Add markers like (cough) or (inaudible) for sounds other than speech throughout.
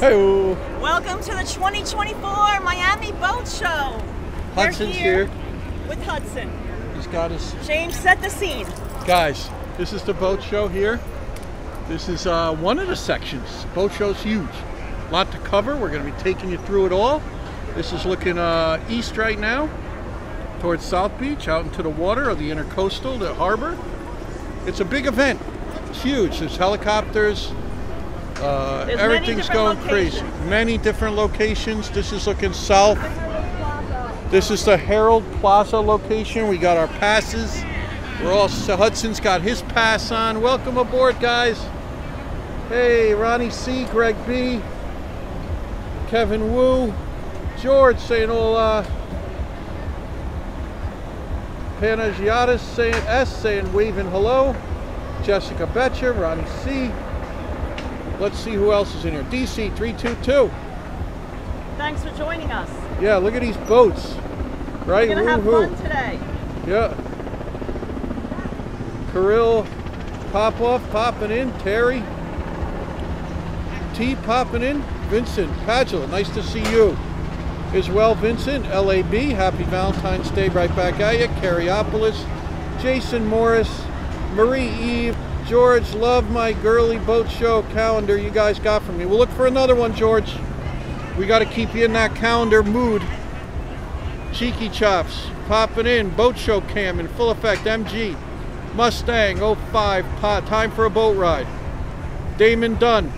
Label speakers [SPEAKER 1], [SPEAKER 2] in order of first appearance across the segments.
[SPEAKER 1] Hey,
[SPEAKER 2] Welcome to the 2024 Miami Boat Show.
[SPEAKER 1] Hudson's here.
[SPEAKER 2] with Hudson.
[SPEAKER 1] He's got his
[SPEAKER 2] James, set the scene.
[SPEAKER 1] guys. This is the boat show here. This is uh, one of the sections. Boat show's huge. A lot to cover. We're going to be taking you through it all. This is looking uh, east right now, towards South Beach, out into the water of the intercoastal, the harbor. It's a big event. It's huge. There's helicopters. Uh, everything's going crazy. Many different locations. This is looking south. This is the Herald Plaza location. We got our passes. We're all so Hudson's got his pass on. Welcome aboard, guys. Hey, Ronnie C, Greg B, Kevin Wu, George saying all uh Panagiatis saying S saying waving hello. Jessica Betcher, Ronnie C. Let's see who else is in here. DC 322.
[SPEAKER 2] Thanks for joining us.
[SPEAKER 1] Yeah, look at these boats. Right?
[SPEAKER 2] We're gonna have fun today.
[SPEAKER 1] Yeah. Kirill Popoff popping in. Terry. T popping in. Vincent Padula, nice to see you. As well, Vincent. LAB, happy Valentine's Day right back at you. Carriopolis. Jason Morris. Marie Eve. George, love my girly boat show calendar you guys got for me. We'll look for another one, George. We got to keep you in that calendar mood. Cheeky Chops popping in. Boat show cam in full effect. MG Mustang 05 pot. Time for a boat ride. Damon Dunn.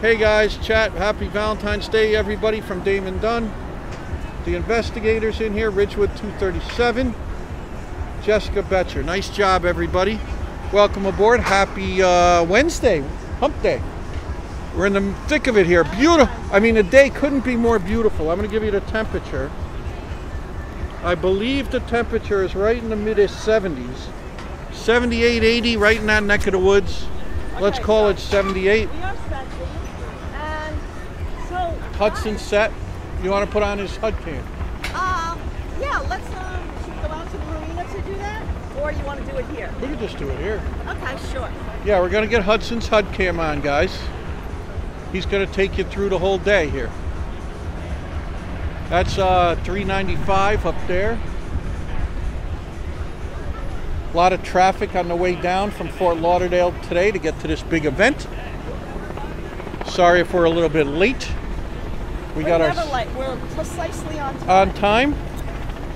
[SPEAKER 1] Hey guys, chat. Happy Valentine's Day, everybody from Damon Dunn. The investigators in here. Ridgewood 237. Jessica Betcher. Nice job, everybody. Welcome aboard. Happy uh, Wednesday, Hump Day. We're in the thick of it here. Beautiful. I mean, the day couldn't be more beautiful. I'm going to give you the temperature. I believe the temperature is right in the mid 70s. 78, 80, right in that neck of the woods. Let's
[SPEAKER 2] Okay,
[SPEAKER 1] call
[SPEAKER 2] so
[SPEAKER 1] it 78.
[SPEAKER 2] We are set, And so
[SPEAKER 1] Hudson set. You want to put on his HUD cam?
[SPEAKER 2] Uh, yeah, let's um, should we go out to the marina to do that, or you want to do it here?
[SPEAKER 1] We can just do it here.
[SPEAKER 2] Okay, sure.
[SPEAKER 1] Yeah, we're going to get Hudson's HUD cam on, guys. He's going to take you through the whole day here. That's uh, 395 up there. A lot of traffic on the way down from Fort Lauderdale today to get to this big event. Sorry if we're a little bit late. We
[SPEAKER 2] We're
[SPEAKER 1] got our
[SPEAKER 2] late. We're precisely on time.
[SPEAKER 1] on time.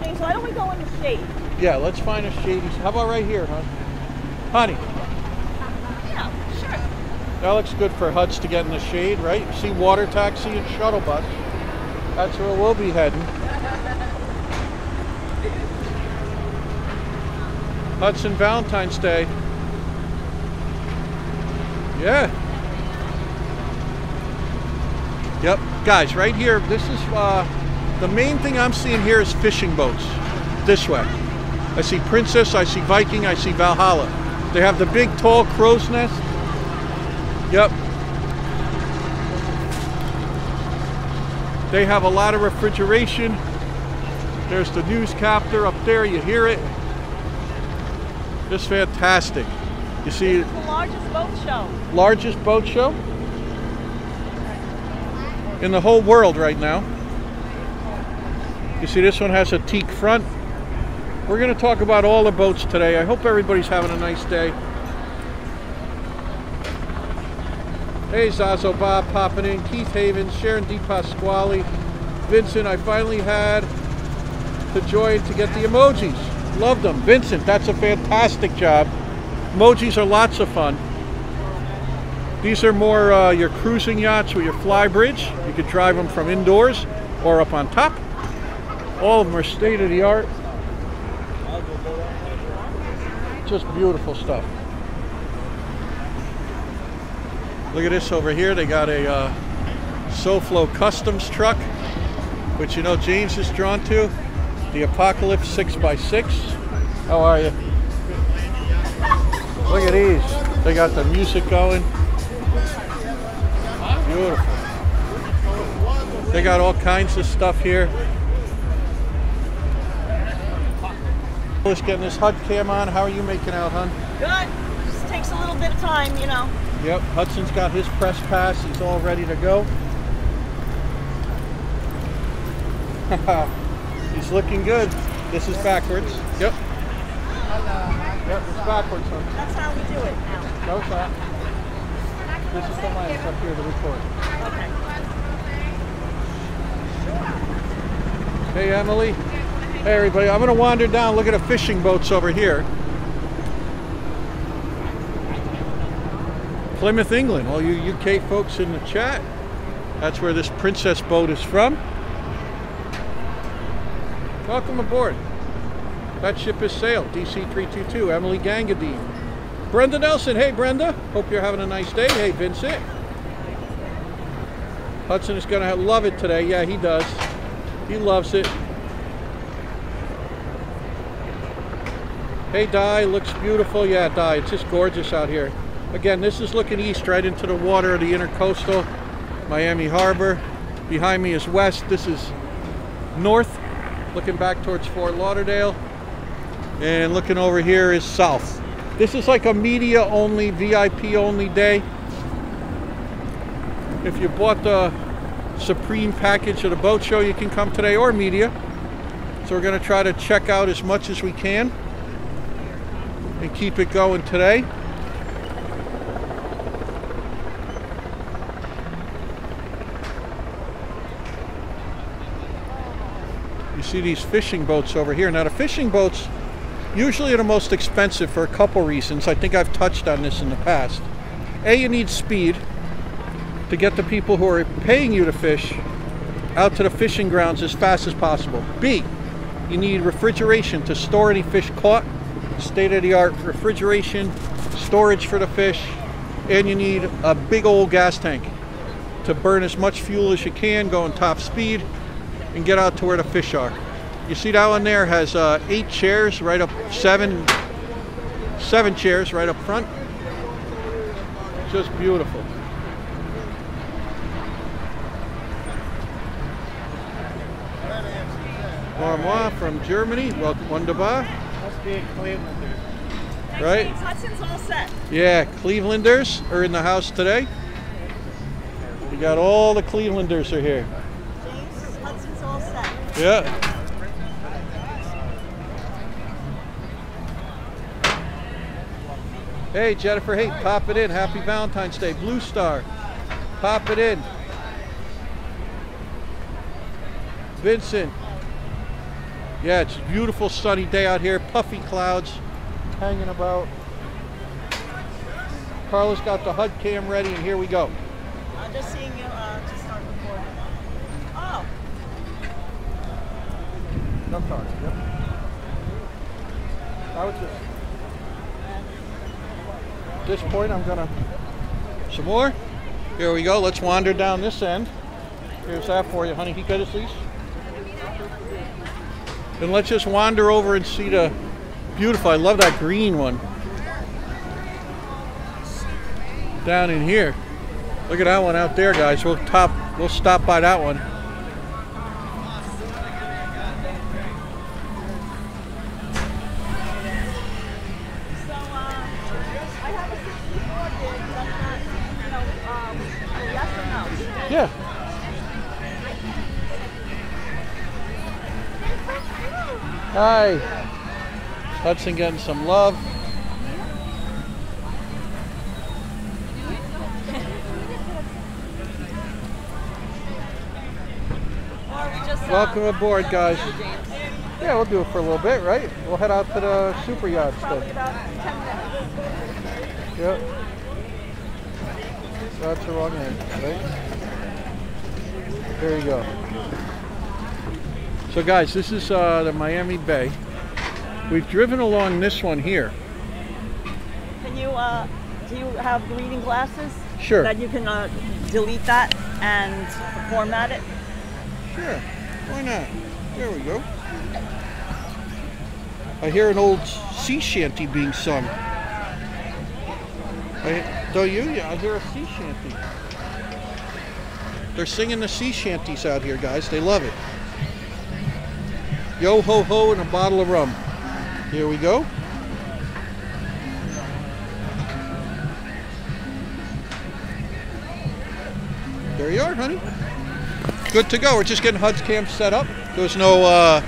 [SPEAKER 2] James, why don't we go in the shade?
[SPEAKER 1] Yeah, let's find a shady. How about right here, huh? Honey,
[SPEAKER 2] Yeah, sure.
[SPEAKER 1] that looks good for Huds to get in the shade, right? See water taxi and shuttle bus. That's where we'll be heading. Hudson Valentine's Day. Yeah. Yep, guys, right here. This is uh, the main thing I'm seeing here is fishing boats. This way. I see Princess, I see Viking, I see Valhalla. They have the big tall crow's nest. Yep. They have a lot of refrigeration. There's the newscapter up there, you hear it. Just fantastic. You see,
[SPEAKER 2] It's the largest boat show.
[SPEAKER 1] largest boat show in the whole world right now. You see, this one has a teak front. We're going to talk about all the boats today. I hope everybody's having a nice day. Hey, Zazo Bob popping in, Keith Havens, Sharon D. Pasquale, Vincent. I finally had the joy to get the emojis. Loved them. Vincent, that's a fantastic job. Emojis are lots of fun. These are more uh, your cruising yachts with your fly bridge. You could drive them from indoors or up on top. All of them are state of the art. Just beautiful stuff. Look at this over here. They got a uh, SoFlo Customs truck, which you know James is drawn to. The Apocalypse 6x6. How are you? Look at these. They got the music going. Beautiful. They got all kinds of stuff here. Just getting this HUD cam on. How are you making out, hon?
[SPEAKER 2] Good. Just takes a little bit of time, you know.
[SPEAKER 1] Yep, Hudson's got his press pass. He's all ready to go. (laughs) He's looking good. This is backwards. Yep. Yep, it's backwards. Huh?
[SPEAKER 2] That's how we do it now.
[SPEAKER 1] No, it's not. This is the lens up here to record.
[SPEAKER 2] Okay.
[SPEAKER 1] Hey, Emily. Hey, everybody. I'm going to wander down. Look at the fishing boats over here. Plymouth, England. All you UK folks in the chat. That's where this princess boat is from. Welcome aboard. That ship has sailed. DC 322. Emily Gangadine. Brenda Nelson. Hey, Brenda. Hope you're having a nice day. Hey, Vincent. Hudson is going to love it today. Yeah, he does. He loves it. Hey, Di, looks beautiful. Yeah, Di, it's just gorgeous out here. Again, this is looking east right into the water of the intercoastal, Miami Harbor. Behind me is west. This is north, looking back towards Fort Lauderdale. And looking over here is south. This is like a media only, VIP only day. If you bought the Supreme package of the boat show, you can come today or media. So we're going to try to check out as much as we can and keep it going today. You see these fishing boats over here. Now the fishing boats usually are the most expensive for a couple reasons. I think I've touched on this in the past. A, you need speed to get the people who are paying you to fish out to the fishing grounds as fast as possible. B, you need refrigeration to store any fish caught, state of the art refrigeration, storage for the fish, and you need a big old gas tank to burn as much fuel as you can, going top speed, and get out to where the fish are. You see that one there has uh, eight chairs right up, seven, seven chairs right up front. Just beautiful. Marmois from Germany. Welcome, wunderbar.
[SPEAKER 3] Must be in Cleveland.
[SPEAKER 1] Right.
[SPEAKER 2] Hudson's all set.
[SPEAKER 1] Yeah, Clevelanders are in the house today. We got all the Clevelanders are here.
[SPEAKER 2] James, Hudson's all set.
[SPEAKER 1] Yeah. Hey Jennifer, hey, pop it in. Happy Valentine's Day. Blue Star. Pop it in. Vincent. Yeah, it's a beautiful sunny day out here. Puffy clouds hanging about. Karla's got the HUD cam ready and here we go.
[SPEAKER 2] I'm just seeing you uh, to start recording. Oh,
[SPEAKER 1] No cards, yep. I was just. At this point, I'm gonna. Some more? Here we go. Let's wander down this end. Here's that for you, honey. He got his leash. And let's just wander over and see the beautiful. I love that green one. Down in here. Look at that one out there, guys. We'll top. We'll stop by that one. Hi. Hudson getting some love.
[SPEAKER 2] Or we just
[SPEAKER 1] Welcome aboard, guys. Yeah, we'll do it for a little bit, right? We'll head out to the super yacht
[SPEAKER 2] Probably
[SPEAKER 1] then.
[SPEAKER 2] about 10 minutes.
[SPEAKER 1] Yep. That's the wrong end, right? There you go. So guys, this is uh, the Miami Bay. We've driven along this one here.
[SPEAKER 2] Can you, uh, do you have reading glasses?
[SPEAKER 1] Sure.
[SPEAKER 2] That you can uh, delete that and format it?
[SPEAKER 1] Sure, why not? There we go. I hear an old sea shanty being sung. I, don't you? Yeah, I hear a sea shanty. They're singing the sea shanties out here, guys. They love it. Yo ho ho and a bottle of rum. Here we go. There you are, honey. Good to go. We're just getting HUD's cam set up. There was no uh,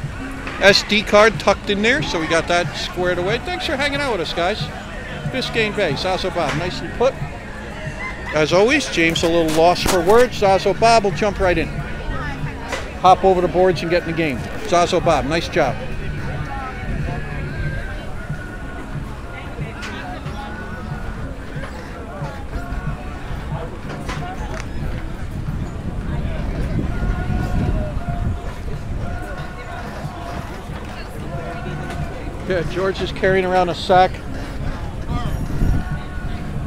[SPEAKER 1] SD card tucked in there, so we got that squared away. Thanks for hanging out with us, guys. Biscayne Bay, Zazo Bob, nicely put. As always, James a little lost for words. Zazo Bob will jump right in. Hop over the boards and get in the game. Zazo Bob, nice job. Yeah, George is carrying around a sack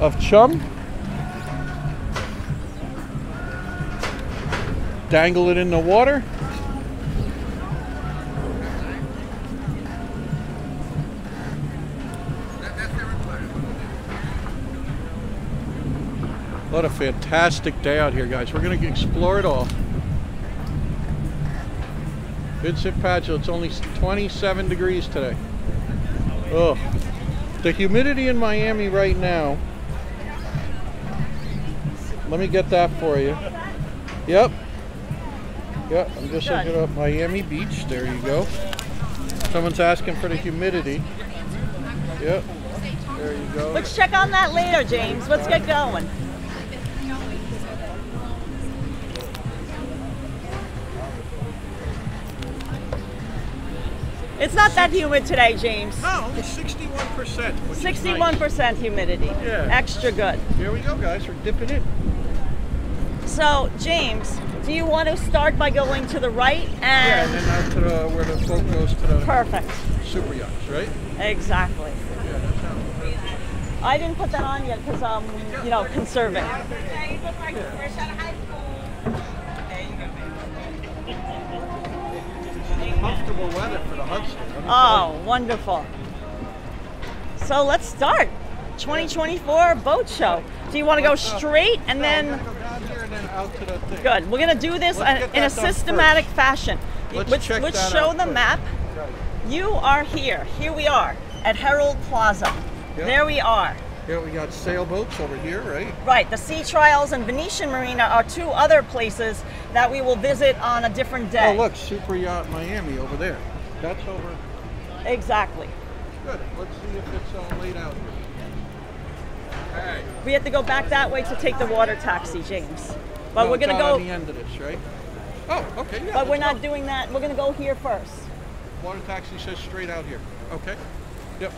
[SPEAKER 1] of chum. Dangle it in the water. What a fantastic day out here, guys. We're going to explore it all. Vincent Pacho, it's only 27 degrees today. Oh, the humidity in Miami right now. Let me get that for you. Yep. Yep, I'm just looking up Miami Beach. There you go. Someone's asking for the humidity. Yep. There you go.
[SPEAKER 2] Let's check on that later, James. Let's get going. It's not that humid today, James.
[SPEAKER 1] No, only 61%. which is nice.
[SPEAKER 2] 61% humidity.
[SPEAKER 1] Yeah.
[SPEAKER 2] Extra good.
[SPEAKER 1] Here we go, guys. We're dipping in.
[SPEAKER 2] So, James, do you want to start by going to the right and...
[SPEAKER 1] Yeah,
[SPEAKER 2] and
[SPEAKER 1] and then out to the where the boat goes to the
[SPEAKER 2] perfect.
[SPEAKER 1] super yachts, right?
[SPEAKER 2] Exactly.
[SPEAKER 1] Yeah, that sounds good.
[SPEAKER 2] I didn't put that on yet because I'm, um, you know, conserving.
[SPEAKER 1] Comfortable weather for the Hudson. let me tell
[SPEAKER 2] Oh, wonderful. So let's start. 2024 boat show. Do you want to go straight and
[SPEAKER 1] No,
[SPEAKER 2] then
[SPEAKER 1] go and then out to the thing.
[SPEAKER 2] good? We're gonna do this in- a systematic fashion.
[SPEAKER 1] Let's
[SPEAKER 2] Let's, let's show the
[SPEAKER 1] first.
[SPEAKER 2] map.
[SPEAKER 1] Right.
[SPEAKER 2] You are here. Here we are at Herald Plaza.
[SPEAKER 1] Yeah.
[SPEAKER 2] There we are.
[SPEAKER 1] Here we got sailboats over here, right?
[SPEAKER 2] Right, the Sea Trials and Venetian Marina are two other places that we will visit on a different day.
[SPEAKER 1] Oh, look, Super Yacht Miami over there. That's over.
[SPEAKER 2] Exactly.
[SPEAKER 1] Good. Let's see if it's uh, laid out here. Hey.
[SPEAKER 2] We have to go back that way to take the water taxi, James. But
[SPEAKER 1] No,
[SPEAKER 2] we're gonna go.
[SPEAKER 1] on the end of this, right? Oh, okay. Yeah.
[SPEAKER 2] But we're not doing that. We're gonna go here first.
[SPEAKER 1] Water taxi says straight out here. Okay. Yep.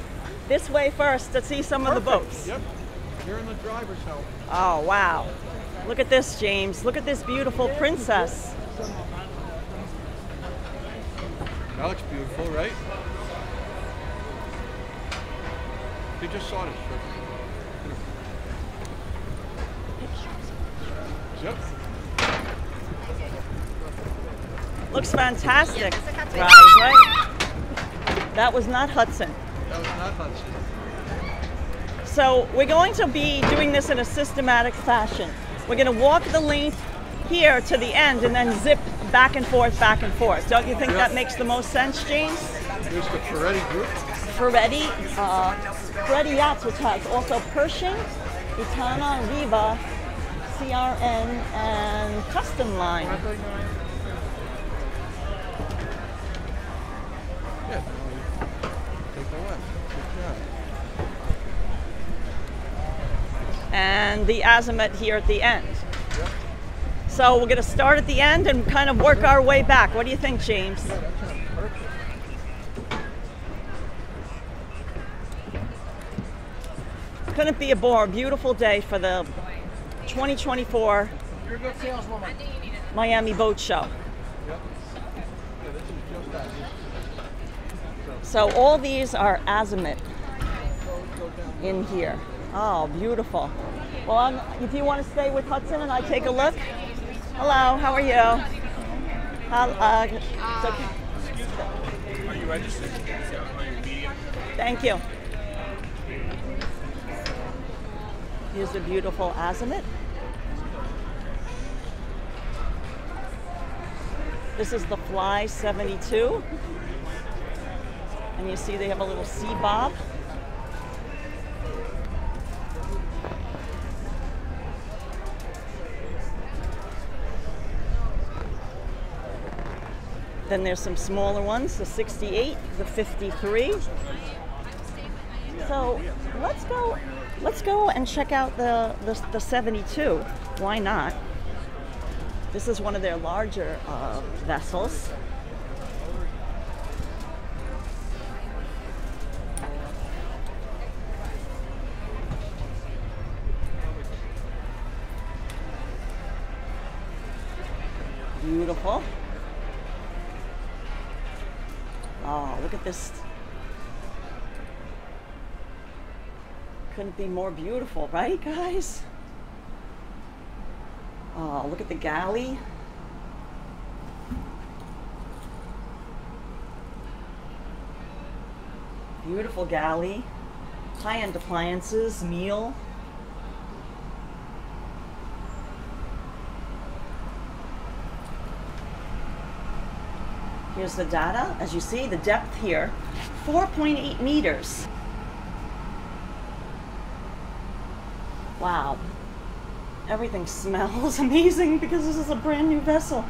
[SPEAKER 2] This way first to see some of the boats.
[SPEAKER 1] Yep. You're in the driver's help.
[SPEAKER 2] Oh wow. Look at this, James. Look at this beautiful princess.
[SPEAKER 1] That looks beautiful, right? You just saw this. Yep.
[SPEAKER 2] Looks fantastic. Right, right? That was not Hudson.
[SPEAKER 1] That was not Hudson.
[SPEAKER 2] So we're going to be doing this in a systematic fashion. We're going to walk the length here to the end and then zip back and forth, back and forth. Don't you think
[SPEAKER 1] Yeah.
[SPEAKER 2] that makes the most sense, James?
[SPEAKER 1] Here's the Ferretti group.
[SPEAKER 2] Ferretti, uh, Ferretti Yachts, which has also Pershing, Itama, Riva, CRN, and Custom Line. And the Azimut here at the end. So we're going to start at the end and kind of work our way back. What do you think, James? Couldn't be a more beautiful day for the 2024
[SPEAKER 1] You're a good saleswoman.
[SPEAKER 2] Miami Boat Show. So all these are
[SPEAKER 1] Azimut
[SPEAKER 2] in here. Oh, beautiful. Well, I'm, if you want to stay with Hudson and I take a look. Hello, how are you? How, uh, okay.
[SPEAKER 3] Are you registered? So, are you medium?
[SPEAKER 2] Thank you. Here's a beautiful Azimut. This is the Fly 72. And you see they have a little Seabob. Then there's some smaller ones, the 68, the 53. So let's go. Let's go and check out the the, the 72. Why not? This is one of their larger uh, vessels. Couldn't be more beautiful, right, guys? Oh, look at the galley. Beautiful galley. High-end appliances, meal. Here's the data. As you see, the depth here, 4.8 meters. Wow. Everything smells (laughs) amazing because this is a brand new vessel.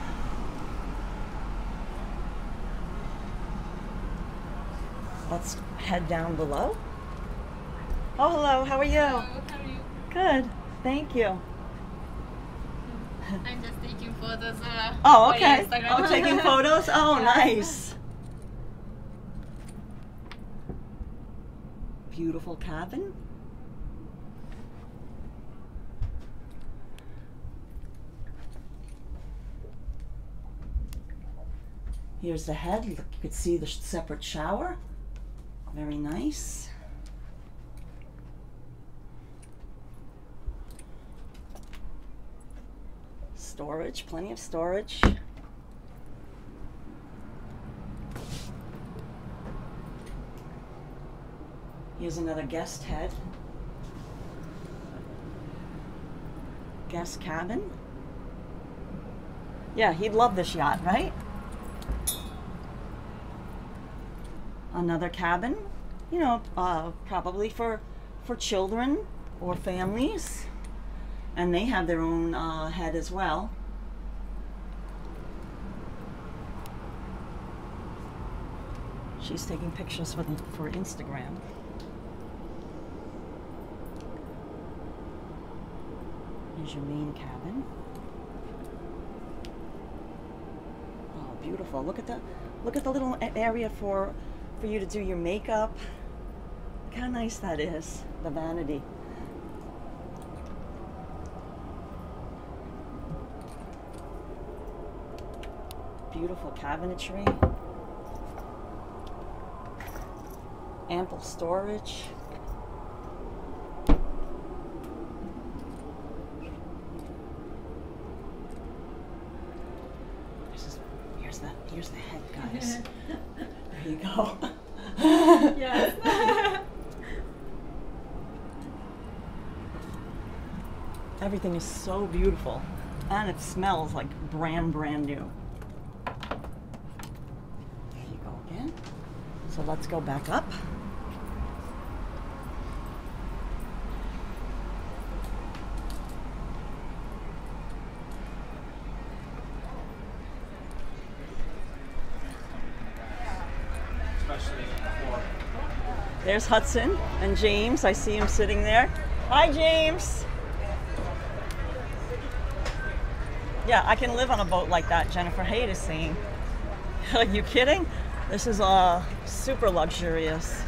[SPEAKER 2] Let's head down below. Oh, hello. How are you?
[SPEAKER 4] Hello, how are you?
[SPEAKER 2] Good. Thank you. (laughs)
[SPEAKER 4] I'm just taking photos. Uh,
[SPEAKER 2] Oh, okay. Oh, taking (laughs) photos? Oh,
[SPEAKER 4] Yeah.
[SPEAKER 2] nice. Beautiful cabin. Here's the head. Look, you could see the separate shower. Very nice. Storage, plenty of storage. Here's another guest head. Guest cabin. Yeah, he'd love this yacht, right? Another cabin, you know, uh, probably for for children or families, and they have their own uh, head as well. She's taking pictures for the, for Instagram. Here's your main cabin. Oh, beautiful! Look at the look at the little area for for you to do your makeup. Look how nice that is. The vanity. Beautiful cabinetry. Ample storage. This is, here's the here's the head, guys. there you go.
[SPEAKER 4] yes. (laughs)
[SPEAKER 2] Everything is so beautiful, and it smells like brand brand new. There you go again. So let's go back up. There's Hudson and James. I see him sitting there. Hi, James. Yeah, I can live on a boat like that, Jennifer Haight is saying. (laughs) Are you kidding? This is uh, super luxurious.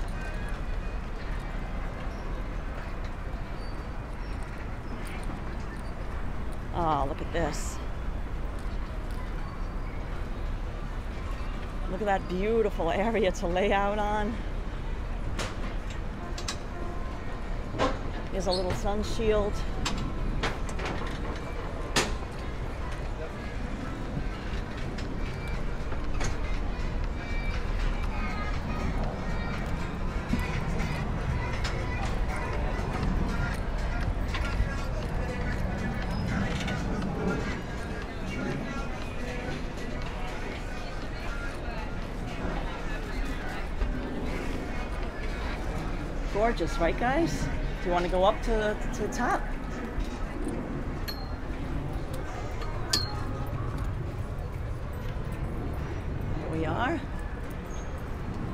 [SPEAKER 2] Oh, look at this. Look at that beautiful area to lay out on. Here's a little sun shield. Gorgeous, right, guys? Do you want to go up to, to the top? Here we are.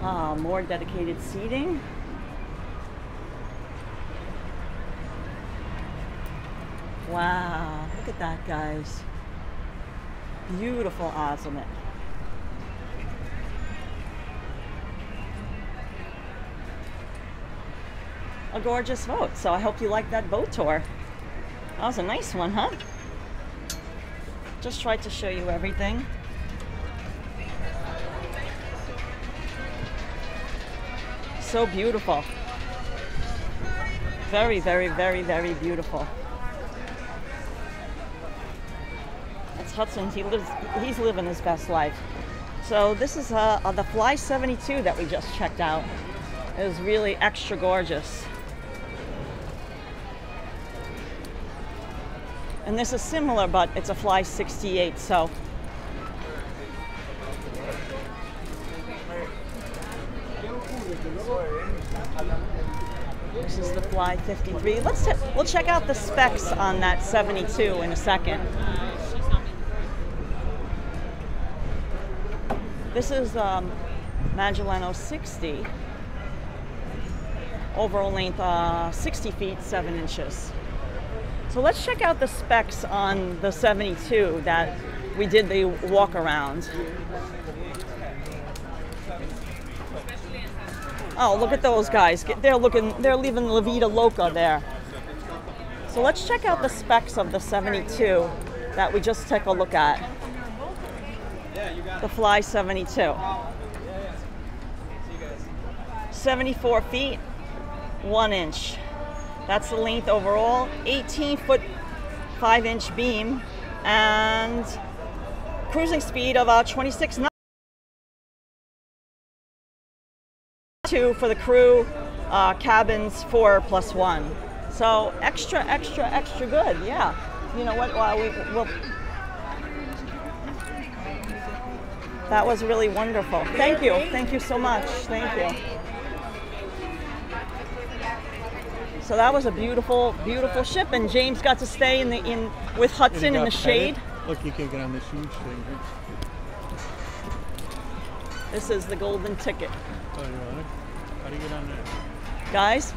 [SPEAKER 2] Ah, more dedicated seating. Wow, look at that, guys. Beautiful awesome. A gorgeous boat. So I hope you like that boat tour. That was a nice one, huh? Just tried to show you everything. So beautiful. Very, very, very, very beautiful. That's Hudson. He lives. He's living his best life. So this is uh, uh, the Fly 72 that we just checked out. It was really extra gorgeous. And this is similar, but it's a Fly 68. So This is the Fly 53. Let's we'll check out the specs on that 72 in a second. This is um, Magellano 60. Overall length uh, 60 feet 7 inches. So let's check out the specs on the 72 that we did the walk around. Oh, look at those guys. They're looking, they're leaving La Vida Loca there. So let's check out the specs of the 72 that we just took a look at. The Fly 72. 74 feet, 1 inch. That's the length overall. 18 foot, 5 inch beam, and cruising speed of uh, 26 knots. two for the crew, uh, cabins four plus one. So extra, extra, extra good. Yeah. You know what? Well, we will. That was really wonderful. Thank you. Thank you so much. Thank you. So that was a beautiful, beautiful ship, and James got to stay in the in with Hudson in the shade.
[SPEAKER 1] Look, you can get on this huge thing here.
[SPEAKER 2] This is the golden ticket.
[SPEAKER 1] Oh? How do you get on there?
[SPEAKER 2] guys.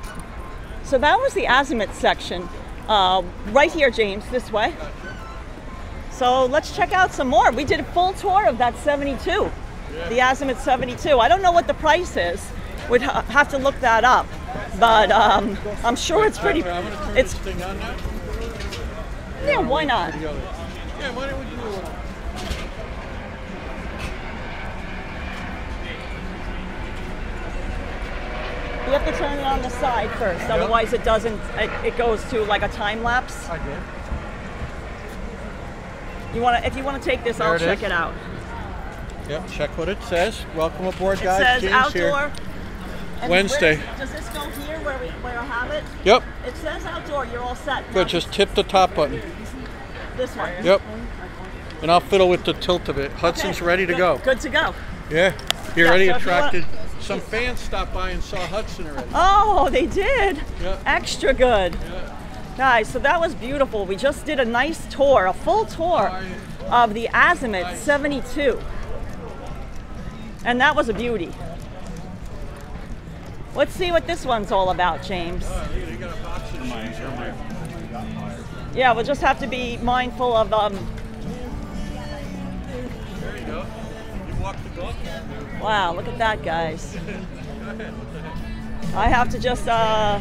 [SPEAKER 2] So that was the Azimut section. Uh, right here, James, this way. So let's check out some more. We did a full tour of that 72, the Azimut 72. I don't know what the price is. We'd ha- have to look that up, but um, I'm sure it's pretty.
[SPEAKER 1] I'm gonna turn
[SPEAKER 2] It's
[SPEAKER 1] this thing on now.
[SPEAKER 2] yeah, why not?
[SPEAKER 1] Yeah, why don't we do one?
[SPEAKER 2] You have to turn it on the side first, otherwise it doesn't. It, it goes to like a time lapse.
[SPEAKER 1] I did.
[SPEAKER 2] You want to? If you want to take this,
[SPEAKER 1] There
[SPEAKER 2] I'll
[SPEAKER 1] it
[SPEAKER 2] check
[SPEAKER 1] is.
[SPEAKER 2] it out.
[SPEAKER 1] Yep, check what it says. Welcome aboard,
[SPEAKER 2] It
[SPEAKER 1] guys.
[SPEAKER 2] says
[SPEAKER 1] James
[SPEAKER 2] outdoor.
[SPEAKER 1] here.
[SPEAKER 2] And
[SPEAKER 1] Wednesday.
[SPEAKER 2] where- does this go here where we where I have it?
[SPEAKER 1] Yep,
[SPEAKER 2] It says outdoor. You're all set.
[SPEAKER 1] Good. Just tip the top button.
[SPEAKER 2] this one.
[SPEAKER 1] Yep. And I'll fiddle with the tilt of it. Hudson's
[SPEAKER 2] Okay,
[SPEAKER 1] ready to
[SPEAKER 2] good-
[SPEAKER 1] go.
[SPEAKER 2] Good to go.
[SPEAKER 1] Yeah. He
[SPEAKER 2] Yeah,
[SPEAKER 1] already
[SPEAKER 2] so if you
[SPEAKER 1] attracted. Some fans stopped by and saw Hudson already.
[SPEAKER 2] Oh, they did.
[SPEAKER 1] Yeah.
[SPEAKER 2] Extra good. Guys, so that was beautiful. We just did a nice tour, a full tour of the Azimut 72. And that was a beauty. Let's see what this one's all about, James. Yeah, we'll just have to be mindful of um
[SPEAKER 1] There you go. You the dog.
[SPEAKER 2] wow, look at that guys. I have to just uh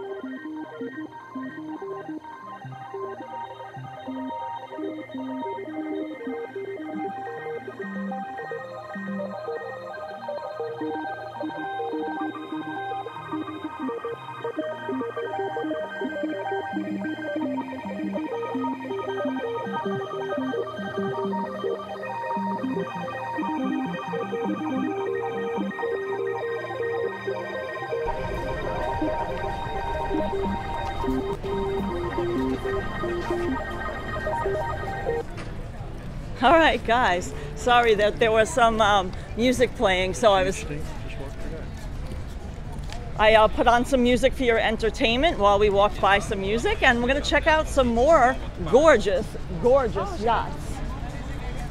[SPEAKER 2] (laughs) All right, guys. Sorry that there was some um, music playing, so I was
[SPEAKER 1] Interesting. Just walk through that.
[SPEAKER 2] I uh, put on some music for your entertainment while we walked by some music, and we're gonna check out some more gorgeous, gorgeous yachts.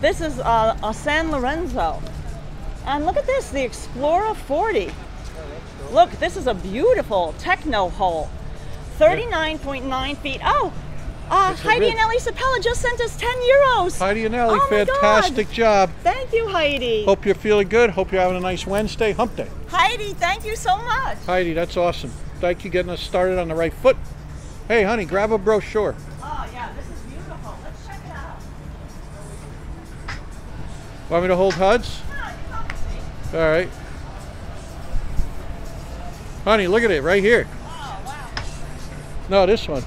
[SPEAKER 2] This is uh, a San Lorenzo, and look at this, the Explorer 40. Look, this is a beautiful Technohull, 39.9 feet. Oh, uh, Heidi and Ellie Sapella just sent us 10 euros.
[SPEAKER 1] Heidi and Ellie,
[SPEAKER 2] Oh God.
[SPEAKER 1] fantastic job.
[SPEAKER 2] Thank you, Heidi.
[SPEAKER 1] Hope you're feeling good. Hope you're having a nice Wednesday, hump day.
[SPEAKER 2] Heidi, thank you so much.
[SPEAKER 1] Heidi, that's awesome. Thank you getting us started on the right foot. Hey, honey, grab a brochure.
[SPEAKER 2] Oh yeah, this is beautiful. Let's check it out.
[SPEAKER 1] Want me to hold HUDs?
[SPEAKER 2] You come with me.
[SPEAKER 1] All right. Honey, look at it right here.
[SPEAKER 2] Oh wow,
[SPEAKER 1] No, this one.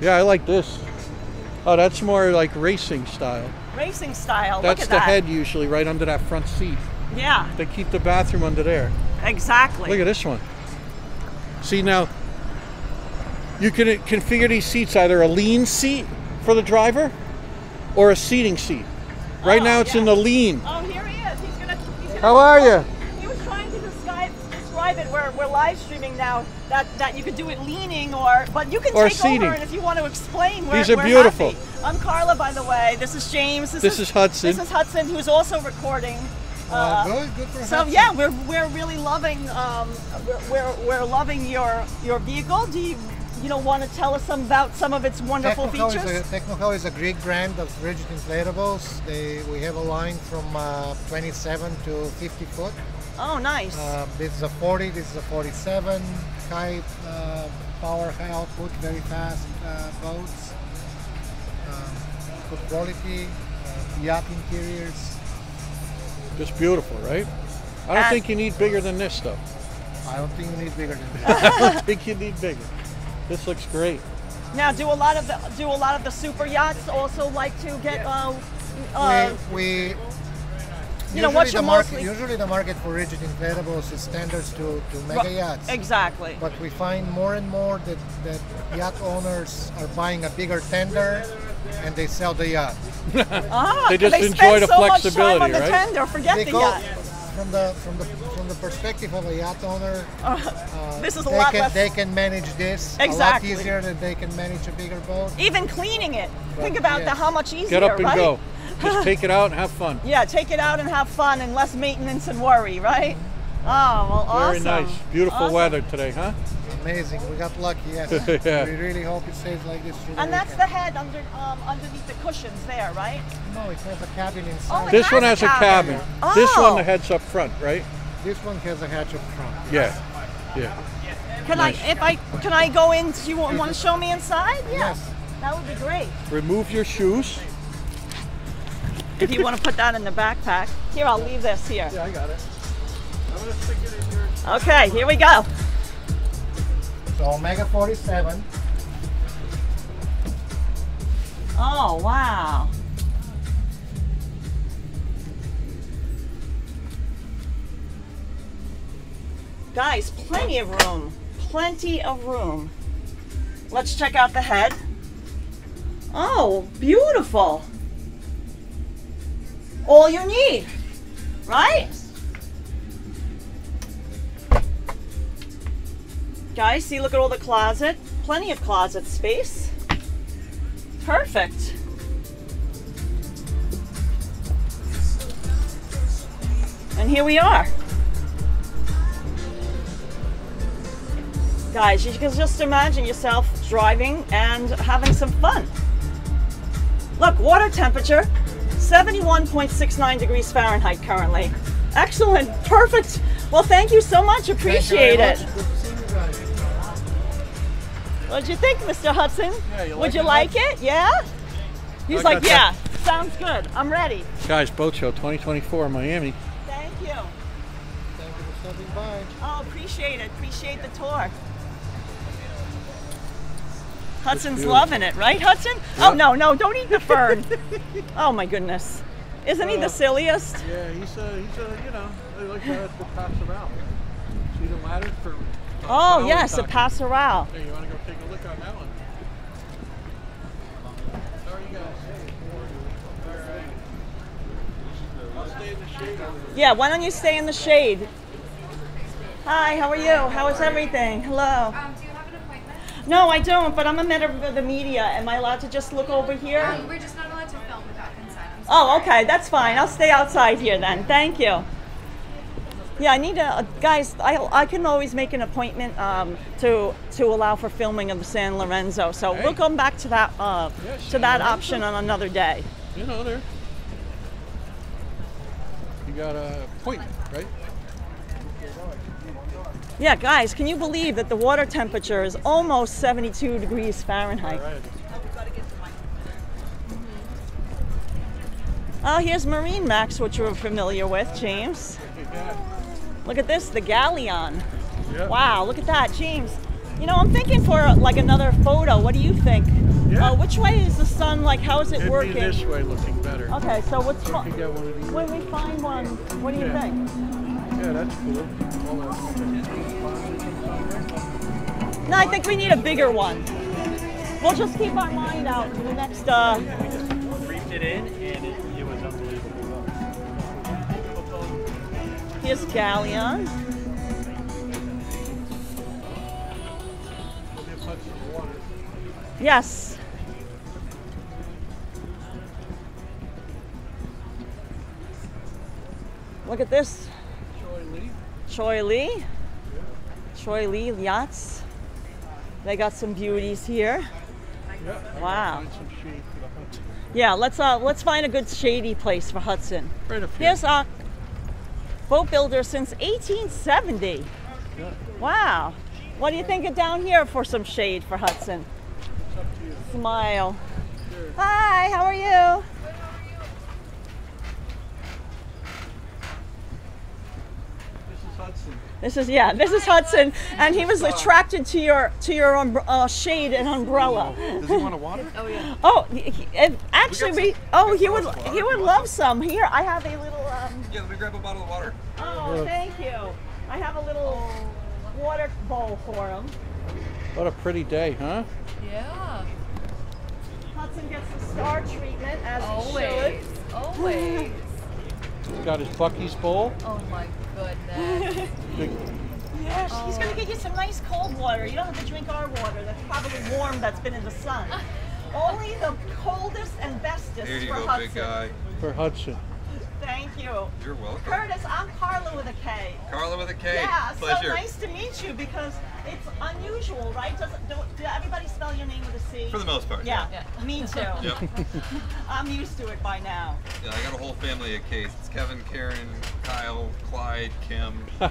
[SPEAKER 2] Racing,
[SPEAKER 1] Yeah, I like this. Oh, that's more like racing style.
[SPEAKER 2] racing style.
[SPEAKER 1] That's
[SPEAKER 2] Look at
[SPEAKER 1] the
[SPEAKER 2] that.
[SPEAKER 1] head usually right under that front seat.
[SPEAKER 2] Yeah,
[SPEAKER 1] They keep the bathroom under there.
[SPEAKER 2] exactly.
[SPEAKER 1] Look at this one. See now, you can configure these seats either a lean seat for the driver or a seating seat. Right
[SPEAKER 2] Oh,
[SPEAKER 1] now it's in the lean.
[SPEAKER 2] Oh, here he is. He's gonna. He's gonna
[SPEAKER 1] How are you?
[SPEAKER 2] He was trying to describe describe it. We're, we're live streaming now. That that you could do it leaning or, but you can
[SPEAKER 1] Or
[SPEAKER 2] take
[SPEAKER 1] seating.
[SPEAKER 2] over and if you want to explain. We're,
[SPEAKER 1] These are
[SPEAKER 2] we're
[SPEAKER 1] beautiful.
[SPEAKER 2] happy. I'm Karla, by the way. This is James.
[SPEAKER 1] This is Hudson.
[SPEAKER 2] This is Hudson, who's also recording.
[SPEAKER 5] Uh, good, good for
[SPEAKER 2] So
[SPEAKER 5] Hudson.
[SPEAKER 2] yeah, we're, we're really loving um, we're, we're, we're loving your your vehicle. Do you you know want to tell us some about some of its wonderful
[SPEAKER 5] Technohull
[SPEAKER 2] features?
[SPEAKER 5] is, a, Technohull is a Greek brand of rigid inflatables. They, we have a line from uh, 27 to 50 foot.
[SPEAKER 2] Oh, nice.
[SPEAKER 5] Uh, this is a 40, this is a 47. High uh, power, high output, very fast uh, boats. Um, good quality, uh, yacht interiors.
[SPEAKER 1] Just beautiful, right? I don't
[SPEAKER 2] And-
[SPEAKER 1] think you need bigger than this though.
[SPEAKER 5] I don't think you need bigger than (laughs) this.
[SPEAKER 1] I don't think you need bigger. This looks great.
[SPEAKER 2] now, do a lot of the do a lot of the super yachts also like to get uh, uh,
[SPEAKER 5] we, we
[SPEAKER 2] you know,
[SPEAKER 5] usually
[SPEAKER 2] what's
[SPEAKER 5] the
[SPEAKER 2] your
[SPEAKER 5] market,
[SPEAKER 2] mostly-
[SPEAKER 5] usually the market for rigid inflatables is standards to, to mega yachts.
[SPEAKER 2] exactly?
[SPEAKER 5] But we find more and more that, that yacht owners are buying a bigger tender and they sell the yacht. (laughs)
[SPEAKER 2] Ah,
[SPEAKER 1] They just
[SPEAKER 2] they
[SPEAKER 1] enjoy
[SPEAKER 2] spend
[SPEAKER 1] the
[SPEAKER 2] so much time
[SPEAKER 1] flexibility,
[SPEAKER 2] on the
[SPEAKER 1] right?
[SPEAKER 2] tender, forget
[SPEAKER 5] They
[SPEAKER 2] the yacht.
[SPEAKER 5] from the from the from the perspective of a yacht owner. (laughs) uh,
[SPEAKER 2] This is a
[SPEAKER 5] they
[SPEAKER 2] lot
[SPEAKER 5] can,
[SPEAKER 2] less.
[SPEAKER 5] They can manage this
[SPEAKER 2] Exactly.
[SPEAKER 5] a lot easier than they can manage a bigger boat.
[SPEAKER 2] Even cleaning it, think
[SPEAKER 5] But,
[SPEAKER 2] about the, how much easier,
[SPEAKER 1] Get up and
[SPEAKER 2] right?
[SPEAKER 1] go. Just (laughs) take it out and have fun.
[SPEAKER 2] Yeah, take it out and have fun and less maintenance and worry, right? Oh, well,
[SPEAKER 1] Very
[SPEAKER 2] awesome.
[SPEAKER 1] nice. Beautiful
[SPEAKER 2] Awesome.
[SPEAKER 1] weather today, huh?
[SPEAKER 5] Amazing. We got lucky. Yes. (laughs)
[SPEAKER 1] Yeah.
[SPEAKER 5] We really hope it stays like this. through the
[SPEAKER 2] And that's the head under um, underneath the cushions there, right?
[SPEAKER 5] No, it has a cabin
[SPEAKER 2] Oh,
[SPEAKER 5] inside.
[SPEAKER 2] it
[SPEAKER 1] This one
[SPEAKER 2] has
[SPEAKER 1] has
[SPEAKER 2] a
[SPEAKER 1] a cabin.
[SPEAKER 2] cabin.
[SPEAKER 1] This one, the head's up front, right?
[SPEAKER 5] This one has a hatch up front.
[SPEAKER 1] Yeah. Yeah.
[SPEAKER 2] Can
[SPEAKER 1] Nice.
[SPEAKER 2] I, if I, can I go in? Do you want, want to show me inside? Yeah.
[SPEAKER 5] Yes.
[SPEAKER 2] That would be great.
[SPEAKER 1] Remove your shoes.
[SPEAKER 2] If you want to put that in the backpack. Here, I'll leave this here.
[SPEAKER 1] Yeah, I got it. I'm gonna stick it in your
[SPEAKER 2] Okay, here we go.
[SPEAKER 5] So Omega 47.
[SPEAKER 2] Oh, wow. Guys, plenty of room. Plenty of room. Let's check out the head. Oh, beautiful. All you need, right? Guys, see, look at all the closet. Plenty of closet space. Perfect. And here we are. Guys, you can just imagine yourself driving and having some fun. Look, water temperature 71.69 degrees Fahrenheit currently. Excellent, perfect. Well, thank you so much. Appreciate it.
[SPEAKER 5] much. Good to see you guys.
[SPEAKER 2] What'd you think, Mr. Hudson?
[SPEAKER 1] Yeah, you
[SPEAKER 2] Would you
[SPEAKER 1] it,
[SPEAKER 2] like it? Yeah? He's like, yeah,
[SPEAKER 1] that.
[SPEAKER 2] sounds good. I'm ready.
[SPEAKER 1] Guys, Boat Show 2024 Miami.
[SPEAKER 2] Thank you.
[SPEAKER 5] Thank you for stopping by.
[SPEAKER 2] Oh, appreciate it. Appreciate the tour. Hudson's loving it, right, Hudson?
[SPEAKER 1] Yeah.
[SPEAKER 2] Oh, no, no, don't eat the fern. (laughs) oh, my goodness. Isn't he
[SPEAKER 1] Uh,
[SPEAKER 2] the silliest?
[SPEAKER 1] Yeah, he's a, he's a, you know, they like to, to pass around. See the ladder for
[SPEAKER 2] Oh yes, a
[SPEAKER 1] talking.
[SPEAKER 2] passerelle.
[SPEAKER 1] Hey, you want to go take a look on that one? How are you guys? All right. Stay in the shade.
[SPEAKER 2] Yeah, why don't you stay in the shade? Hi, how are you? How is everything? Hello.
[SPEAKER 4] Um, do you have an appointment?
[SPEAKER 2] No, I don't, but I'm a member of the media. Am I allowed to just look over here?
[SPEAKER 4] Um, we're just not allowed to film without consent. I'm
[SPEAKER 2] Oh, okay, that's fine. I'll stay outside here then. Thank you. Yeah, I need to, uh, guys. I, I can always make an appointment um, to to allow for filming of the Sanlorenzo. So
[SPEAKER 1] Hey.
[SPEAKER 2] we'll come back to that uh,
[SPEAKER 1] Yeah,
[SPEAKER 2] to that
[SPEAKER 1] Lorenzo.
[SPEAKER 2] option on another day.
[SPEAKER 1] You know, there. You got a appointment, right?
[SPEAKER 2] Yeah, guys, can you believe that the water temperature is almost 72 degrees Fahrenheit?
[SPEAKER 1] right.
[SPEAKER 2] Oh, here's MarineMax, which we're familiar with, James. Look at this, the Galeon.
[SPEAKER 1] Yeah.
[SPEAKER 2] Wow, look at that, James. You know, I'm thinking for like another photo. What do you think?
[SPEAKER 1] Yeah.
[SPEAKER 2] Uh, which way is the sun? Like, how is it
[SPEAKER 1] It'd
[SPEAKER 2] working?
[SPEAKER 1] this way looking better.
[SPEAKER 2] Okay, so what's
[SPEAKER 1] You
[SPEAKER 2] fi-
[SPEAKER 1] could get one of these.
[SPEAKER 2] when we find one? What do you
[SPEAKER 1] Yeah.
[SPEAKER 2] think?
[SPEAKER 1] Yeah, that's cool.
[SPEAKER 2] No, I think we need a bigger one. We'll just keep our mind out to the next. Uh,
[SPEAKER 3] Briefed it in, and it, it was unbelievable.
[SPEAKER 2] here's Galeon. Yes. Look at this. Choi Lee. Choi Lee yachts. They got some beauties here.
[SPEAKER 1] Yeah.
[SPEAKER 2] Wow.
[SPEAKER 1] Find some shade for the Hudson.
[SPEAKER 2] Yeah, let's uh let's find a good shady place for Hudson.
[SPEAKER 1] Right up here.
[SPEAKER 2] Here's a boat builder since 1870.
[SPEAKER 1] Yeah.
[SPEAKER 2] Wow. What do you think of down here for some shade for Hudson?
[SPEAKER 1] It's up to you.
[SPEAKER 2] Smile.
[SPEAKER 1] Sure.
[SPEAKER 2] Hi, how are you?
[SPEAKER 1] This is Hudson.
[SPEAKER 2] This is yeah, this is Hudson, and he was attracted to your to your umbr- uh, shade and umbrella.
[SPEAKER 6] Does he want a water?
[SPEAKER 2] Oh, he, he- it- actually, we,
[SPEAKER 6] some-
[SPEAKER 2] oh, he would
[SPEAKER 6] water.
[SPEAKER 2] he would love some. Here, I have a little. Um,
[SPEAKER 6] Yeah, let me grab a bottle of water.
[SPEAKER 2] oh, thank you. I have a little water bowl for him.
[SPEAKER 1] What a pretty day, huh?
[SPEAKER 4] Yeah.
[SPEAKER 2] Hudson gets the star treatment as he should.
[SPEAKER 4] Always. Always.
[SPEAKER 1] He's got his Bucky's bowl.
[SPEAKER 4] Oh my goodness.
[SPEAKER 1] Big,
[SPEAKER 2] he should. Yeah, he's gonna get you some nice cold water. You don't have to drink our water. That's probably warm. That's been in the sun. Only the coldest and bestest
[SPEAKER 6] Here you
[SPEAKER 2] for
[SPEAKER 6] go,
[SPEAKER 2] Hudson.
[SPEAKER 6] big guy.
[SPEAKER 1] for Hudson.
[SPEAKER 2] Thank you.
[SPEAKER 6] You're welcome.
[SPEAKER 2] Curtis, I'm Karla with a K.
[SPEAKER 6] Karla with a K.
[SPEAKER 2] Yeah,
[SPEAKER 6] Pleasure.
[SPEAKER 2] so nice to meet you because it's unusual, right? Doesn't don't do everybody spell your name with a C?
[SPEAKER 6] For the most part.
[SPEAKER 2] Yeah, me (laughs) too.
[SPEAKER 6] Yep. (laughs)
[SPEAKER 2] I'm used to it by now.
[SPEAKER 6] Yeah, I got a whole family of K's. It's Kevin, Karen, Kyle, Clyde, Kim. (laughs)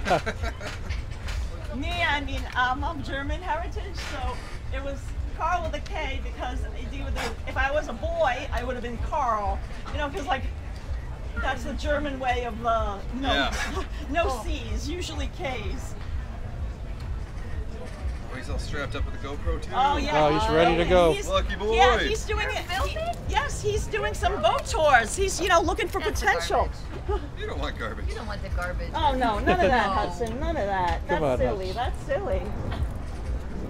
[SPEAKER 2] Me, I mean, I'm of German heritage, so it was Karl with a K because if I was a boy, I would have been Karl. You know, because like that's the German way of uh, no
[SPEAKER 6] Yeah.
[SPEAKER 2] no C's, usually K's.
[SPEAKER 6] Oh, he's all strapped up with a GoPro too.
[SPEAKER 2] Oh yeah.
[SPEAKER 1] Oh, he's ready to go.
[SPEAKER 2] He's-
[SPEAKER 6] Lucky boy.
[SPEAKER 2] Yeah, he's doing it. he- yes, he's doing some boat tours. He's you know looking for
[SPEAKER 4] That's
[SPEAKER 2] potential. (laughs)
[SPEAKER 6] You don't want garbage.
[SPEAKER 4] You don't want the garbage.
[SPEAKER 2] Oh no, none of that, (laughs)
[SPEAKER 4] No.
[SPEAKER 2] Hudson. None of that. That's
[SPEAKER 1] on,
[SPEAKER 2] silly.
[SPEAKER 1] Hudson.
[SPEAKER 2] That's silly.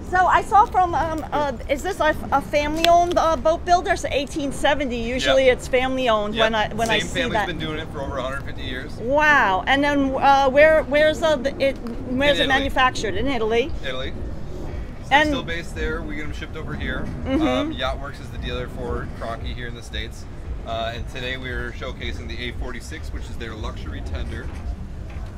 [SPEAKER 2] So I saw from um, uh, is this a, a family-owned uh, boat builder? So 1870. Usually
[SPEAKER 6] Yep.
[SPEAKER 2] it's family-owned
[SPEAKER 6] Yep.
[SPEAKER 2] when I when
[SPEAKER 6] Same
[SPEAKER 2] I see
[SPEAKER 6] family's
[SPEAKER 2] that.
[SPEAKER 6] been doing it for over 150 years.
[SPEAKER 2] Wow. And then uh, where where's uh, the, it where's it manufactured in Italy?
[SPEAKER 6] Italy.
[SPEAKER 2] And-
[SPEAKER 6] they're still based there. We get them shipped over here.
[SPEAKER 2] Mhm.
[SPEAKER 6] Um, Yachtworks is the dealer for Cranchi here in the States. Uh, and today we're showcasing the A46, which is their luxury tender.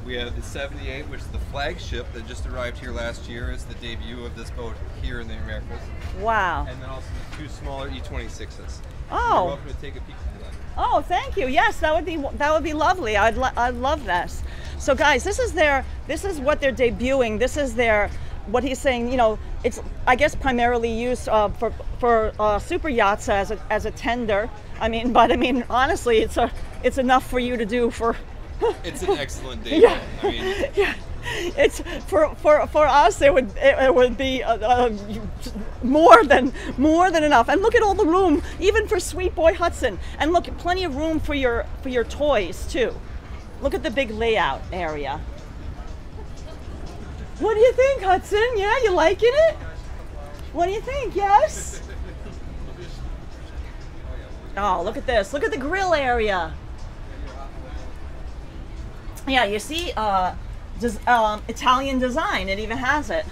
[SPEAKER 6] We have the 78, which is the flagship that just arrived here last year. It's the debut of this boat here in the Americas.
[SPEAKER 2] Wow.
[SPEAKER 6] And then also the two smaller E26s. You're
[SPEAKER 2] Oh.
[SPEAKER 6] welcome to take a peek at that.
[SPEAKER 2] Oh, thank you. Yes, that would be that would be lovely. I'd lo- I'd love this. So, guys, this is their this is what they're debuting. This is their what he's saying. You know, it's I guess primarily used uh, for for uh, super yachts as a as a tender. I mean, (laughs) but I mean, honestly, it's a it's enough for you to do for. (laughs)
[SPEAKER 6] It's an excellent day.
[SPEAKER 2] Yeah.
[SPEAKER 6] I mean, (laughs)
[SPEAKER 2] yeah, it's for for for us. It would it, it would be uh, uh, more than more than enough. And look at all the room, even for Sweet Boy Hudson. And look, plenty of room for your for your toys too. Look at the big layout area. What do you think, Hudson? Yeah, you liking it? What do you think? Yes? Oh, look at this. Look at the grill area. Yeah, you see, uh, um, Italian design. It even has it.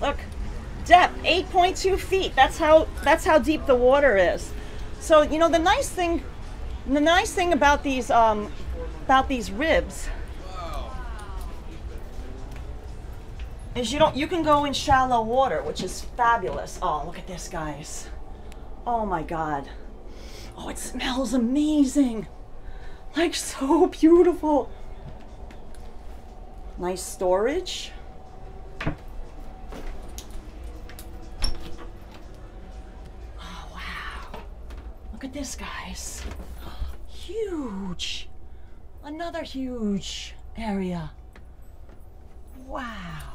[SPEAKER 2] Look, depth 8.2 feet. That's how that's how deep the water is. So you know the nice thing, the nice thing about these um, about these ribs is you don't you can go in shallow water, which is fabulous. Oh, look at this, guys. Oh my god. Oh, it smells amazing. Like so beautiful. Nice storage. Oh, wow. Look at this, guys. Huge. Another huge area. Wow.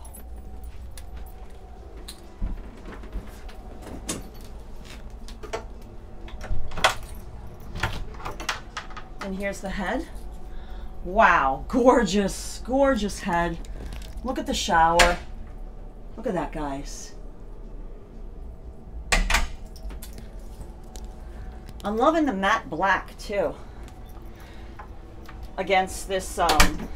[SPEAKER 2] And here's the head. Wow, gorgeous, gorgeous head. Look at the shower. Look at that, guys. I'm loving the matte black too. Against this um,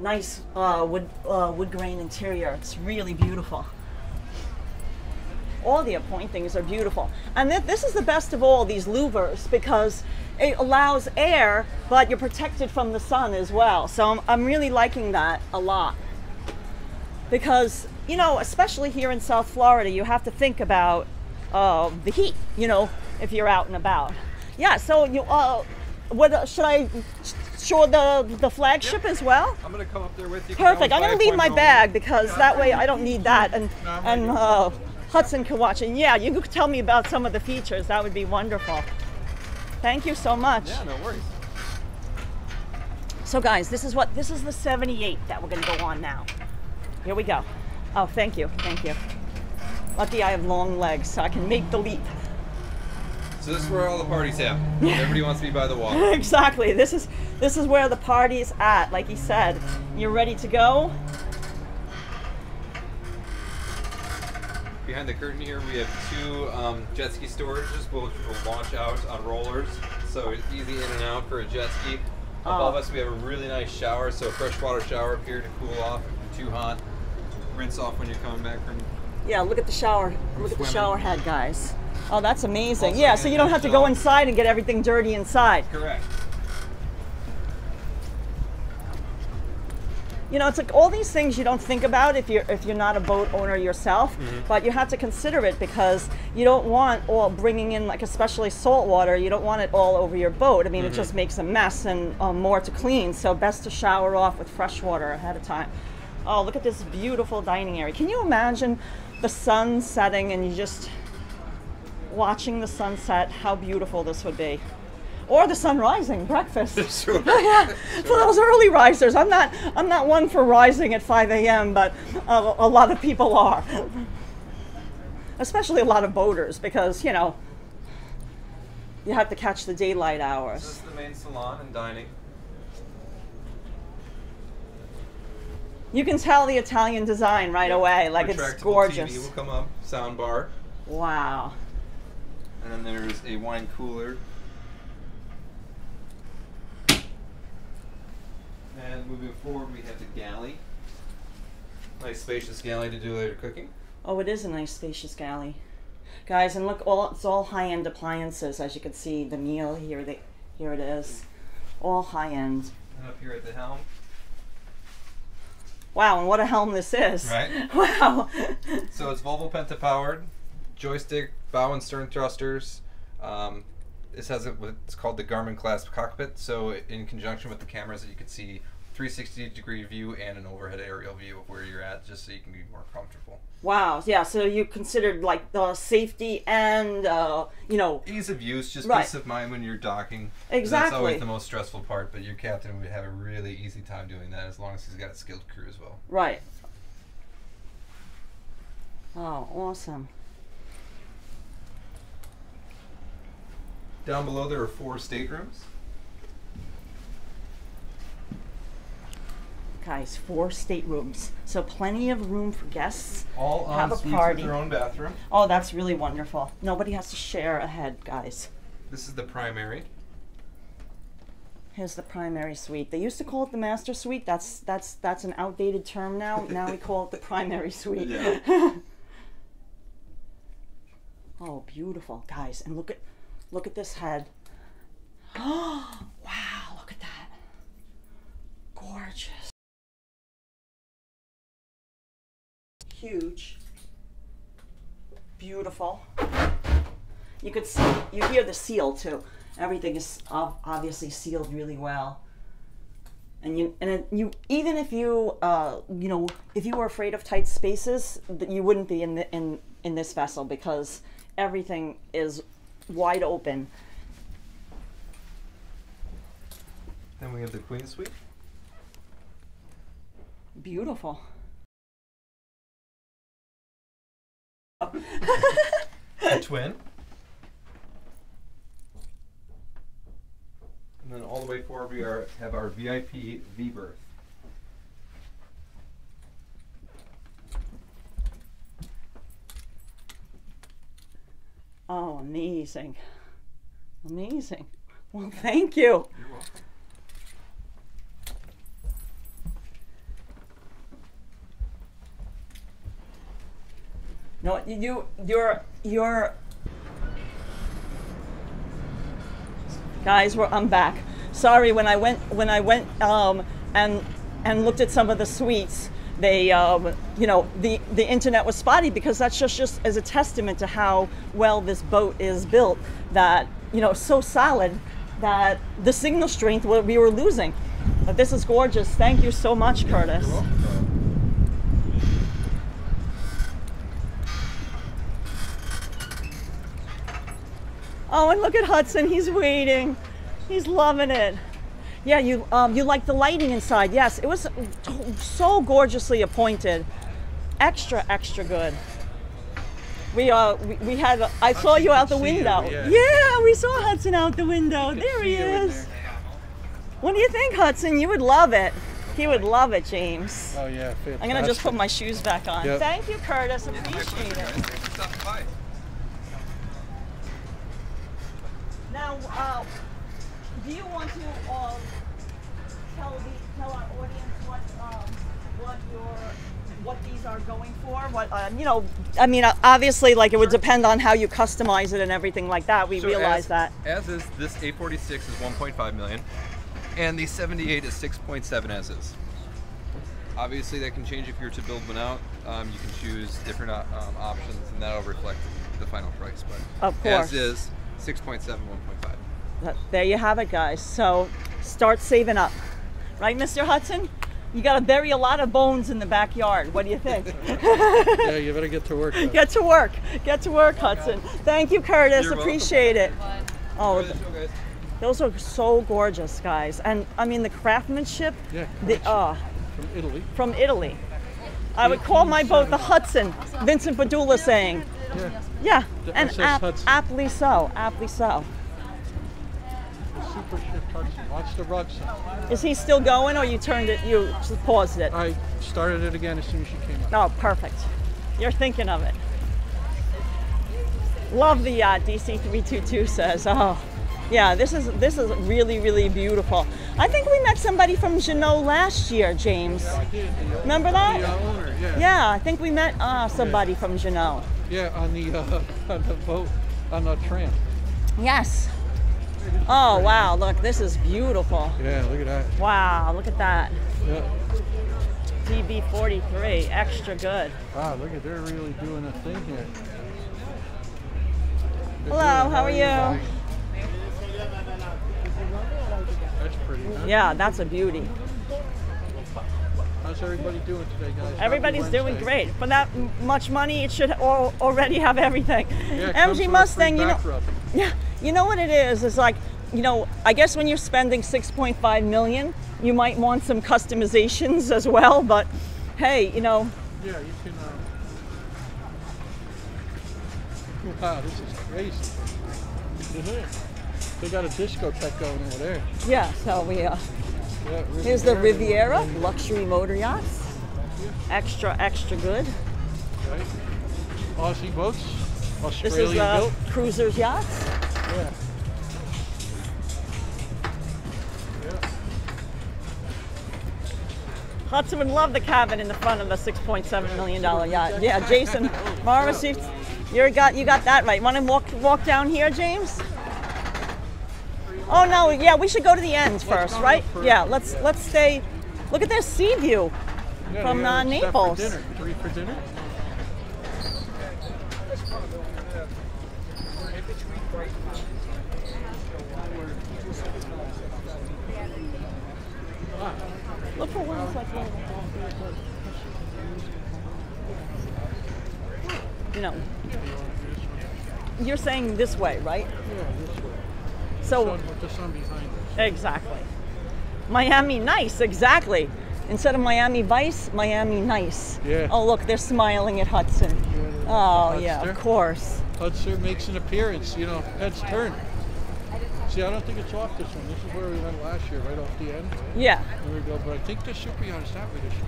[SPEAKER 2] nice uh, wood uh, wood grain interior. It's really beautiful. All the appointings are beautiful. And th- this is the best of all these louvers because it allows air, but you're protected from the sun as well. So I'm, I'm really liking that a lot. Because, you know, especially here in South Florida, you have to think about uh, the heat, you know, if you're out and about. Yeah, so you, uh, what, should I show the, the flagship as well?
[SPEAKER 6] I'm gonna come up there with you.
[SPEAKER 2] Perfect. I'm going to leave my bag because that way I don't need that, and (laughs) and uh, Hudson can watch it. Yeah, you could tell me about some of the features. That would be wonderful. Thank you so much.
[SPEAKER 6] Yeah, no worries.
[SPEAKER 2] So, guys, this is what this is the 78 that we're going to go on now. Here we go. Oh, thank you, thank you. Lucky I have long legs, so I can make the leap.
[SPEAKER 6] So this is where all the parties happen. (laughs) Everybody wants to be by the water.
[SPEAKER 2] exactly. This is this is where the party's at. Like he said, you're ready to go.
[SPEAKER 6] Behind the curtain here, we have two um, jet ski storages, both will launch out on rollers, so it's easy in and out for a jet ski. Above
[SPEAKER 2] Oh.
[SPEAKER 6] us, we have a really nice shower, so a freshwater shower up here to cool off if you're too hot. Rinse off when you're coming back from.
[SPEAKER 2] Yeah, look at the shower. Look at the
[SPEAKER 6] Swimming.
[SPEAKER 2] shower head, guys. Oh, that's amazing.
[SPEAKER 6] Also
[SPEAKER 2] Yeah, so you don't have to go inside and get everything dirty inside.
[SPEAKER 6] Correct.
[SPEAKER 2] You know, it's like all these things you don't think about if you're if you're not a boat owner yourself, but you have to consider it because you don't want all bringing in like especially salt water. You don't want it all over your boat. I mean, it just makes a mess and um, more to clean. So best to shower off with fresh water ahead of time. Oh, look at this beautiful dining area. Can you imagine the sun setting and you just watching the sunset? How beautiful this would be. Or the sun rising, breakfast. (laughs)
[SPEAKER 6] Sure. (laughs)
[SPEAKER 2] yeah, for those early risers. I'm not. I'm not one for rising at 5 a.m., but uh, a lot of people are, especially a lot of boaters, because you know you have to catch the daylight hours.
[SPEAKER 6] This is the main salon and dining.
[SPEAKER 2] You can tell the Italian design right away. Like it's gorgeous.
[SPEAKER 6] TV will come up, sound bar,
[SPEAKER 2] Wow.
[SPEAKER 6] and then there's a wine cooler. And moving forward, we have the galley. Nice spacious galley to do later cooking.
[SPEAKER 2] Oh, it is a nice spacious galley, guys. And look, all it's all high-end appliances, as you can see. The meal here, the, here it is, all high-end.
[SPEAKER 6] And up here at the helm,
[SPEAKER 2] Wow, and what a helm this is!
[SPEAKER 6] Right. (laughs)
[SPEAKER 2] Wow.
[SPEAKER 6] So it's Volvo Penta powered, joystick, bow and stern thrusters. Um, this has a, what's called the Garmin glass cockpit. So in conjunction with the cameras, you can see 360 degree view and an overhead aerial view of where you're at, just so you can be more comfortable.
[SPEAKER 2] Wow. Yeah. So you considered like the safety and uh, you know
[SPEAKER 6] Ease of use, just
[SPEAKER 2] Right.
[SPEAKER 6] peace of mind when you're docking.
[SPEAKER 2] Exactly.
[SPEAKER 6] That's always the most stressful part, but your captain would have a really easy time doing that as long as he's got a skilled crew as well.
[SPEAKER 2] right. Oh, awesome.
[SPEAKER 6] Down below there are four staterooms.
[SPEAKER 2] guys, four staterooms. So plenty of room for guests.
[SPEAKER 6] All
[SPEAKER 2] Have
[SPEAKER 6] en
[SPEAKER 2] a
[SPEAKER 6] suites
[SPEAKER 2] party.
[SPEAKER 6] with their own bathroom.
[SPEAKER 2] Oh, that's really wonderful. Nobody has to share a head, guys.
[SPEAKER 6] This is the primary.
[SPEAKER 2] Here's the primary suite. They used to call it the master suite. That's that's that's an outdated term now. Now we call it the primary suite.
[SPEAKER 6] Yeah. (laughs)
[SPEAKER 2] Oh, beautiful, guys. And look at look at this head. Oh, (gasps) wow, look at that. Gorgeous. Huge. Beautiful. You could see you hear the seal too. Everything is obviously sealed really well. And you and you even if you uh, you know if you were afraid of tight spaces, that you wouldn't be in the, in in this vessel because everything is wide open.
[SPEAKER 6] Then we have the queen suite.
[SPEAKER 2] Beautiful. (laughs)
[SPEAKER 6] The twin. And then all the way forward we are have our VIP V berth.
[SPEAKER 2] Oh, amazing. Amazing. Well, thank you.
[SPEAKER 6] You're welcome.
[SPEAKER 2] No, you you're you're guys. We're, I'm back. Sorry when I went when I went um, and and looked at some of the suites. They, um, you know, the the internet was spotty because that's just just as a testament to how well this boat is built. That you know, so solid that the signal strength we were losing. But this is gorgeous. Thank you so much, Curtis. Oh, and look at Hudson. He's waiting. He's loving it. Yeah, you um, you like the lighting inside? Yes, it was so gorgeously appointed. Extra, extra good. We uh we, we had I saw you out the
[SPEAKER 1] see you,
[SPEAKER 2] window.
[SPEAKER 1] yeah.
[SPEAKER 2] yeah, we saw Hudson out the window. There he
[SPEAKER 1] see you in
[SPEAKER 2] is.
[SPEAKER 1] there.
[SPEAKER 2] What do you think, Hudson? You would love it. He would love it, James.
[SPEAKER 1] Oh yeah, fantastic.
[SPEAKER 2] I'm gonna just put my shoes back on.
[SPEAKER 1] Yep.
[SPEAKER 2] Thank you, Curtis. Appreciate it.
[SPEAKER 6] Thanks for stopping by.
[SPEAKER 2] Now, uh, do you want to um, tell the tell our audience what um, what your what these are going for? What um, you know? I mean, uh, obviously, like it would depend on how you customize it and everything like that. We
[SPEAKER 6] So
[SPEAKER 2] realize
[SPEAKER 6] as,
[SPEAKER 2] that.
[SPEAKER 6] As is, this A46 is 1.5 million, and the 78 is 6.7 as is. Obviously, that can change if you're to build one out. Um, you can choose different uh, um, options, and that'll reflect the final price. But
[SPEAKER 2] Of course.
[SPEAKER 6] as is, 6.7, 1.5.
[SPEAKER 2] But there you have it, guys. So start saving up, right, Mr. Hudson? You got to bury a lot of bones in the backyard. What do you think? (laughs)
[SPEAKER 1] Yeah, you better get to work. though.
[SPEAKER 2] Get to work. Get to work, Hudson. Thank you, Curtis.
[SPEAKER 6] You're welcome.
[SPEAKER 2] Appreciate it. Oh,
[SPEAKER 6] the show, guys.
[SPEAKER 2] Those are so gorgeous, guys. And I mean, the craftsmanship,
[SPEAKER 1] Yeah,
[SPEAKER 2] the, uh,
[SPEAKER 1] from Italy.
[SPEAKER 2] from Italy. I would call my boat the Hudson, Vincent Padula saying.
[SPEAKER 1] Yeah,
[SPEAKER 2] Yeah, and ap-
[SPEAKER 1] Hudson.
[SPEAKER 2] aptly so, aptly so.
[SPEAKER 1] Super ship Hudson. Watch the rug. son.
[SPEAKER 2] Is he still going or you turned it, you paused it?
[SPEAKER 1] I started it again as soon as she came up.
[SPEAKER 2] Oh, perfect. You're thinking of it. Love the yacht, DC322 says. Oh, yeah, this is this is really, really beautiful. I think we met somebody from Jeanneau last year, James.
[SPEAKER 1] I did. The, uh,
[SPEAKER 2] Remember that?
[SPEAKER 1] The uh, owner, yeah.
[SPEAKER 2] Yeah, I think we met uh, somebody from Jeanneau.
[SPEAKER 1] Yeah, on the uh, (laughs) on the boat, on the tram.
[SPEAKER 2] Yes. Oh, wow, look, this is beautiful.
[SPEAKER 1] Yeah, look at that.
[SPEAKER 2] Wow, look at that.
[SPEAKER 1] Yeah.
[SPEAKER 2] DB43, extra good.
[SPEAKER 1] Wow, look at they're really doing a thing here. They're
[SPEAKER 2] Hello, how are you?
[SPEAKER 1] That's pretty. Huh?
[SPEAKER 2] Yeah, that's a beauty.
[SPEAKER 1] How's everybody doing today, guys?
[SPEAKER 2] Everybody's doing great. For that much money, it should al- already have everything.
[SPEAKER 1] Yeah,
[SPEAKER 2] MG Mustang, you know. Yeah, you know what it is? It's like, you know, I guess when you're spending 6.5 million, you might want some customizations as well. But hey, you know,
[SPEAKER 1] Yeah, you can. Uh... (laughs) Wow, this is crazy. They got a disco discotheque going over there.
[SPEAKER 2] yeah. So we, uh,
[SPEAKER 1] Yeah,
[SPEAKER 2] Here's the
[SPEAKER 1] Riviera.
[SPEAKER 2] Riviera luxury motor yachts. Extra, extra good.
[SPEAKER 1] Right. Aussie boats,
[SPEAKER 2] This is uh,
[SPEAKER 1] built.
[SPEAKER 2] cruisers yachts.
[SPEAKER 1] Yeah. yeah.
[SPEAKER 2] Hudson would love the cabin in the front of the $6.7 million yacht. Yeah, Jason Morris, you, you got you got that right. Want to walk walk down here, James? Oh no, yeah, we should go to the end first, right? Yeah, let's let's stay. Look at this sea view. From, uh, Naples.
[SPEAKER 1] Three for dinner.
[SPEAKER 2] Look for one that's like one of know, you're saying this way, right?
[SPEAKER 1] Yeah, this way.
[SPEAKER 2] So
[SPEAKER 1] with the sun behind us.
[SPEAKER 2] Exactly. Miami nice, exactly. Instead of Miami Vice, Miami nice.
[SPEAKER 1] Yeah.
[SPEAKER 2] Oh, look, they're smiling at Hudson. Oh, yeah, of
[SPEAKER 1] Hudster.
[SPEAKER 2] course.
[SPEAKER 1] Hudson makes an appearance, you know, heads turn. See, I don't think it's off this one. This is where we went last year, right off the end.
[SPEAKER 2] Yeah,
[SPEAKER 1] There we go. But I think this should be on way this year.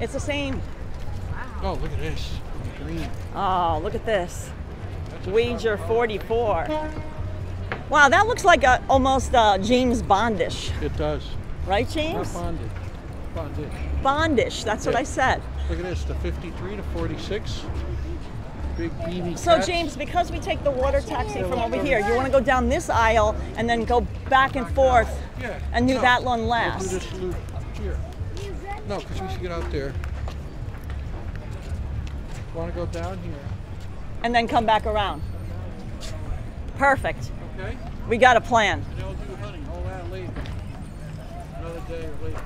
[SPEAKER 2] it's the same.
[SPEAKER 1] Oh, look at this. Green.
[SPEAKER 2] Oh, look at this. Wager 44. Wow, that looks like a, almost uh, James Bondish,
[SPEAKER 1] It does.
[SPEAKER 2] right, James?
[SPEAKER 1] bonded. Bonded.
[SPEAKER 2] Bondish, that's what I said.
[SPEAKER 1] Look at this, the 53 to 46. Big beanie
[SPEAKER 2] So,
[SPEAKER 1] cats.
[SPEAKER 2] James, because we take the water taxi from over here, you want to go down this aisle and then go back and forth
[SPEAKER 1] yeah.
[SPEAKER 2] and do
[SPEAKER 1] no,
[SPEAKER 2] that one
[SPEAKER 1] we'll
[SPEAKER 2] last.
[SPEAKER 1] do this loop here. No, because we should get out there. Want to go down here?
[SPEAKER 2] and then come back around. Perfect.
[SPEAKER 1] Okay.
[SPEAKER 2] We got a plan.
[SPEAKER 1] And they'll do hunting all that later. Another day or later.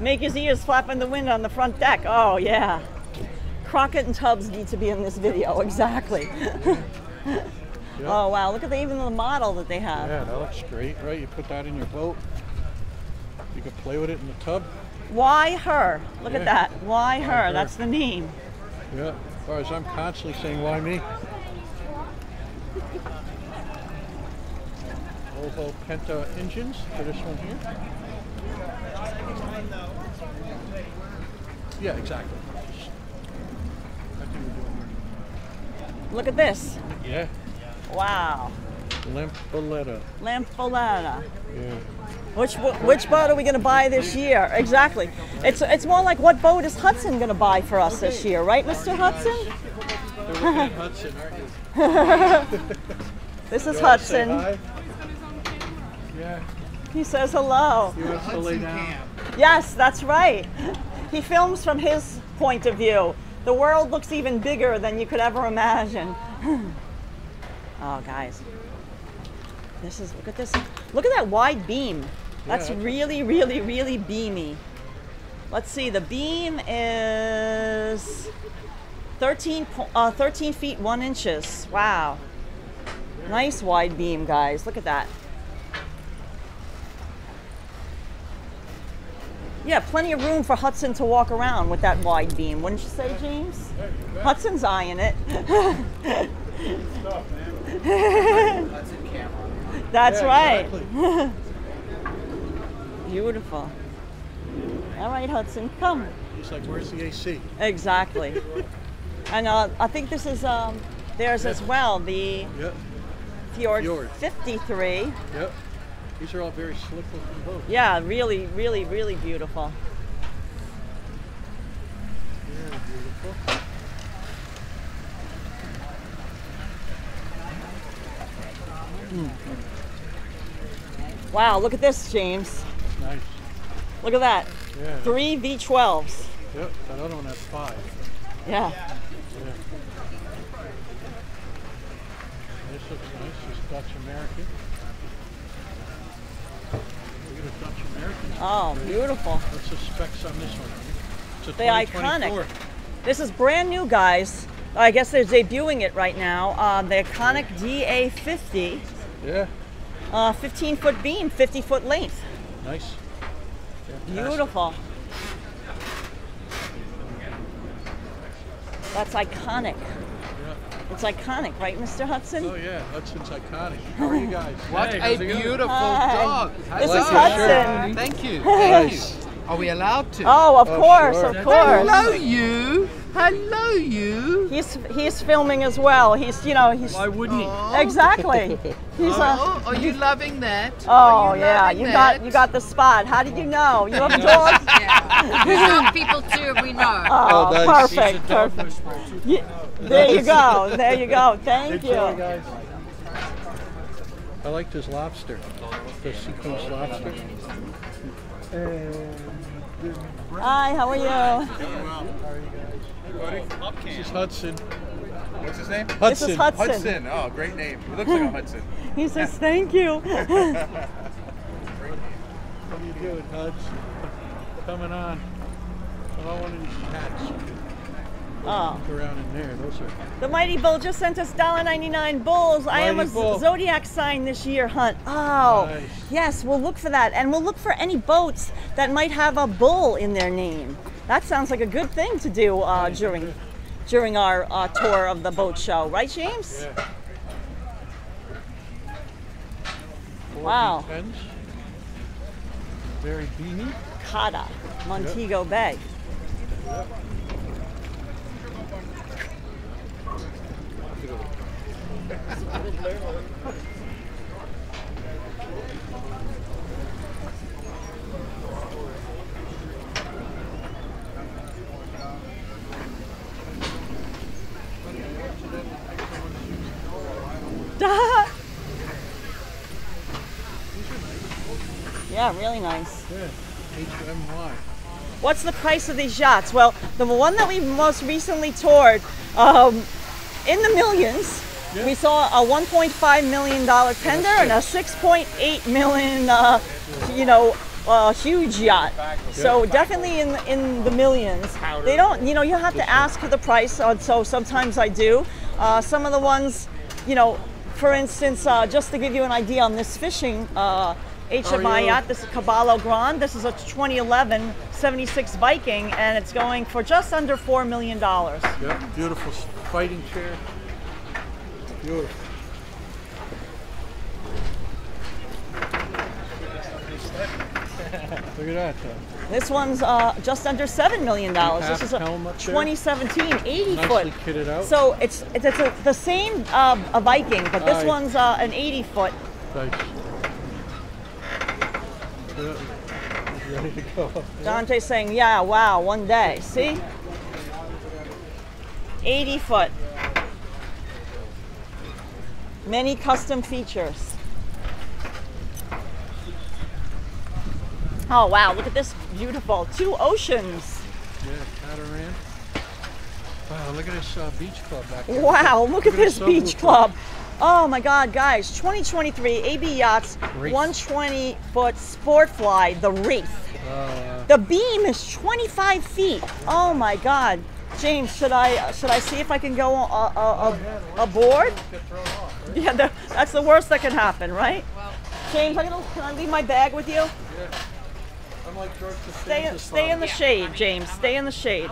[SPEAKER 2] Make his ears flap in the wind on the front deck. Oh, yeah. Crockett and Tubbs need to be in this video. (laughs) Exactly. (laughs) Oh, wow. Look at the, even the model that they have.
[SPEAKER 1] Yeah, that looks great, right? You put that in your boat. You can play with it in the tub.
[SPEAKER 2] Why her? Look at
[SPEAKER 1] Yeah.
[SPEAKER 2] that. Why her?
[SPEAKER 1] her.
[SPEAKER 2] That's the name.
[SPEAKER 1] Yeah. As far as I'm constantly saying, why me? Volvo Penta engines for this one here. Yeah, exactly. Just- I think we're doing
[SPEAKER 2] Look at this.
[SPEAKER 1] Yeah.
[SPEAKER 2] Wow.
[SPEAKER 1] Lampoletta.
[SPEAKER 2] Lampolina.
[SPEAKER 1] Yeah.
[SPEAKER 2] Which bo- which boat are we going to buy this year? Exactly. It's it's more like what boat is Hudson going to buy for us this year, right, Mr. Hudson?
[SPEAKER 1] They're looking at Hudson, aren't you?
[SPEAKER 2] This is
[SPEAKER 1] You wanna say
[SPEAKER 2] Hudson.
[SPEAKER 1] Yeah.
[SPEAKER 2] He says hello.
[SPEAKER 1] He wants to lay down.
[SPEAKER 2] Yes, that's right. He films from his point of view. The world looks even bigger than you could ever imagine. (sighs) oh, guys. This is, look at this. Look at that wide beam. That's
[SPEAKER 1] Yeah.
[SPEAKER 2] really, really, really beamy. Let's see, the beam is 13, po- uh, 13 feet 1 inches. Wow. Nice wide beam, guys. Look at that. Yeah, plenty of room for Hudson to walk around with that wide beam, wouldn't you say, James? Hudson's eyeing it. (laughs) That's
[SPEAKER 1] Yeah,
[SPEAKER 2] right.
[SPEAKER 1] exactly. (laughs)
[SPEAKER 2] Beautiful. All right, Hudson, come.
[SPEAKER 1] He's like, where's the AC?
[SPEAKER 2] Exactly. (laughs) and uh, I think this is um, theirs as well, the
[SPEAKER 1] Yep.
[SPEAKER 2] Fjord,
[SPEAKER 1] Fjord.
[SPEAKER 2] 53.
[SPEAKER 1] Yep. These are all very slick looking boats.
[SPEAKER 2] Yeah, really, really, really beautiful.
[SPEAKER 1] Very beautiful.
[SPEAKER 2] Wow, look at this, James.
[SPEAKER 1] Nice.
[SPEAKER 2] Look at that.
[SPEAKER 1] Yeah.
[SPEAKER 2] Three V12s.
[SPEAKER 1] Yep. That other one has five.
[SPEAKER 2] Yeah.
[SPEAKER 1] Yeah. This looks nice. This is Dutch American. Look at a Dutch American.
[SPEAKER 2] Oh, beautiful.
[SPEAKER 1] What's the specs on this one? It's a
[SPEAKER 2] The iconic. This is brand new, guys. I guess they're debuting it right now. Uh, the iconic DA50,
[SPEAKER 1] Yeah.
[SPEAKER 2] uh, 15 foot beam, 50 foot length.
[SPEAKER 1] Nice. Fantastic.
[SPEAKER 2] Beautiful. That's iconic.
[SPEAKER 1] Yeah.
[SPEAKER 2] It's iconic, right, Mr. Hudson?
[SPEAKER 1] Oh yeah, Hudson's iconic. How are you guys?
[SPEAKER 7] What
[SPEAKER 3] Hey,
[SPEAKER 7] a
[SPEAKER 3] how's it going?
[SPEAKER 7] beautiful
[SPEAKER 2] Hi.
[SPEAKER 7] dog.
[SPEAKER 2] This
[SPEAKER 7] Hello.
[SPEAKER 2] is Hudson.
[SPEAKER 7] Thank you. Thank
[SPEAKER 1] Nice.
[SPEAKER 7] you. Are we allowed to?
[SPEAKER 2] Oh, of
[SPEAKER 1] Oh,
[SPEAKER 2] course,
[SPEAKER 1] sure.
[SPEAKER 2] of course.
[SPEAKER 7] Hello, you. Hello, you.
[SPEAKER 2] He's he's filming as well. He's you know he's
[SPEAKER 3] Why wouldn't he?
[SPEAKER 2] exactly. He's a.
[SPEAKER 7] Oh, are you loving that?
[SPEAKER 2] Oh
[SPEAKER 7] Are you
[SPEAKER 2] yeah, you
[SPEAKER 7] that?
[SPEAKER 2] got you got the spot. How did you know? You have dogs?
[SPEAKER 4] Yeah. We know people too, we know.
[SPEAKER 2] Oh, oh
[SPEAKER 1] nice.
[SPEAKER 2] perfect, perfect. Ye- there you go, (laughs) there you go. Thank
[SPEAKER 1] Enjoy,
[SPEAKER 2] you.
[SPEAKER 1] guys. I like this lobster, the sequence lobster.
[SPEAKER 2] Hi, how are you? How are you guys?
[SPEAKER 1] This is Hudson.
[SPEAKER 8] What's his name?
[SPEAKER 2] This is
[SPEAKER 1] Hudson.
[SPEAKER 2] Hudson.
[SPEAKER 8] Hudson. Oh, great name. He looks like a Hudson. (laughs)
[SPEAKER 2] He says thank you. (laughs)
[SPEAKER 1] What are you doing, Hudson? Coming on. I want one of these hats.
[SPEAKER 2] Oh,
[SPEAKER 1] around in there. Those are.
[SPEAKER 2] the Mighty Bull just sent us $1.99 bulls. I am a
[SPEAKER 1] Bull.
[SPEAKER 2] zodiac sign this year, Hunt. Oh,
[SPEAKER 1] Nice.
[SPEAKER 2] yes, we'll look for that, and we'll look for any boats that might have a bull in their name. That sounds like a good thing to do uh, during during our uh, tour of the boat show, right, James?
[SPEAKER 1] Yeah.
[SPEAKER 2] Wow.
[SPEAKER 1] B10s. Very beamy.
[SPEAKER 2] Kata, Montego Bay. (laughs) yeah, really nice.
[SPEAKER 1] HMY.
[SPEAKER 2] What's the price of these yachts? Well, the one that we most recently toured, um, in the millions.
[SPEAKER 1] Yeah.
[SPEAKER 2] We saw a 1.5 million dollar tender and a 6.8 million, uh, you know, uh, huge yacht. So definitely in in the millions. They don't, you know, you have to ask for the price. uh, So sometimes I do. Uh, some of the ones, you know, for instance, uh, just to give you an idea on this fishing. Uh,
[SPEAKER 1] HMY
[SPEAKER 2] yacht. This is Caballo Grand. This is a 2011 76 Viking, and it's going for just under $4 million.
[SPEAKER 1] Yep. Beautiful fighting chair. Beautiful. Look at that.
[SPEAKER 2] This one's uh, just under $7 million. This is a
[SPEAKER 1] helm up there.
[SPEAKER 2] 2017 80
[SPEAKER 1] Nicely
[SPEAKER 2] foot.
[SPEAKER 1] kitted out.
[SPEAKER 2] So it's, it's, it's a, the same uh, a Viking, but this one's uh, an 80 foot.
[SPEAKER 1] Nice. Yeah. Ready to go.
[SPEAKER 2] Dante's saying, yeah, wow, one day. See? 80 foot. Many custom features. Oh, wow, look at this beautiful. Two oceans.
[SPEAKER 1] Yeah, Catamaran. Wow, look at this uh, beach club back there.
[SPEAKER 2] Wow, look at
[SPEAKER 1] at
[SPEAKER 2] this beach club. Oh my God, guys, 2023 AB Yachts
[SPEAKER 1] Wraith.
[SPEAKER 2] 120 foot sport fly, the Wraith.
[SPEAKER 1] Uh,
[SPEAKER 2] The beam is 25 feet. Oh my God. James, should I should I see if I can go uh, uh, uh, aboard? (laughs) Yeah, the, that's the worst that can happen, right? James, I'm gonna, can I leave my bag with you? Yeah.
[SPEAKER 1] I'm like George
[SPEAKER 2] Stay, stay in the shade, James. Stay in the shade.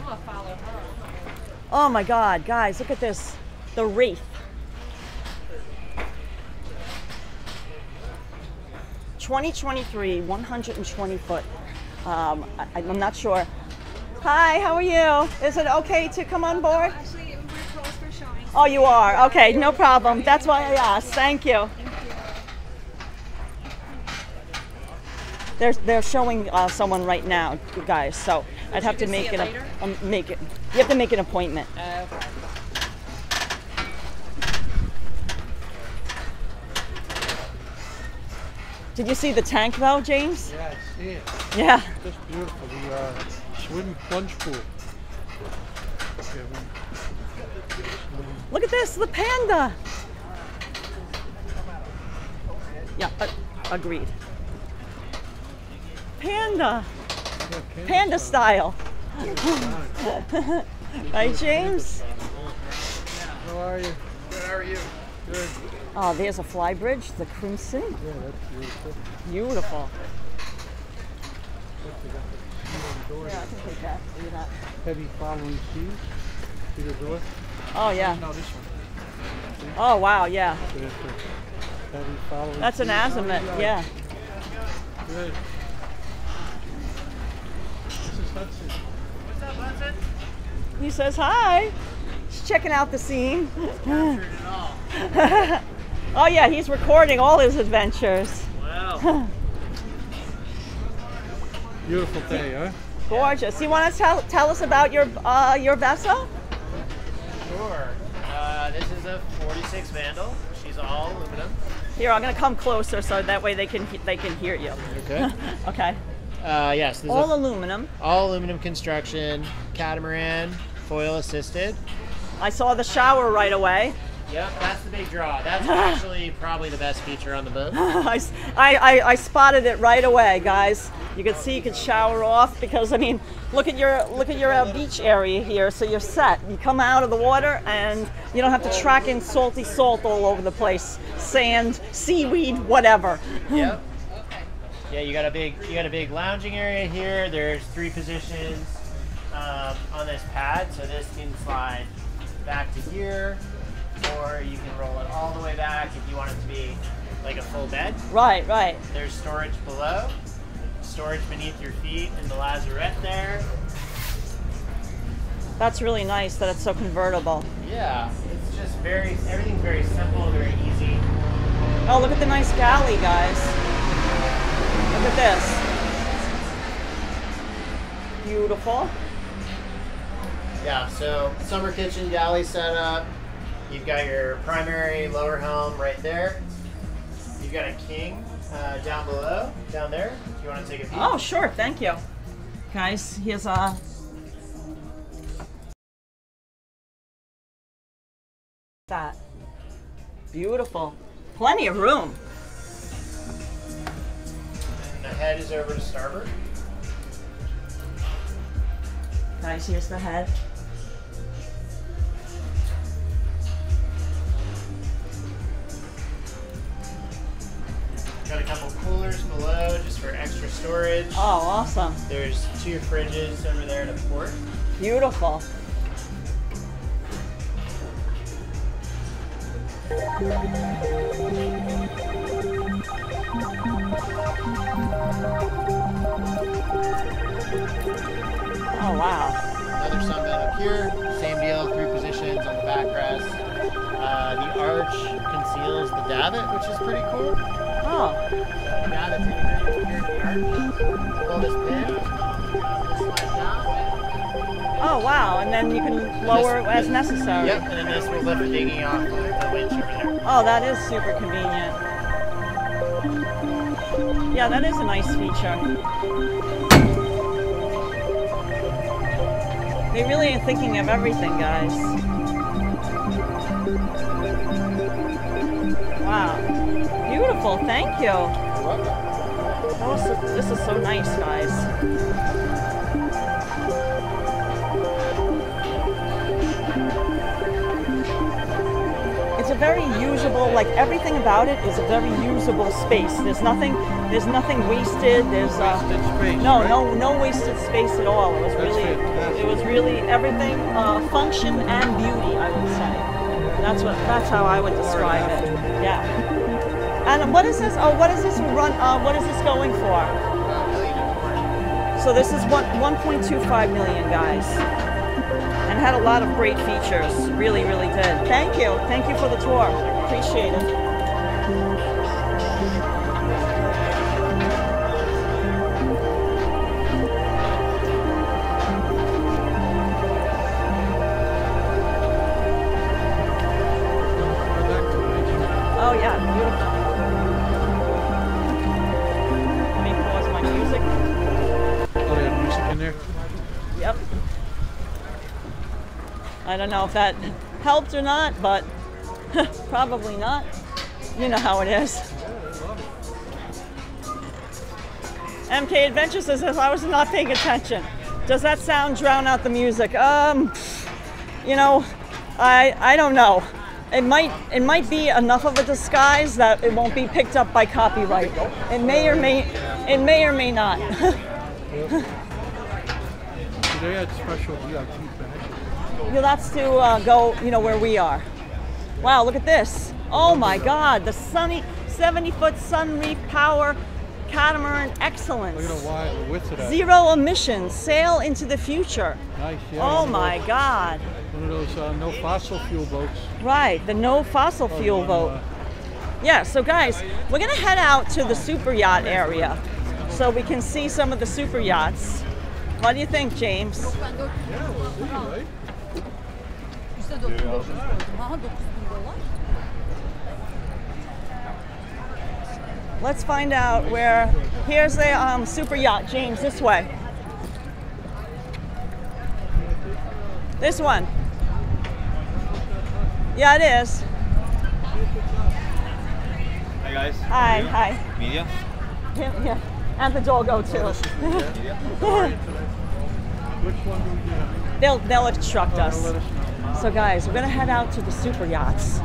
[SPEAKER 2] Oh my God, guys, look at this. The Wraith. Twenty twenty three, one hundred and twenty foot. Um, I, I'm not sure. Hi, how are you? Is it okay to come on board?
[SPEAKER 9] Actually, we're closed for showing.
[SPEAKER 2] Oh, you are. Okay, no problem. That's why I asked. Thank you. They're, they're showing uh, someone right now, you guys. So I'd have to make
[SPEAKER 4] it
[SPEAKER 2] it,
[SPEAKER 4] later?
[SPEAKER 2] a, um, make it. You have to make an appointment. Did you see the tank though, James?
[SPEAKER 1] Yeah, I see it.
[SPEAKER 2] Yeah.
[SPEAKER 1] Just beautiful. The uh, swim plunge pool. Okay, we-
[SPEAKER 2] Look at this, the panda. Yeah, uh, agreed. Panda, panda style. (laughs) right, James?
[SPEAKER 1] How are you?
[SPEAKER 8] Good, how are you?
[SPEAKER 1] Good.
[SPEAKER 2] Oh, there's a fly bridge, the Crimson.
[SPEAKER 1] Yeah, that's beautiful.
[SPEAKER 2] Beautiful.
[SPEAKER 1] Look, they got the key on the door.
[SPEAKER 2] Yeah, I can take that. Look at that.
[SPEAKER 1] Heavy following seas. See the door?
[SPEAKER 2] Oh yeah.
[SPEAKER 1] No, this one.
[SPEAKER 2] Oh wow, yeah.
[SPEAKER 1] That's a heavy following
[SPEAKER 2] That's an
[SPEAKER 1] speed.
[SPEAKER 2] Azimut, yeah.
[SPEAKER 1] Good. This is Hudson.
[SPEAKER 3] What's up, Hudson?
[SPEAKER 2] He says hi. He's checking out the scene.
[SPEAKER 3] Captured it (laughs) all.
[SPEAKER 2] oh yeah, he's recording all his adventures.
[SPEAKER 3] Wow. (laughs)
[SPEAKER 1] Beautiful day, huh?
[SPEAKER 2] Gorgeous. You want to tell tell us about your uh, your vessel?
[SPEAKER 10] Sure. Uh, this is a 46 Vandal. She's all aluminum.
[SPEAKER 2] Here, I'm gonna come closer so that way they can they can hear you.
[SPEAKER 10] Okay. (laughs)
[SPEAKER 2] Okay.
[SPEAKER 10] Uh, yes, this is
[SPEAKER 2] All
[SPEAKER 10] a-
[SPEAKER 2] aluminum.
[SPEAKER 10] all aluminum construction, catamaran, foil assisted.
[SPEAKER 2] I saw the shower right away.
[SPEAKER 10] Yep, that's the big draw. That's (laughs) actually probably the best feature on the boat. (laughs)
[SPEAKER 2] I, I, I spotted it right away, guys. You can see you can shower off because I mean, look at your look at your uh, beach area here. So you're set. You come out of the water and you don't have to track in salty salt all over the place, sand, seaweed, whatever. (laughs)
[SPEAKER 10] Yep. Yeah, you got a big you got a big lounging area here. There's three positions um, on this pad, so this can slide back to here, or you can roll it all the way back if you want it to be like a full bed.
[SPEAKER 2] Right, right.
[SPEAKER 10] There's storage below, storage beneath your feet in the lazarette there.
[SPEAKER 2] That's really nice that it's so convertible.
[SPEAKER 10] Yeah, it's just very everything's very simple, very easy.
[SPEAKER 2] Oh, look at the nice galley, guys. Look at this. Beautiful.
[SPEAKER 10] Yeah, so summer kitchen galley setup. You've got your primary lower helm right there. You've got a king uh, down below, down there. If you want to take a peek.
[SPEAKER 2] Oh, sure. Thank you. Guys, here's a. That. Beautiful. Plenty of room.
[SPEAKER 10] And the head is over to starboard.
[SPEAKER 2] Guys, here's the head.
[SPEAKER 10] Coolers below just for extra storage.
[SPEAKER 2] Oh, awesome.
[SPEAKER 10] There's two fridges over there to the port.
[SPEAKER 2] Beautiful. Oh, wow.
[SPEAKER 10] Another sunbed up here. Same deal, three positions on the backrest. Uh, the arch conceals the davit, which is pretty cool.
[SPEAKER 2] Oh,
[SPEAKER 10] Davit's integrated here in the arch. Pull this pin,
[SPEAKER 2] oh, wow. And then you can lower
[SPEAKER 10] This-
[SPEAKER 2] as necessary.
[SPEAKER 10] Yep, and then this will lift the dinghy off the, the winch over there.
[SPEAKER 2] Oh, that is super convenient. Yeah, that is a nice feature. They really are thinking of everything, guys. Beautiful, thank you. Was this is so nice, guys. It's a very usable, like everything about it is a very usable space. There's nothing, there's nothing wasted. There's uh,
[SPEAKER 1] Wasted space,
[SPEAKER 2] no,
[SPEAKER 1] right?
[SPEAKER 2] no, no wasted space at all. It was
[SPEAKER 1] That's
[SPEAKER 2] really,
[SPEAKER 1] fantastic.
[SPEAKER 2] it was really everything, uh, function and beauty. I would say. That's what, that's how I would describe it. Yeah. And what is this? Oh, what is this run? Uh, what is this going for? So this is one 1.25 million, guys, and had a lot of great features. Really, really did. Thank you, thank you for the tour. Appreciate it. I don't know if that helped or not, but (laughs) probably not. You know how it is. MK Adventure says if I was not paying attention. Does that sound drown out the music? Um, you know, I I don't know. It might it might be enough of a disguise that it won't be picked up by copyright. It may or may it may or may not. (laughs)
[SPEAKER 1] They had special VIP badges.
[SPEAKER 2] Well, that's to uh, go, you know, where we are. Wow, look at this. Oh my God, the sunny 70 foot Sunreef Power Catamaran Excellence.
[SPEAKER 1] Look at the wide width of that.
[SPEAKER 2] Zero emissions, sail into the future.
[SPEAKER 1] Nice. Yeah,
[SPEAKER 2] Oh my
[SPEAKER 1] those-
[SPEAKER 2] God.
[SPEAKER 1] One of those uh, no fossil fuel boats.
[SPEAKER 2] Right, the no fossil
[SPEAKER 1] Oh,
[SPEAKER 2] fuel
[SPEAKER 1] one,
[SPEAKER 2] boat.
[SPEAKER 1] uh,
[SPEAKER 2] Yeah, so guys, we're gonna head out to the super yacht area so we can see some of the super yachts. What do you think, James?
[SPEAKER 1] Right?
[SPEAKER 2] Let's find out where. Here's the um, super yacht, James, this way. This one. Yeah, it is.
[SPEAKER 11] Hi guys.
[SPEAKER 2] Hi, hi.
[SPEAKER 11] Media.
[SPEAKER 2] Yeah, yeah. And the doggo too. (laughs)
[SPEAKER 1] Which one do we get?
[SPEAKER 2] they'll they'll instruct
[SPEAKER 1] Oh,
[SPEAKER 2] us.
[SPEAKER 1] They'll let us know.
[SPEAKER 2] So guys, we're gonna head out to the super yachts.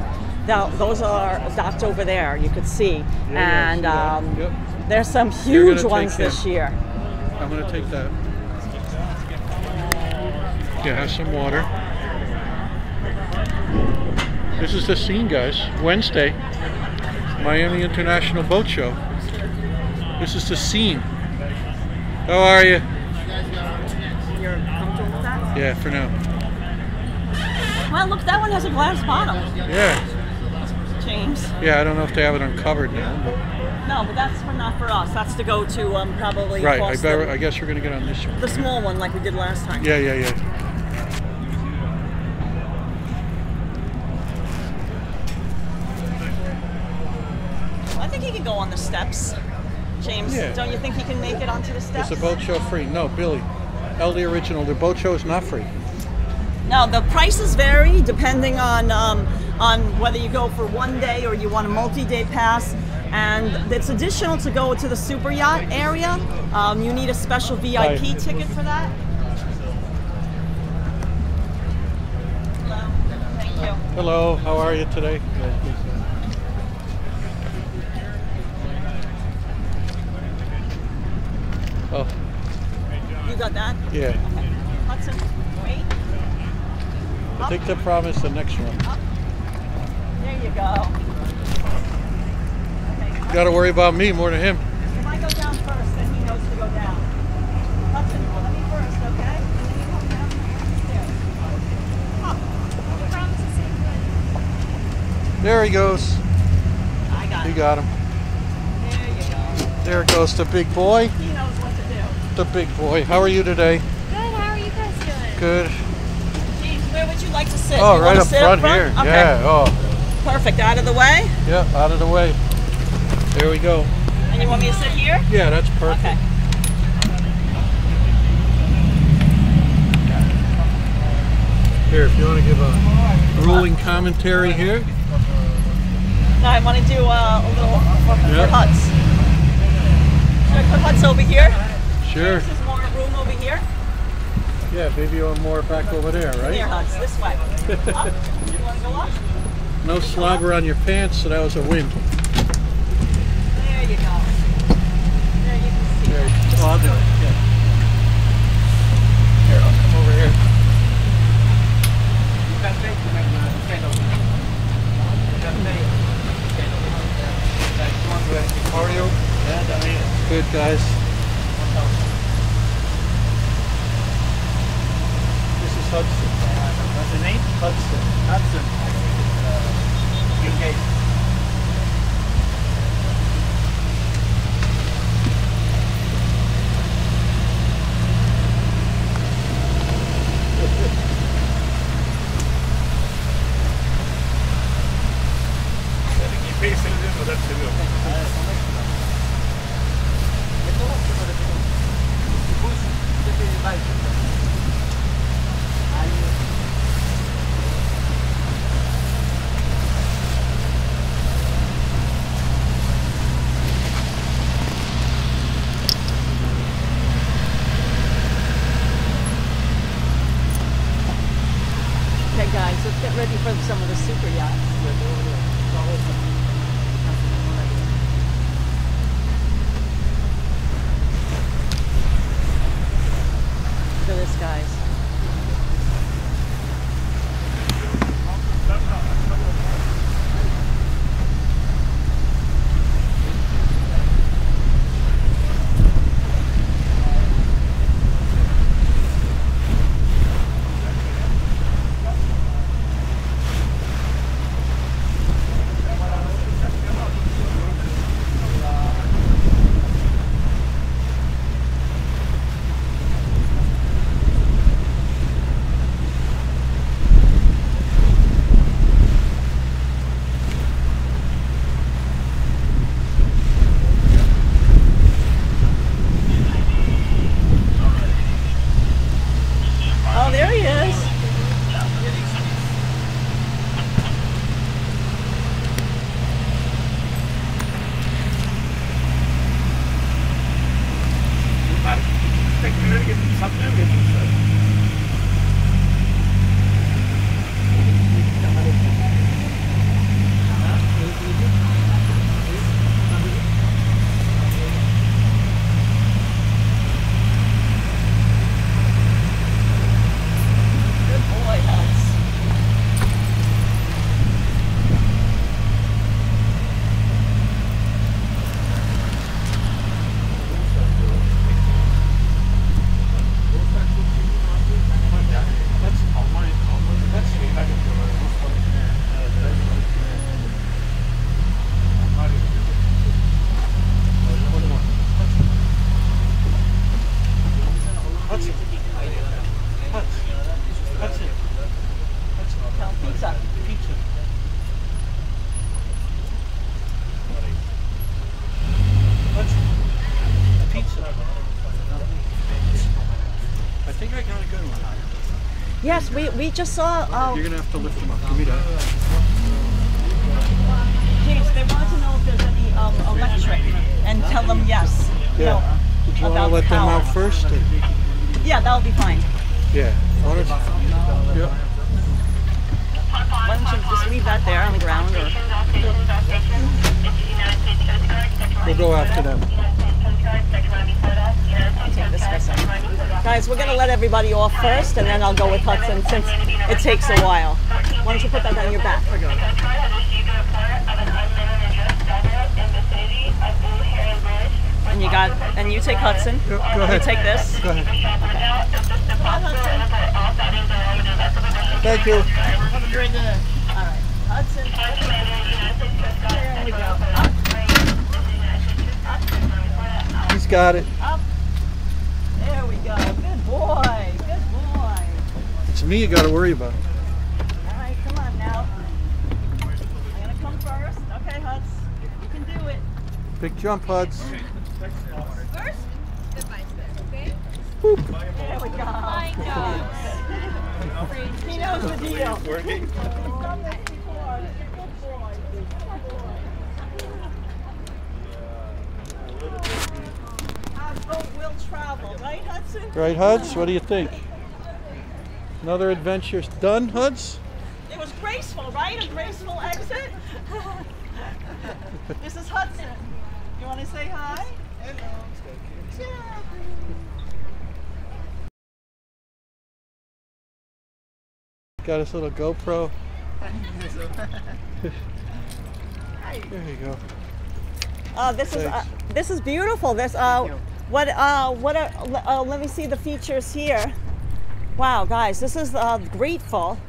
[SPEAKER 2] Now those are docked over there. You could see,
[SPEAKER 1] Yeah, yeah,
[SPEAKER 2] and
[SPEAKER 1] see
[SPEAKER 2] um,
[SPEAKER 1] Yep.
[SPEAKER 2] there's some huge ones this
[SPEAKER 1] him.
[SPEAKER 2] year.
[SPEAKER 1] I'm gonna take that. Yeah, have some water. This is the scene, guys. Wednesday, Miami International Boat Show. This is the scene. How are you?
[SPEAKER 2] You're comfortable?
[SPEAKER 1] Yeah, for now.
[SPEAKER 2] Well, look, that one has a glass bottom,
[SPEAKER 1] Yeah,
[SPEAKER 2] James.
[SPEAKER 1] yeah. I don't know if they have it uncovered now.
[SPEAKER 2] No, but that's for, not for us. That's to go to um, probably
[SPEAKER 1] Right. I better. I guess we're gonna get on this one.
[SPEAKER 2] the small one like we did last time.
[SPEAKER 1] Yeah, yeah, yeah.
[SPEAKER 2] I think he can go on the steps. James,
[SPEAKER 1] Yeah.
[SPEAKER 2] don't you think he can make it onto the steps?
[SPEAKER 1] Is the boat show free? No, Billy. LD Original. The boat show is not free.
[SPEAKER 2] No, the prices vary depending on um, on whether you go for one day or you want a multi-day pass. And it's additional to go to the super yacht area. Um, you need a special VIP ticket for that. Hello. Thank you.
[SPEAKER 1] Hello. How are you today? Oh,
[SPEAKER 2] You got that?
[SPEAKER 1] yeah.
[SPEAKER 2] Hudson, wait.
[SPEAKER 1] I think the promise the next one.
[SPEAKER 2] There you go. Okay.
[SPEAKER 1] Got to worry about me more than him.
[SPEAKER 2] If I go down first, then he knows to go down. Hudson, follow me first, okay? And then you come down the stairs.
[SPEAKER 1] There he goes.
[SPEAKER 2] I got
[SPEAKER 1] You got him.
[SPEAKER 2] There you go.
[SPEAKER 1] There goes the big boy.
[SPEAKER 2] He knows what to do.
[SPEAKER 1] The big boy. How are you today?
[SPEAKER 9] Good, how are you guys doing?
[SPEAKER 1] Good.
[SPEAKER 2] James, where would you like to sit?
[SPEAKER 1] Oh,
[SPEAKER 2] You
[SPEAKER 1] right
[SPEAKER 2] wanna
[SPEAKER 1] up front, here.
[SPEAKER 2] Okay.
[SPEAKER 1] Yeah. Oh,
[SPEAKER 2] Perfect. Out of the way.
[SPEAKER 1] yeah. Out of the way. There we go.
[SPEAKER 2] And you want me to sit here?
[SPEAKER 1] Yeah, that's perfect.
[SPEAKER 2] Okay.
[SPEAKER 1] Here, if you want to give a ruling commentary here.
[SPEAKER 2] Now I want to do uh, a little for, for
[SPEAKER 1] Yeah.
[SPEAKER 2] huts. Should I put huts over here?
[SPEAKER 1] Sure.
[SPEAKER 2] This is more room over here.
[SPEAKER 1] Yeah, maybe you're more back over there, right?
[SPEAKER 2] Here, this way. Up. (laughs) You want to go up?
[SPEAKER 1] No slobber on your pants, so that was a win.
[SPEAKER 2] There you go. There you can see.
[SPEAKER 1] There. Oh, I'll do it. Yeah. Here, I'll come over here. How are you? Good, guys. This is Hudson.
[SPEAKER 10] What's the name?
[SPEAKER 1] Hudson.
[SPEAKER 10] Hudson.
[SPEAKER 2] We, we just saw. Uh,
[SPEAKER 1] You're gonna have to lift him up. Give me that.
[SPEAKER 2] James, they want to know if there's any um, electric, and tell them yes. you know,
[SPEAKER 1] Yeah. Did you want to
[SPEAKER 2] about
[SPEAKER 1] let them out first? or-
[SPEAKER 2] Yeah, that'll be fine.
[SPEAKER 1] Yeah. Why don't you- Yeah.
[SPEAKER 2] Why don't you just leave that there on the ground? Or...
[SPEAKER 1] We'll go after them.
[SPEAKER 2] I'll take this for a second. Guys, we're gonna let everybody off first, and then I'll go with Hudson since it takes a while. Why don't you put that on your back? And you got, and you take Hudson.
[SPEAKER 1] Go, go
[SPEAKER 2] You take this.
[SPEAKER 1] Go ahead.
[SPEAKER 2] Come on, Hudson.
[SPEAKER 1] Thank you.
[SPEAKER 2] Have a great day. All right, Hudson. There we go.
[SPEAKER 1] He's got it.
[SPEAKER 2] up. There we go. Good boy. Good boy.
[SPEAKER 1] It's me you got to worry about.
[SPEAKER 2] All right, come on now. I'm gonna come first. Okay, Huds. You can do it.
[SPEAKER 1] Big jump, Huds.
[SPEAKER 2] First.
[SPEAKER 9] Okay?
[SPEAKER 2] There we go.
[SPEAKER 9] I (laughs)
[SPEAKER 2] He knows the deal.
[SPEAKER 6] Working.
[SPEAKER 2] He's done this before. Our boat will travel, right, Hudson?
[SPEAKER 1] Right, Huds? What do you think? Another adventure done, Huds?
[SPEAKER 2] It was graceful, right? A graceful exit. (laughs) this is Hudson. You want to say hi? Hello.
[SPEAKER 1] Got his little GoPro. (laughs) there you go.
[SPEAKER 2] Uh, this is uh, this is beautiful. This uh, what uh, what are, uh, let me see the features here. Wow, guys, this is uh, grateful.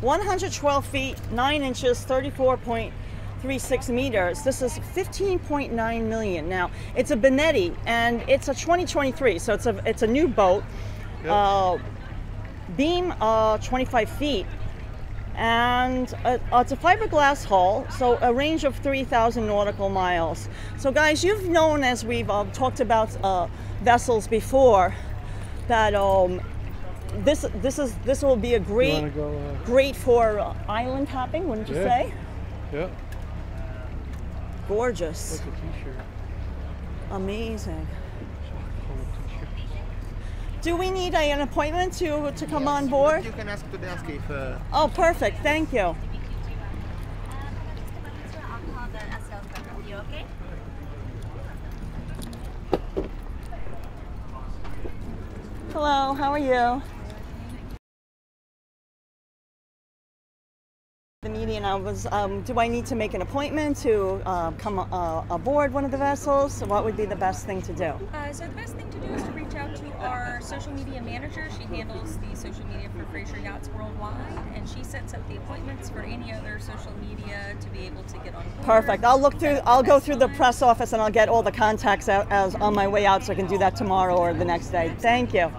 [SPEAKER 2] 112 feet, 9 inches, 34.36 meters. This is 15.9 million. Now, it's a Benetti, and it's a 2023, so it's a it's a new boat. Uh, beam uh, 25 feet and uh, uh, it's a fiberglass hull, so a range of 3,000 nautical miles. So, guys, you've known as we've uh, talked about uh, vessels before that um, this this is this will be a great
[SPEAKER 1] go? Uh,
[SPEAKER 2] great for uh, island hopping, wouldn't you
[SPEAKER 1] Yeah.
[SPEAKER 2] say?
[SPEAKER 1] yeah.
[SPEAKER 2] Gorgeous,
[SPEAKER 1] Like a t-shirt.
[SPEAKER 2] amazing.
[SPEAKER 1] Pull a t-shirt.
[SPEAKER 2] Do we need a, an appointment to to come on board?
[SPEAKER 11] You can ask to ask if uh,
[SPEAKER 2] Oh, perfect. Thank you.
[SPEAKER 9] I'll call the sales rep with you, okay?
[SPEAKER 2] Hello, how are you? The meeting, I was, um, do I need to make an appointment to uh, come uh, aboard one of the vessels? So what would be the best thing to do?
[SPEAKER 12] Uh, so the best thing to do is to reach out to our social media manager. She handles the social media for Fraser Yachts Worldwide, and she sets up the appointments for any other social media to be able to get on board.
[SPEAKER 2] Perfect. I'll look through, I'll go through the press office and I'll get all the contacts out as on my way out so I can do that tomorrow or the next day. Thank you.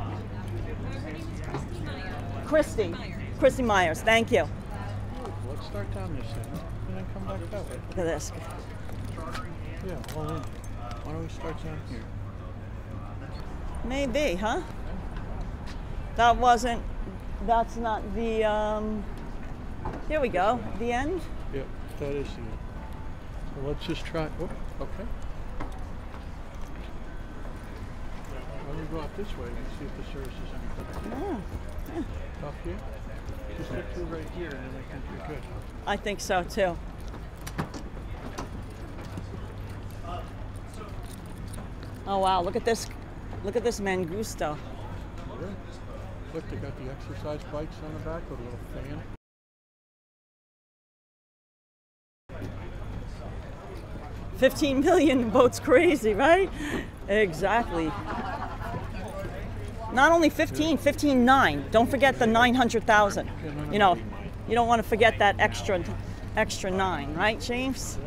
[SPEAKER 2] Christy. Christy Myers, thank you.
[SPEAKER 1] Start down this end and then come back that way.
[SPEAKER 2] Look at this.
[SPEAKER 1] Yeah, all in. Why don't we start down here?
[SPEAKER 2] Maybe, huh? That wasn't, that's not the, um, here we go, the end.
[SPEAKER 1] Yep, that is the end. So let's just try. Oh, okay. Let me go out this way and see if the service is any better.
[SPEAKER 2] Yeah.
[SPEAKER 1] Up here? Just look through right here and then I think you're good.
[SPEAKER 2] I think so too. Oh wow, look at this. Look at this Mangusto.
[SPEAKER 1] Yeah. Look, they got the exercise bikes on the back with a little fan.
[SPEAKER 2] Fifteen million votes crazy, right? Exactly. Not only 15, 15 9. Don't forget the 900,000. You know, you don't want to forget that extra extra 9, right, James?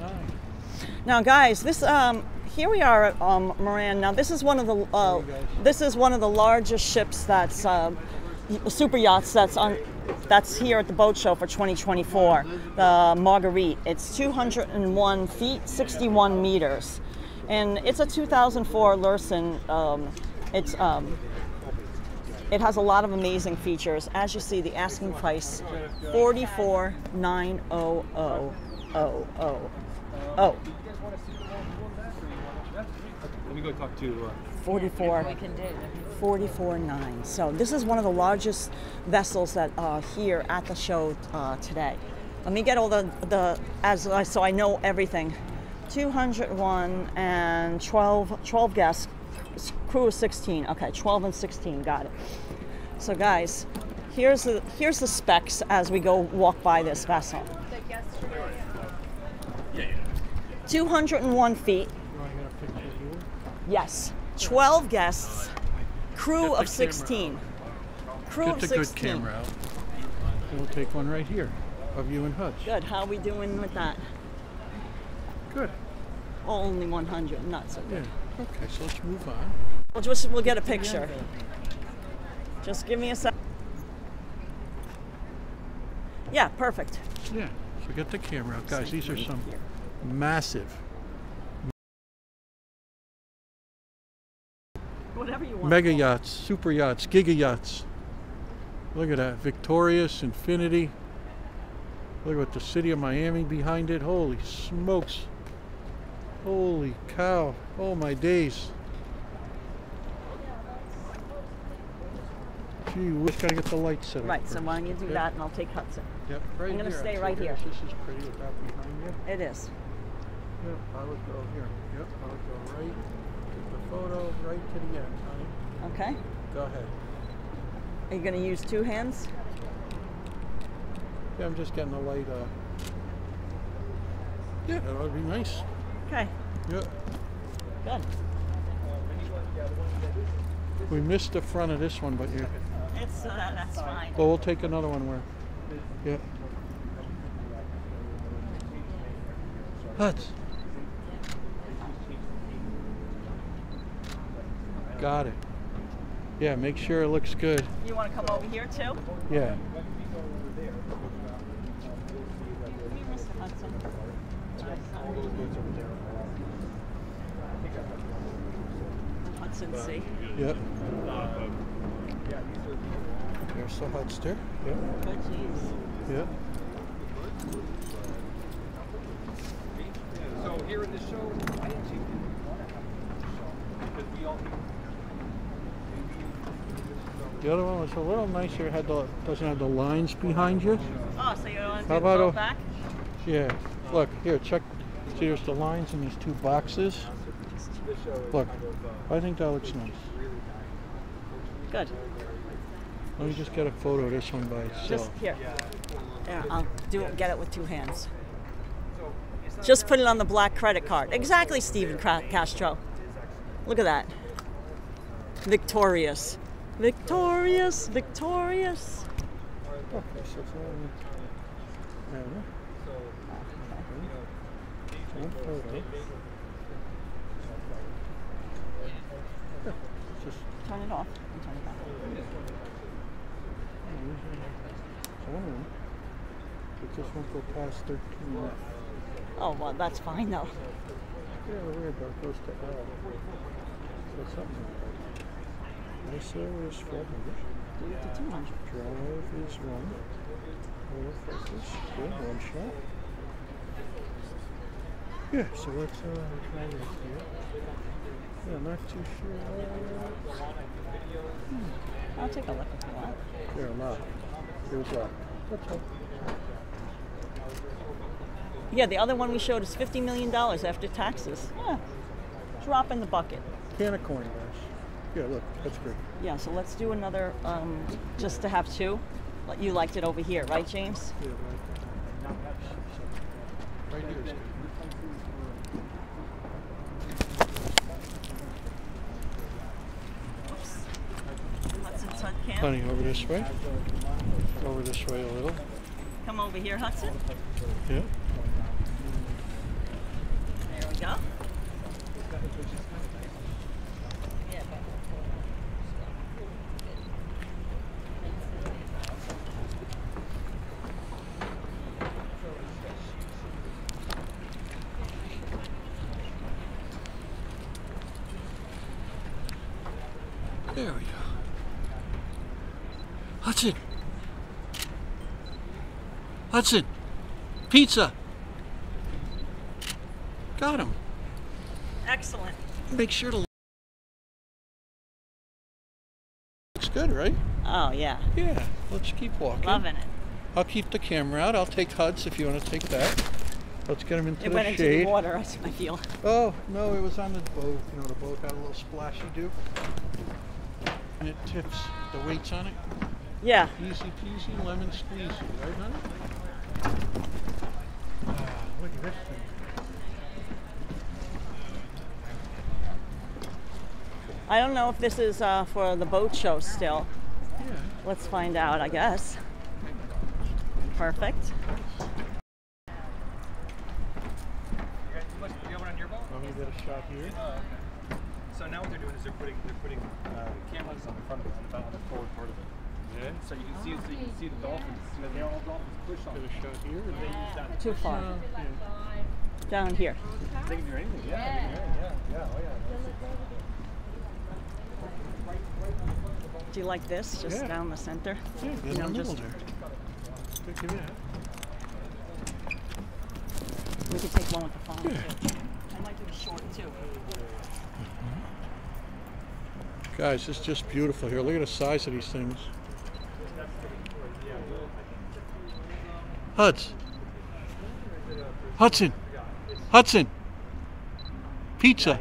[SPEAKER 1] Nine.
[SPEAKER 2] Now, guys, this um, here we are at um, Moran. Now, this is one of the uh, this is one of the largest ships that's uh, super yachts that's on that's here at the boat show for 2024. The Marguerite. It's 201 feet, 61 meters, and it's a 2004 Lürssen. Um, it's um, it has a lot of amazing features. As you see, the asking price, forty-four nine oh oh oh oh oh.
[SPEAKER 11] Let me go talk to. Uh,
[SPEAKER 2] 44
[SPEAKER 4] We can do.
[SPEAKER 2] 44.9 so this is one of the largest vessels that are here at the show uh, today let me get all the the as I so I know everything 201 and 12 12 guests s- crew of 16 okay 12 and 16 got it so guys here's the here's the specs as we go walk by this vessel 201 feet
[SPEAKER 1] You want to get a picture of you?
[SPEAKER 2] Yes. 12 guests, crew of 16. Crew
[SPEAKER 1] Get
[SPEAKER 2] of
[SPEAKER 1] the
[SPEAKER 2] 16.
[SPEAKER 1] good camera out. We'll take one right here of you and Hutch.
[SPEAKER 2] Good. How are we doing with that?
[SPEAKER 1] Good.
[SPEAKER 2] Only 100. Not so
[SPEAKER 1] Yeah. Okay, so let's move on.
[SPEAKER 2] We'll just we'll get a picture. Just give me a sec. Yeah, perfect.
[SPEAKER 1] Yeah. So get the camera out, guys. These are some massive
[SPEAKER 2] Whatever you want.
[SPEAKER 1] mega yachts, super yachts, giga yachts. Look at that. Victorious, Infinity. Look at the city of Miami behind it. Holy smokes. Holy cow. Oh my days. Gee, we gotta get the lights set up.
[SPEAKER 2] Right. So why don't you do
[SPEAKER 1] okay?
[SPEAKER 2] that and I'll take Hudson.
[SPEAKER 1] Yep, right
[SPEAKER 2] I'm gonna
[SPEAKER 1] here,
[SPEAKER 2] stay right here.
[SPEAKER 1] This is pretty with that behind you.
[SPEAKER 2] It is.
[SPEAKER 1] Yep, I would go here. Yep, I would go right, get the photo right to the end, honey.
[SPEAKER 2] Okay.
[SPEAKER 1] Go ahead.
[SPEAKER 2] Are you gonna use two hands?
[SPEAKER 1] Yeah, I'm just getting the light, uh... Yeah, that would be nice.
[SPEAKER 2] Okay.
[SPEAKER 1] Yep.
[SPEAKER 2] Good.
[SPEAKER 1] We missed the front of this one, but you...
[SPEAKER 2] It's uh, that's fine.
[SPEAKER 1] Well, we'll take another one where... Yep. Hutch. Got it. Yeah, make sure it looks good.
[SPEAKER 2] You want to come over here too?
[SPEAKER 1] Yeah.
[SPEAKER 2] Hudson. Hudson C.
[SPEAKER 1] Yep. There's the Hudster. Yep.
[SPEAKER 2] Good jeez.
[SPEAKER 1] Yep.
[SPEAKER 11] so here in the show, I didn't see because we all.
[SPEAKER 1] The other one was a little nicer. Had the doesn't have the lines behind you.
[SPEAKER 2] Oh, so you don't want to
[SPEAKER 1] How
[SPEAKER 2] do
[SPEAKER 1] about
[SPEAKER 2] both
[SPEAKER 1] a-
[SPEAKER 2] back?
[SPEAKER 1] Yeah. Look here. Check. See, there's the lines in these two boxes. Look. I think that looks nice.
[SPEAKER 2] Good.
[SPEAKER 1] Let me just get a photo of this one by itself.
[SPEAKER 2] Just here. Yeah, I'll do it. Get it with two hands. Just put it on the black credit card. Exactly, Stephen Castro. Look at that. Victorious. Victorious. Victorious.
[SPEAKER 1] Okay, so it's all. There. One photo. Yeah, Just
[SPEAKER 2] Turn it off and turn it back.
[SPEAKER 1] So one of them. It just won't go past 13 left.
[SPEAKER 2] Oh, well, that's fine though.
[SPEAKER 1] Yeah, weird though. It goes to L. So something like that. ISO is 400.
[SPEAKER 2] Do it to 200.
[SPEAKER 1] Drive is 1. Autofocus. Good. One shot. Yeah, so let's uh, try this here. Yeah, not too sure.
[SPEAKER 2] I'll take a look if you want.
[SPEAKER 1] There, a lot. There's a. That's all.
[SPEAKER 2] Yeah, the other one we showed is $50 million after taxes. Yeah. Drop in the bucket.
[SPEAKER 1] Can of corn, guys. Yeah, look, that's great.
[SPEAKER 2] Yeah, so let's do another, um, just to have two. You liked it over here, right, James?
[SPEAKER 1] Yeah, right. Right here is good.
[SPEAKER 2] Hudson's Hut Camp.
[SPEAKER 1] Honey, over this way. Over this way a little.
[SPEAKER 2] Come over here, Hudson.
[SPEAKER 1] Yeah.
[SPEAKER 2] There we go.
[SPEAKER 1] There we go. Hudson. Hudson. Pizza. Got him.
[SPEAKER 2] Excellent.
[SPEAKER 1] Make sure to. Looks good, right?
[SPEAKER 2] Oh, yeah.
[SPEAKER 1] Yeah. Let's keep walking.
[SPEAKER 2] Loving it.
[SPEAKER 1] I'll keep the camera out. I'll take Huds if you want to take that. Let's get him into
[SPEAKER 2] It
[SPEAKER 1] the
[SPEAKER 2] went into the water, I feel.
[SPEAKER 1] Oh, no, it was on the boat. You know, the boat got a little splashy do. And it tips. The weight's on it.
[SPEAKER 2] Yeah.
[SPEAKER 1] Easy peasy, lemon squeezy, right, honey?
[SPEAKER 2] I don't know if this is uh, for the boat show still.
[SPEAKER 1] Yeah.
[SPEAKER 2] Let's find out, I guess. Perfect.
[SPEAKER 1] Want me get a shot here?
[SPEAKER 11] So now what they're doing is they're putting they're putting uh, cameras on the front of it, on the, on the forward part of it.
[SPEAKER 1] Yeah.
[SPEAKER 11] So you can see so you can see the
[SPEAKER 2] Too far.
[SPEAKER 1] Yeah.
[SPEAKER 2] Down here.
[SPEAKER 11] They can do anything. Yeah. I mean, yeah. Yeah. Yeah. Oh yeah.
[SPEAKER 2] Do you like this? Just
[SPEAKER 1] Yeah.
[SPEAKER 2] down the center?
[SPEAKER 1] Yeah,
[SPEAKER 2] You
[SPEAKER 1] get in
[SPEAKER 2] know, just-
[SPEAKER 1] there. Good, give me.
[SPEAKER 2] We could take one with the phone
[SPEAKER 1] Yeah.
[SPEAKER 2] too. I might do a short too.
[SPEAKER 1] Guys, it's just beautiful here. Look at the size of these things. Huds. Hudson. Hudson. Pizza.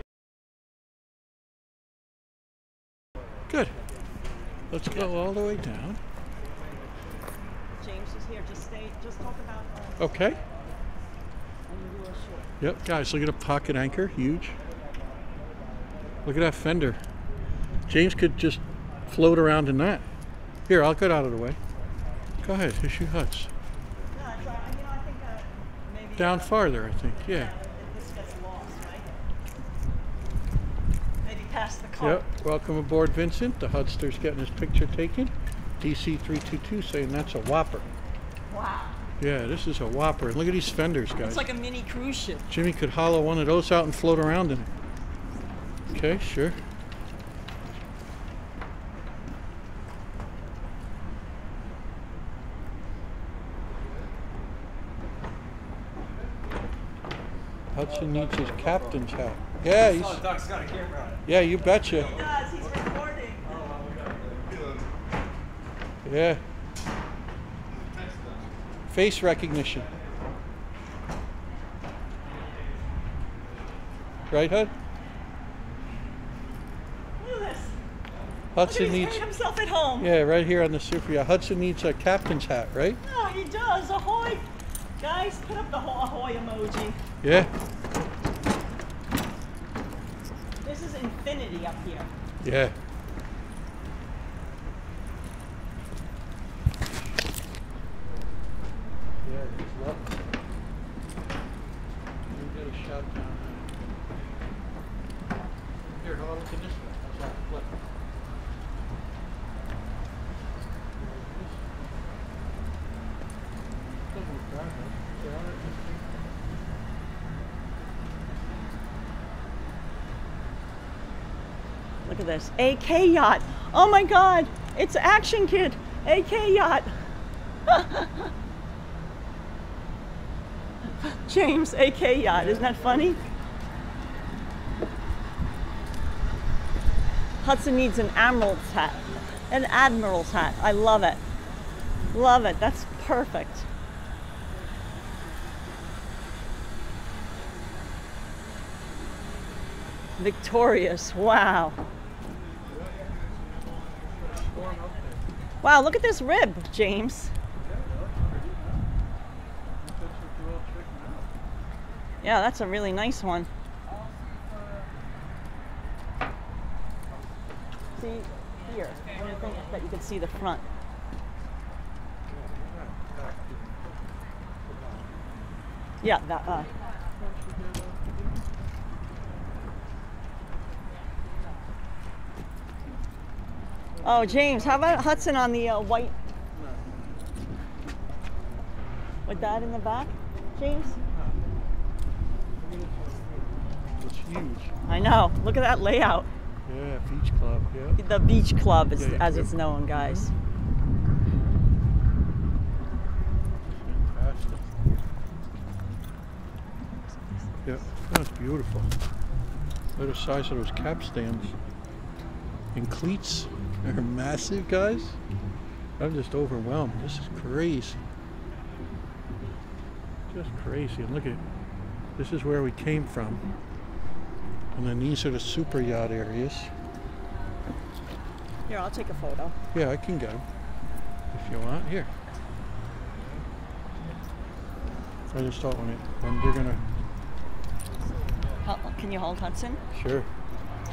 [SPEAKER 1] Good. Let's go all the way down.
[SPEAKER 2] James is here. Just stay. Just talk about. Uh,
[SPEAKER 1] Okay.
[SPEAKER 2] and you do a short.
[SPEAKER 1] Yep, guys, look at a pocket anchor, huge. Look at that fender. James could just float around in that. Here, I'll get out of the way. Go ahead, issue huts.
[SPEAKER 2] No, it's, uh, you know, I think uh, maybe.
[SPEAKER 1] Down farther, I think, yeah.
[SPEAKER 2] this gets lost, right? Maybe past the car.
[SPEAKER 1] Yep, welcome aboard, Vincent. The Hudster's getting his picture taken. DC 322 saying that's a whopper.
[SPEAKER 2] Wow.
[SPEAKER 1] Yeah, this is a whopper. And look at these fenders, guys.
[SPEAKER 2] It's like a mini cruise ship.
[SPEAKER 1] Jimmy could hollow one of those out and float around in it. Okay, sure. Hudson needs his captain's hat. Yeah, he's.
[SPEAKER 11] Doc's got a camera on it.
[SPEAKER 1] Yeah, you betcha.
[SPEAKER 2] Guys, he's recording.
[SPEAKER 1] Yeah. Face recognition. Right, Hud?
[SPEAKER 2] Look at this.
[SPEAKER 1] Hudson needs.
[SPEAKER 2] himself at home.
[SPEAKER 1] Yeah, right here on the super. Yeah, Hudson needs a captain's hat, right?
[SPEAKER 2] Oh, he does. Ahoy. Guys, put up the ho- ahoy emoji.
[SPEAKER 1] Yeah.
[SPEAKER 2] This is infinity up here.
[SPEAKER 1] Yeah. Yeah, he's lovely. Let me get a shot down there. Here, how about look at this one? How's that flip? Doesn't look bad, though. Is it all right, this thing?
[SPEAKER 2] Look at this. AK yacht. Oh my god. It's Action Kid. AK yacht. (laughs) James, AK yacht. Isn't that funny? Hudson needs an admiral's hat. An admiral's hat. I love it. Love it. That's perfect. Victorious. Wow. Wow, look at this rib, James. Yeah, that's a really nice one. See here, what think that you can see the front? Yeah, that. Uh, oh, James, how about Hudson on the uh, white? With that in the back, James?
[SPEAKER 1] It's huge.
[SPEAKER 2] I know. Look at that layout.
[SPEAKER 1] Yeah, beach club. Yeah.
[SPEAKER 2] The beach club, is,
[SPEAKER 1] Yeah,
[SPEAKER 2] as
[SPEAKER 1] yeah.
[SPEAKER 2] it's known, guys.
[SPEAKER 1] Fantastic. Yeah, that's beautiful. Look at the size of those capstans. And cleats are massive, guys. I'm just overwhelmed. This is crazy. Just crazy. And look at this is where we came from. And then these are the super yacht areas.
[SPEAKER 2] Here, I'll take a photo.
[SPEAKER 1] Yeah, I can go. if you want. Here. I just thought when, it, when we're gonna
[SPEAKER 2] Can you hold Hudson?
[SPEAKER 1] sure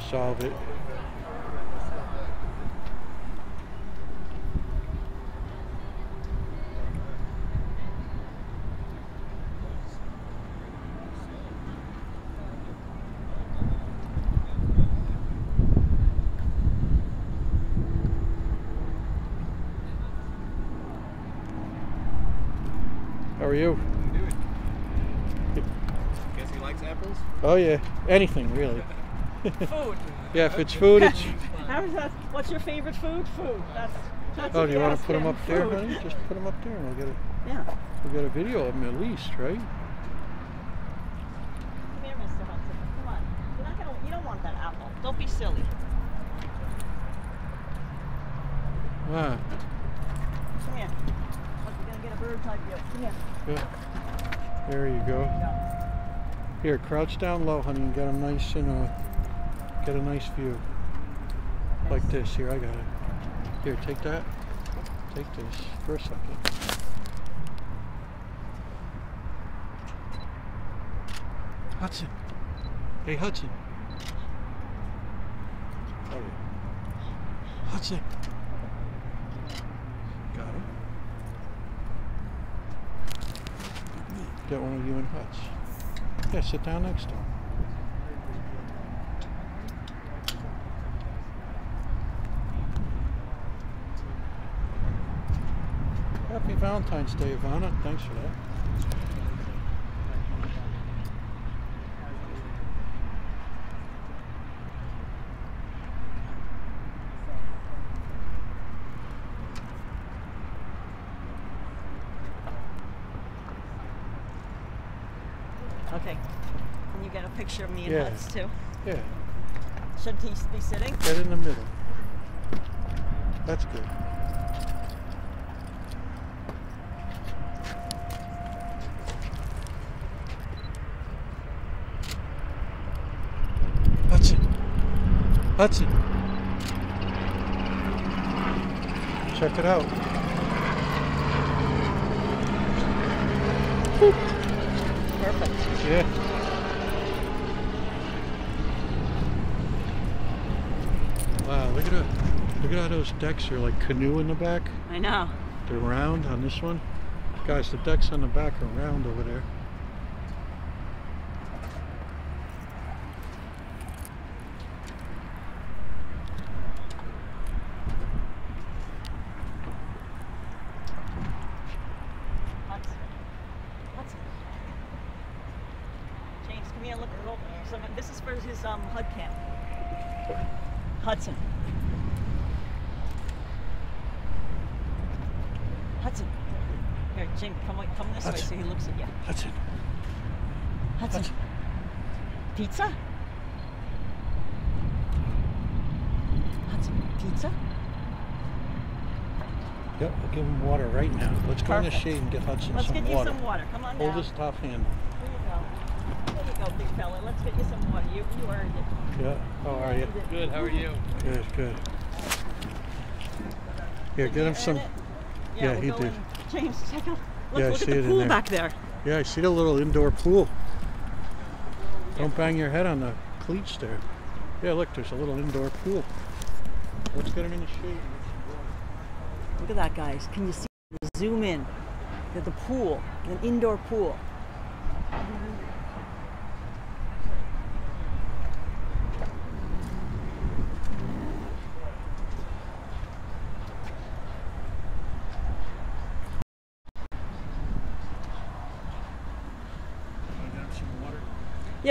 [SPEAKER 1] solve it. How are you?
[SPEAKER 8] Guess he likes apples?
[SPEAKER 1] Oh yeah, anything really. (laughs)
[SPEAKER 2] Food.
[SPEAKER 1] yeah, if it's food, it's. (laughs)
[SPEAKER 2] What's your favorite food? Food. That's. that's
[SPEAKER 1] Oh, do you want to put them up there, honey? Just put them up there, and we'll get a
[SPEAKER 2] Yeah.
[SPEAKER 1] we'll get a video of them at least, right?
[SPEAKER 2] Come here, Mr. Hudson. Come on. You're not gonna. You don't want that apple. Don't be silly.
[SPEAKER 1] Ah,
[SPEAKER 2] Come here. Look, you're gonna get a bird's eye view. Come here.
[SPEAKER 1] yeah. There you go. Here, crouch down low, honey, and get them nice and uh, get a nice view. Like this. Here, I got it. Here, take that. Take this for a second. Hudson. Hey, Hudson. Yeah. Hudson. Got him. Get one of you in Hutch. Yeah, sit down next to him. Happy Valentine's Day, Ivana. Thanks for that.
[SPEAKER 2] Okay. Can you get a picture of me and
[SPEAKER 1] Yeah.
[SPEAKER 2] Huds too?
[SPEAKER 1] Yeah,
[SPEAKER 2] Shouldn't he be sitting?
[SPEAKER 1] get in the middle. That's good. Hudson. Hudson. Check it out.
[SPEAKER 2] Perfect.
[SPEAKER 1] Yeah. Wow, look at it. Look at how those decks are like canoe in the back.
[SPEAKER 2] I know.
[SPEAKER 1] They're round on this one. Guys, the decks on the back are round over there.
[SPEAKER 2] Hudson. Hudson. James, come here. Look. Go. So this is for his um HUD camp. Hudson. Here, James, come on- come this way so he looks at you.
[SPEAKER 1] Hudson.
[SPEAKER 2] Hudson. Pizza? pizza?
[SPEAKER 1] Yep, I'll give him water right now. Let's go in the shade and get Hudson
[SPEAKER 2] Let's
[SPEAKER 1] some
[SPEAKER 2] get you
[SPEAKER 1] water.
[SPEAKER 2] some water. Come on
[SPEAKER 1] Hold
[SPEAKER 2] down.
[SPEAKER 1] his top hand.
[SPEAKER 2] There you go. There you go, big fella. Let's get you some water. You, you earned it.
[SPEAKER 1] Yeah. How are you?
[SPEAKER 3] Good, how are you?
[SPEAKER 1] Good, good. Here, get him some. Yeah,
[SPEAKER 2] we'll
[SPEAKER 1] he did.
[SPEAKER 2] in. James, check out. Look,
[SPEAKER 1] Yeah, I
[SPEAKER 2] look
[SPEAKER 1] see
[SPEAKER 2] at the pool
[SPEAKER 1] there.
[SPEAKER 2] back there.
[SPEAKER 1] Yeah, I see the little indoor pool. Don't bang your head on the cleats there. Yeah, look, there's a little indoor pool. Let's get him in the shade.
[SPEAKER 2] Look at that, guys. Can you see? Zoom in. The pool, an indoor pool.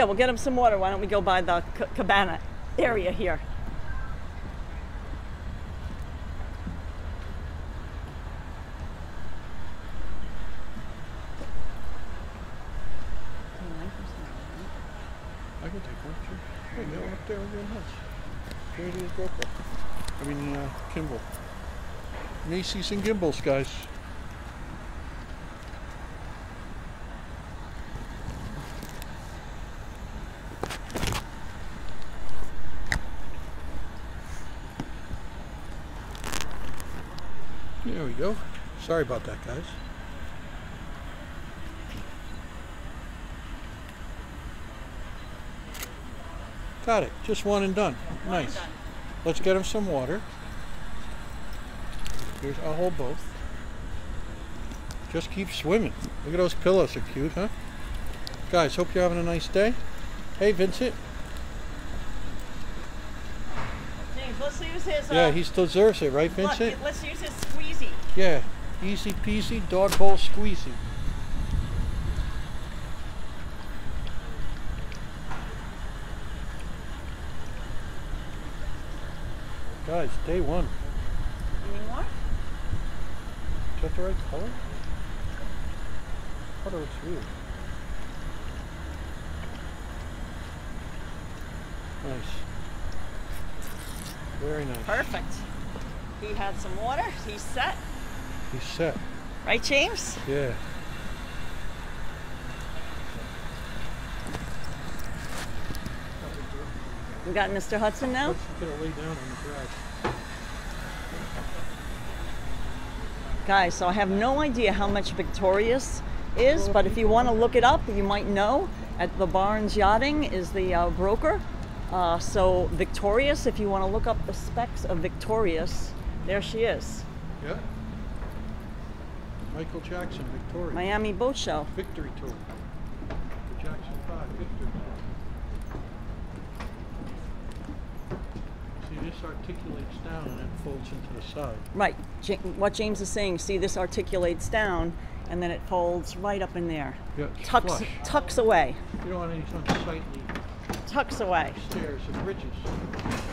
[SPEAKER 2] Yeah, we'll get him some water. Why don't we go by the c- cabana area here?
[SPEAKER 1] I can take one, sure. Hey, one up there with your nuts. Here it is, GoPro. I mean, uh, gimbal. Macy's and Gimbels, guys. There we go. Sorry about that, guys. Got it. Just one and done. nice. Let's get him some water. Here's, I'll hold both. Just keep swimming. Look at those pillows, They're cute, huh? Guys, hope you're having a nice day. Hey, Vincent.
[SPEAKER 2] James, let's use his.
[SPEAKER 1] Yeah,
[SPEAKER 2] uh,
[SPEAKER 1] he deserves it, right,
[SPEAKER 2] look,
[SPEAKER 1] Vincent?
[SPEAKER 2] let's use his.
[SPEAKER 1] Yeah, easy peasy, dog bowl squeezy. Guys, day one.
[SPEAKER 2] Any more?
[SPEAKER 1] Is that the right color? Color looks weird. Nice. Very nice.
[SPEAKER 2] Perfect. He had some water. He's set.
[SPEAKER 1] He's set.
[SPEAKER 2] Right, James?
[SPEAKER 1] Yeah.
[SPEAKER 2] We got Mr. Hudson now.
[SPEAKER 1] Let's get her lay down on the grass.
[SPEAKER 2] Guys, so I have no idea how much Victorious is, but if you want to look it up, you might know. At the Barnes Yachting is the uh, broker. Uh, so Victorious, if you want to look up the specs of Victorious, there she is.
[SPEAKER 1] Yeah. Michael Jackson, Victoria.
[SPEAKER 2] Miami Boat Show.
[SPEAKER 1] Victory Tour. The Jackson 5 Victory Tour. See, this articulates down and then folds into the side.
[SPEAKER 2] Right. Ja- what James is saying, see, this articulates down and then it folds right up in there.
[SPEAKER 1] Yeah,
[SPEAKER 2] tucks,
[SPEAKER 1] flush.
[SPEAKER 2] tucks away.
[SPEAKER 1] You don't want any unsightly
[SPEAKER 2] Tucks away.
[SPEAKER 1] stairs and bridges.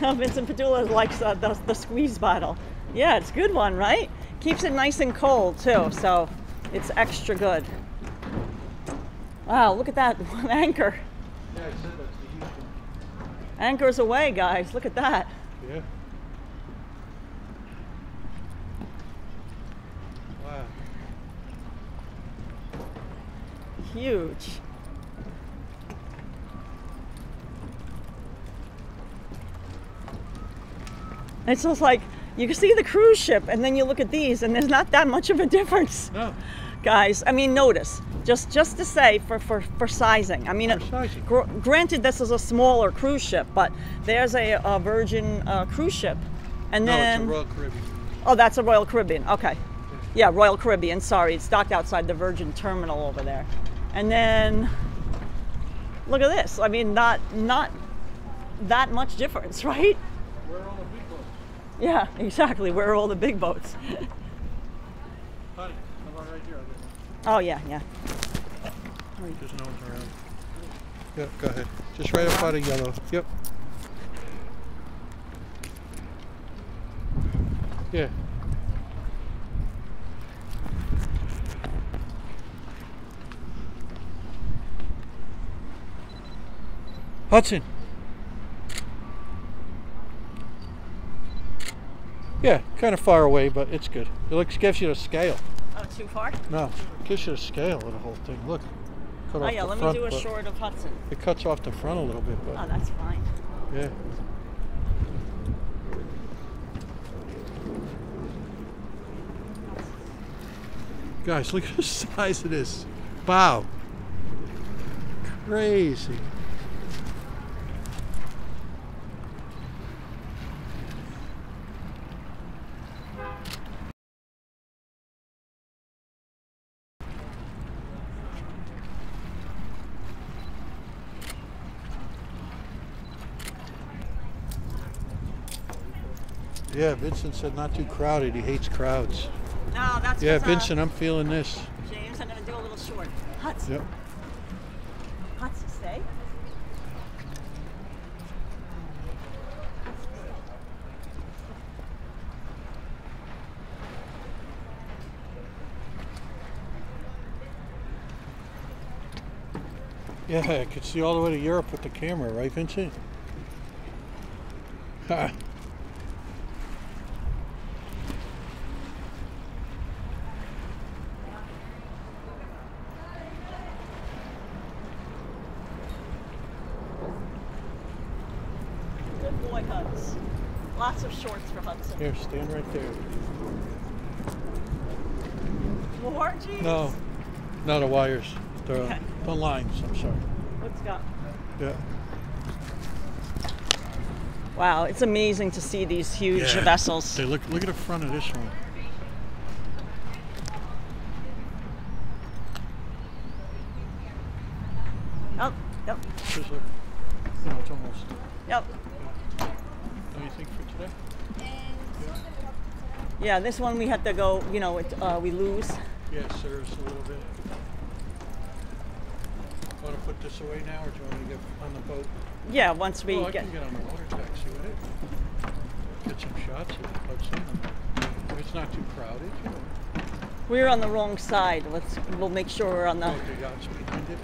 [SPEAKER 1] (laughs)
[SPEAKER 2] Vincent Padula likes uh, the, the squeeze bottle. Yeah, it's a good one, right? Keeps it nice and cold too, so it's extra good. Wow, look at that (laughs) anchor.
[SPEAKER 1] Yeah, I said that's the Houston.
[SPEAKER 2] Anchors away, guys. Look at that.
[SPEAKER 1] Yeah. Wow.
[SPEAKER 2] Huge. It's just like you can see the cruise ship, and then you look at these, and there's not that much of a difference.
[SPEAKER 1] No.
[SPEAKER 2] Guys, I mean, notice just just to say for for, for sizing. I mean,
[SPEAKER 1] For sizing.
[SPEAKER 2] gr- granted, this is a smaller cruise ship, but there's a, a Virgin uh, cruise ship, and
[SPEAKER 1] No,
[SPEAKER 2] then
[SPEAKER 1] it's a Royal Caribbean.
[SPEAKER 2] Oh, that's a Royal Caribbean. Okay. Yeah, Royal Caribbean. Sorry, it's docked outside the Virgin Terminal over there. And then look at this. I mean, not not that much difference, (laughs) right? Yeah, exactly. Where are all the big boats? (laughs)
[SPEAKER 1] Honey, how about right here?
[SPEAKER 2] Oh yeah, yeah.
[SPEAKER 1] There's no one's around. Yep, go ahead. Just right up by the yellow. Yep. Yeah. Hudson. Yeah, kind of far away, but it's good. It looks gives you a scale.
[SPEAKER 2] Oh, too far?
[SPEAKER 1] No, it gives you a scale of the whole thing. Look. Cut
[SPEAKER 2] Oh
[SPEAKER 1] off
[SPEAKER 2] yeah, let
[SPEAKER 1] front,
[SPEAKER 2] me do a short of Hudson.
[SPEAKER 1] It cuts off the front a little bit, but
[SPEAKER 2] Oh, that's fine.
[SPEAKER 1] yeah. Guys, look at the (laughs) size of this bow. Crazy. Yeah, Vincent said not too crowded. He hates crowds.
[SPEAKER 2] No, that's
[SPEAKER 1] Yeah,
[SPEAKER 2] uh,
[SPEAKER 1] Vincent, I'm feeling this.
[SPEAKER 2] James, I'm gonna do a little short. Hudson.
[SPEAKER 1] Yep.
[SPEAKER 2] Hudson, stay.
[SPEAKER 1] Yeah, I could see all the way to Europe with the camera, right, Vincent? (laughs) Ha.
[SPEAKER 2] Good boy, Huds. Lots of shorts for Hudson.
[SPEAKER 1] Here, stand right there.
[SPEAKER 2] More, James?
[SPEAKER 1] No, not the wires, the, (laughs) the lines. I'm sorry.
[SPEAKER 2] What's got?
[SPEAKER 1] Yeah.
[SPEAKER 2] Wow, it's amazing to see these huge
[SPEAKER 1] Yeah.
[SPEAKER 2] vessels.
[SPEAKER 1] Hey, look, look at the front of this one.
[SPEAKER 2] Oh, yep,
[SPEAKER 1] Just look. No, it's almost.
[SPEAKER 2] yep.
[SPEAKER 1] Don't you think for today?
[SPEAKER 2] Yeah, this one we had to go, you know, it, uh, we lose.
[SPEAKER 1] Yeah, it serves a little bit. Want to put this away now, or do you want to get on the boat?
[SPEAKER 2] Yeah, once we
[SPEAKER 1] oh, I
[SPEAKER 2] get.
[SPEAKER 1] can get on the water taxi with it. Get some shots of Hudson. If it's not too crowded, you know.
[SPEAKER 2] We're on the wrong side. Let's. We'll make sure we're on the.
[SPEAKER 1] Oh, the yacht's behind it.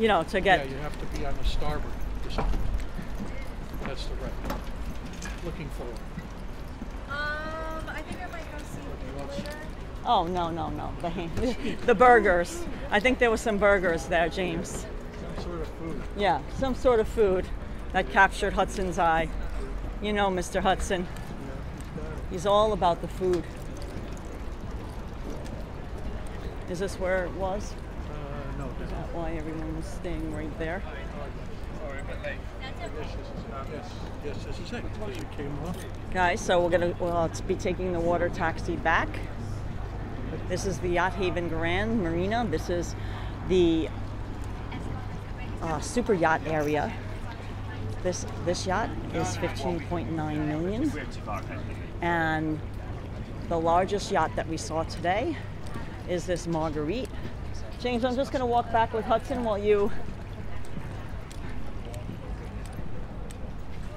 [SPEAKER 2] You know, to get.
[SPEAKER 1] Yeah, you have to be on the starboard. That's the right. Looking forward.
[SPEAKER 9] Um, I think I might go see later.
[SPEAKER 2] Oh no no no the ham- the burgers. I think there were some burgers there, James.
[SPEAKER 1] Some sort of food.
[SPEAKER 2] Yeah, some sort of food that captured Hudson's eye. You know, Mr. Hudson. He's all about the food. Is this where it was?
[SPEAKER 1] Uh, no,
[SPEAKER 2] Is that why everyone was staying right there?
[SPEAKER 8] Sorry, but late.
[SPEAKER 1] Yes, yes, this is it. As you came off.
[SPEAKER 2] Guys, so we're gonna well, let's be taking the water taxi back. This is the Yacht Haven Grand Marina. This is the uh, super yacht area. This this yacht is 15.9 million, and the largest yacht that we saw today is this Marguerite. James, I'm just gonna walk back with Hudson while you.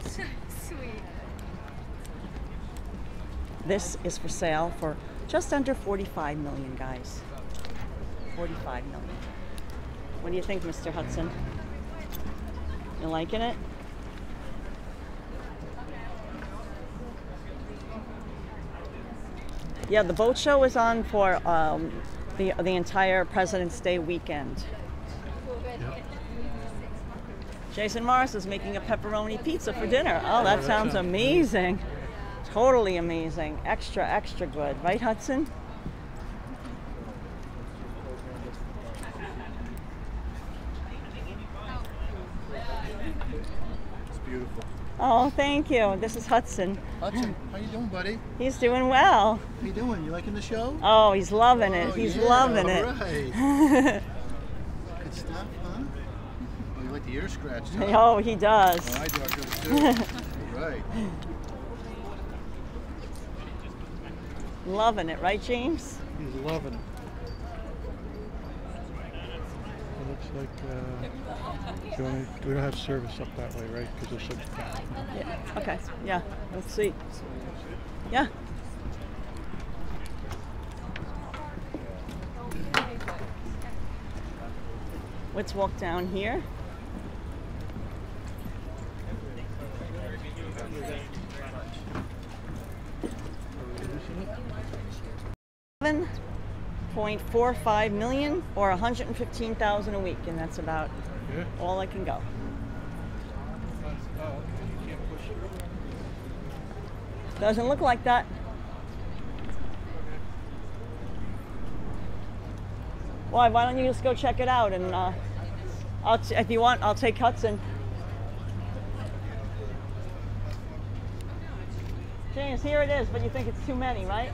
[SPEAKER 2] (laughs)
[SPEAKER 9] Sweet.
[SPEAKER 2] This is for sale for just under 45 million, guys. 45 million. What do you think, Mr. Hudson? You liking it? Yeah, the boat show is on for um, the the entire President's Day weekend. Jason Morris is making a pepperoni pizza for dinner. Oh, that sounds amazing. Totally amazing. Extra, extra good. Right, Hudson?
[SPEAKER 5] It's beautiful.
[SPEAKER 2] Oh, thank you. This is Hudson.
[SPEAKER 5] Hudson, how you doing, buddy?
[SPEAKER 2] He's doing well.
[SPEAKER 5] How you doing? You liking the show?
[SPEAKER 2] Oh, he's loving it.
[SPEAKER 5] Oh,
[SPEAKER 2] he's
[SPEAKER 5] yeah,
[SPEAKER 2] loving it.
[SPEAKER 5] right. (laughs) Good stuff, huh? Oh, you like the ear scratched, huh?
[SPEAKER 2] oh, he does.
[SPEAKER 5] Oh, I do. I do too. (laughs) All right.
[SPEAKER 2] Loving it, right, James?
[SPEAKER 1] He's loving it. It looks like uh, do you want me- we don't have service up that way, right? Because there's traffic.
[SPEAKER 2] Yeah. Okay. Yeah. Let's see. Yeah. Let's walk down here. 1.45 million or five million or 115,000 a week, and that's about
[SPEAKER 1] Yeah.
[SPEAKER 2] all I can go.
[SPEAKER 1] Okay. You can't push it.
[SPEAKER 2] Doesn't look like that. Why? Why don't you just go check it out and uh, I'll t- if you want, I'll take Hudson. James, here it is, but you think it's too many, right?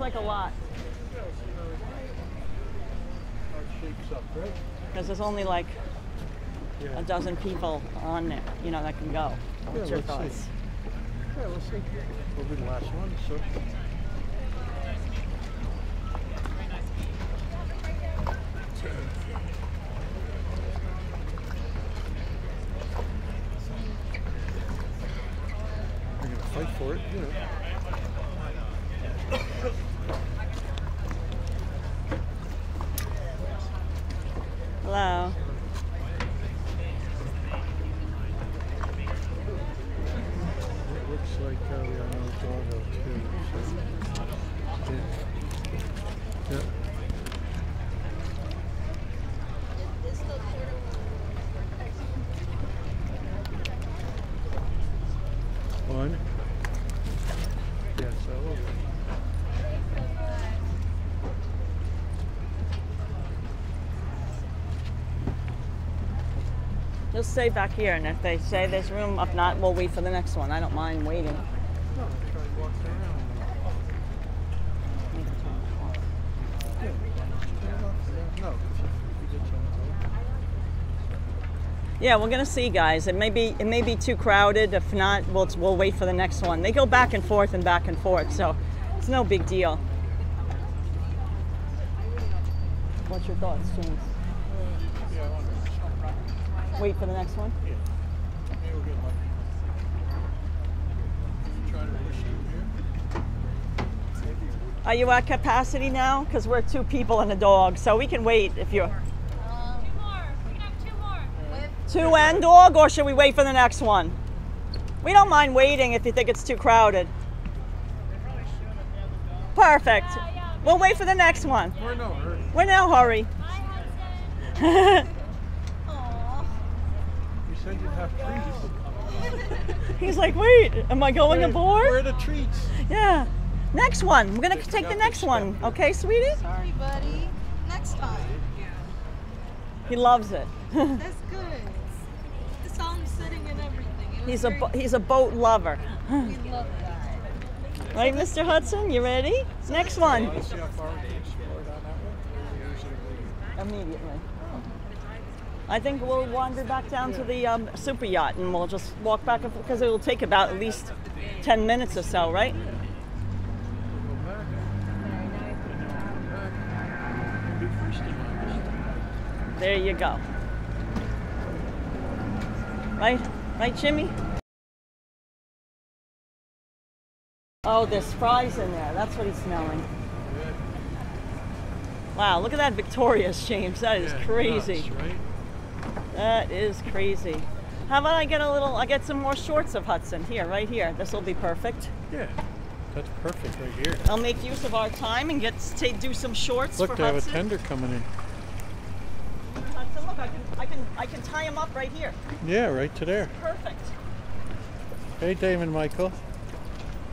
[SPEAKER 2] Like a lot
[SPEAKER 1] How it shapes up, right?
[SPEAKER 2] because there's only like
[SPEAKER 1] Yeah.
[SPEAKER 2] a dozen people on there, you know, that can go. What's
[SPEAKER 1] Yeah,
[SPEAKER 2] your
[SPEAKER 1] let's see.
[SPEAKER 2] thoughts?
[SPEAKER 1] Yeah, let's see. We'll be the last one, so. We're gonna fight for it, you know.
[SPEAKER 2] Hello.
[SPEAKER 1] It looks like uh, we are on Doggo too. So. Yeah. Yeah. One. Yeah, so.
[SPEAKER 2] Just stay back here, and if they say there's room, if not, we'll wait for the next one. I don't mind waiting.
[SPEAKER 1] Yeah,
[SPEAKER 2] we're gonna see, guys. It may be it may be too crowded. If not, we'll we'll wait for the next one. They go back and forth and back and forth, so it's no big deal. What's your thoughts, James?
[SPEAKER 1] Yeah, I wonder.
[SPEAKER 2] Wait for the next one.
[SPEAKER 1] Yeah. Maybe we'll get lucky. Try to push it here.
[SPEAKER 2] Are you at capacity now? Because we're two people and a dog, so we can wait if you're two and dog, or should we wait for the next one? We don't mind waiting if you think it's too crowded. Perfect. We'll wait for the next one.
[SPEAKER 1] We're no hurry.
[SPEAKER 2] We're no hurry. (laughs) (laughs)
[SPEAKER 1] You said you'd have treats.
[SPEAKER 2] He's like, wait, am I going
[SPEAKER 1] Where-
[SPEAKER 2] aboard?
[SPEAKER 1] Where are the treats?
[SPEAKER 2] Yeah. Next one. We're gonna take the next
[SPEAKER 1] the
[SPEAKER 2] one. Okay, sweetie?
[SPEAKER 9] Sorry, buddy. Next time.
[SPEAKER 2] He loves it. (laughs)
[SPEAKER 9] That's good. The song sitting and everything.
[SPEAKER 2] He's a
[SPEAKER 9] very-
[SPEAKER 2] bo- he's a boat lover.
[SPEAKER 9] We love that.
[SPEAKER 2] Right, Mr. Hudson? You ready? Next one.
[SPEAKER 1] Want to see how far we can explore down that way?
[SPEAKER 2] Immediately. I think we'll wander back down to the um, super yacht and we'll just walk back and forth because it will take about at least 10 minutes or so, right? There you go. Right? Right, Jimmy? Oh, there's fries in there. That's what he's smelling. Wow, look at that Victorious, James. That is
[SPEAKER 1] Yeah,
[SPEAKER 2] crazy.
[SPEAKER 1] nuts, right?
[SPEAKER 2] That is crazy. How about I get a little, I get some more shorts of Hudson here, right here. This will be perfect.
[SPEAKER 1] Yeah, that's perfect right here.
[SPEAKER 2] I'll make use of our time and get to do some shorts
[SPEAKER 1] Look,
[SPEAKER 2] for
[SPEAKER 1] they have a tender coming in.
[SPEAKER 2] Hudson, look, I can, I can, I can tie him up right here.
[SPEAKER 1] Yeah, right to there.
[SPEAKER 2] Perfect.
[SPEAKER 1] Hey, Damon Michael.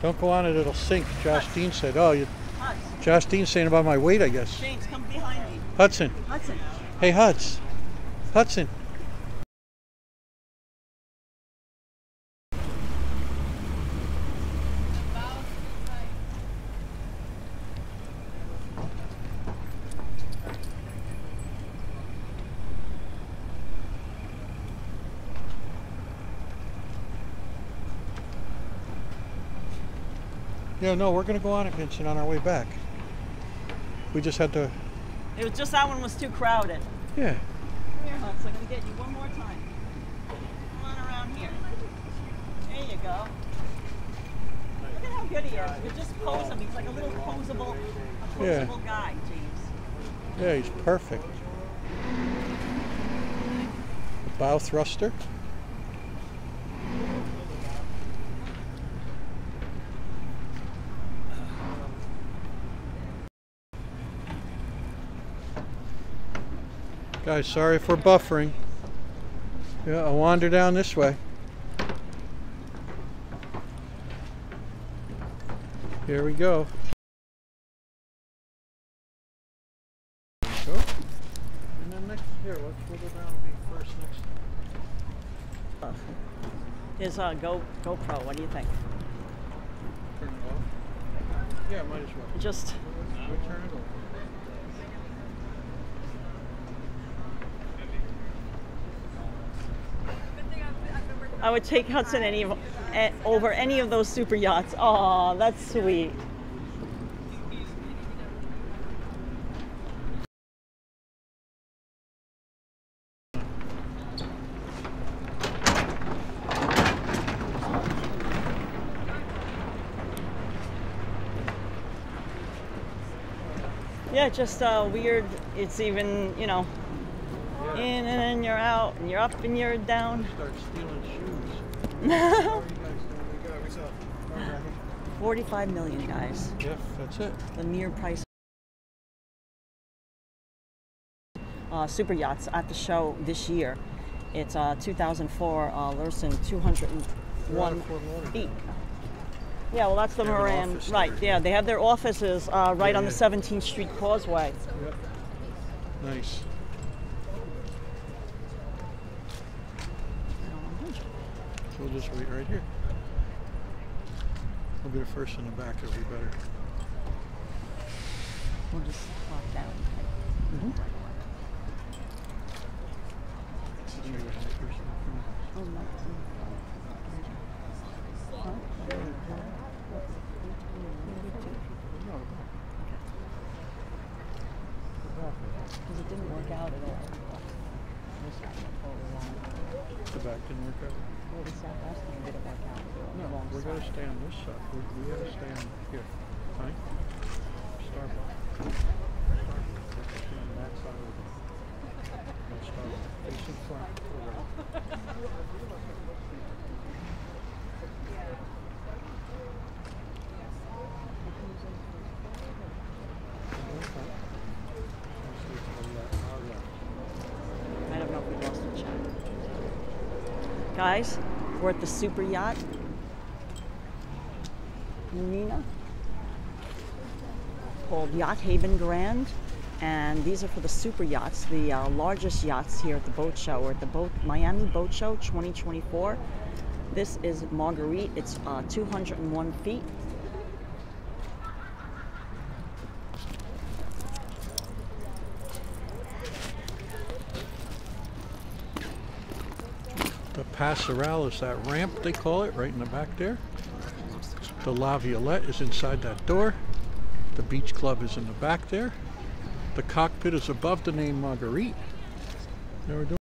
[SPEAKER 1] Don't go on it, it'll sink. Josh Dean said. Oh, you,
[SPEAKER 2] Huds,
[SPEAKER 1] Josh Dean's saying about my weight, I guess.
[SPEAKER 2] James, come behind me.
[SPEAKER 1] Hudson.
[SPEAKER 2] Hudson.
[SPEAKER 1] Hey, Huds. Hudson. Yeah, no, we're gonna go on it, Vincent, on our way back. We just had to.
[SPEAKER 2] It was just that one was too crowded.
[SPEAKER 1] Yeah
[SPEAKER 2] front so I can get you one more time. Come on around here. There you go. Look at how good he is. We just pose him. He's like a little posable, posable
[SPEAKER 1] yeah.
[SPEAKER 2] guy, James.
[SPEAKER 1] Yeah, he's perfect. Bow thruster. Guys, sorry we're buffering. Yeah, I'll wander down this way. Here we go. Go. And then next, here, let's wiggle down and be first next.
[SPEAKER 2] Here's a uh, Go GoPro. What do you think?
[SPEAKER 1] Turn it off. Yeah, might as well.
[SPEAKER 2] Just
[SPEAKER 1] We turn it off.
[SPEAKER 2] I would take Hudson any of, eh, over any of those super yachts. Oh, that's sweet. Yeah, just uh, weird. It's even, you know, in and then you're out, and you're up and you're down.
[SPEAKER 1] Start stealing shoes. (laughs)
[SPEAKER 2] 45 million, guys.
[SPEAKER 1] Yep, that's it.
[SPEAKER 2] The mere price. Uh, super yachts at the show this year. It's uh, 2004 uh, Lürssen 201 feet. Yeah, well, that's the
[SPEAKER 1] They
[SPEAKER 2] Moran, right? Yeah, they have their offices uh, right
[SPEAKER 1] Yeah,
[SPEAKER 2] on the 17th Street Causeway.
[SPEAKER 1] Yep. Nice. So we'll just wait right here. We'll be the first in the back. It'll be better.
[SPEAKER 2] We'll just walk down.
[SPEAKER 1] See what happens first in the front.
[SPEAKER 2] Because it didn't work out at all.
[SPEAKER 1] The back didn't work out.
[SPEAKER 2] Well, we sat last time, did it work out?
[SPEAKER 1] No, we gotta stay on this side. We, we gotta stay on here. Right? Starboard. Starboard. Stay on that side of the no starboard. Facing front. to the right.
[SPEAKER 2] I don't know if we lost the chat. Guys, we're at the super yacht. Marina called Yacht Haven Grand. And these are for the super yachts, the uh, largest yachts here at the boat show, or at the boat Miami Boat Show 2024. This is Marguerite. It's uh, 201 feet.
[SPEAKER 1] The passerelle is that ramp, they call it, right in the back there. The lazarette is inside that door. The beach club is in the back there. The cockpit is above the name Marguerite. They were doing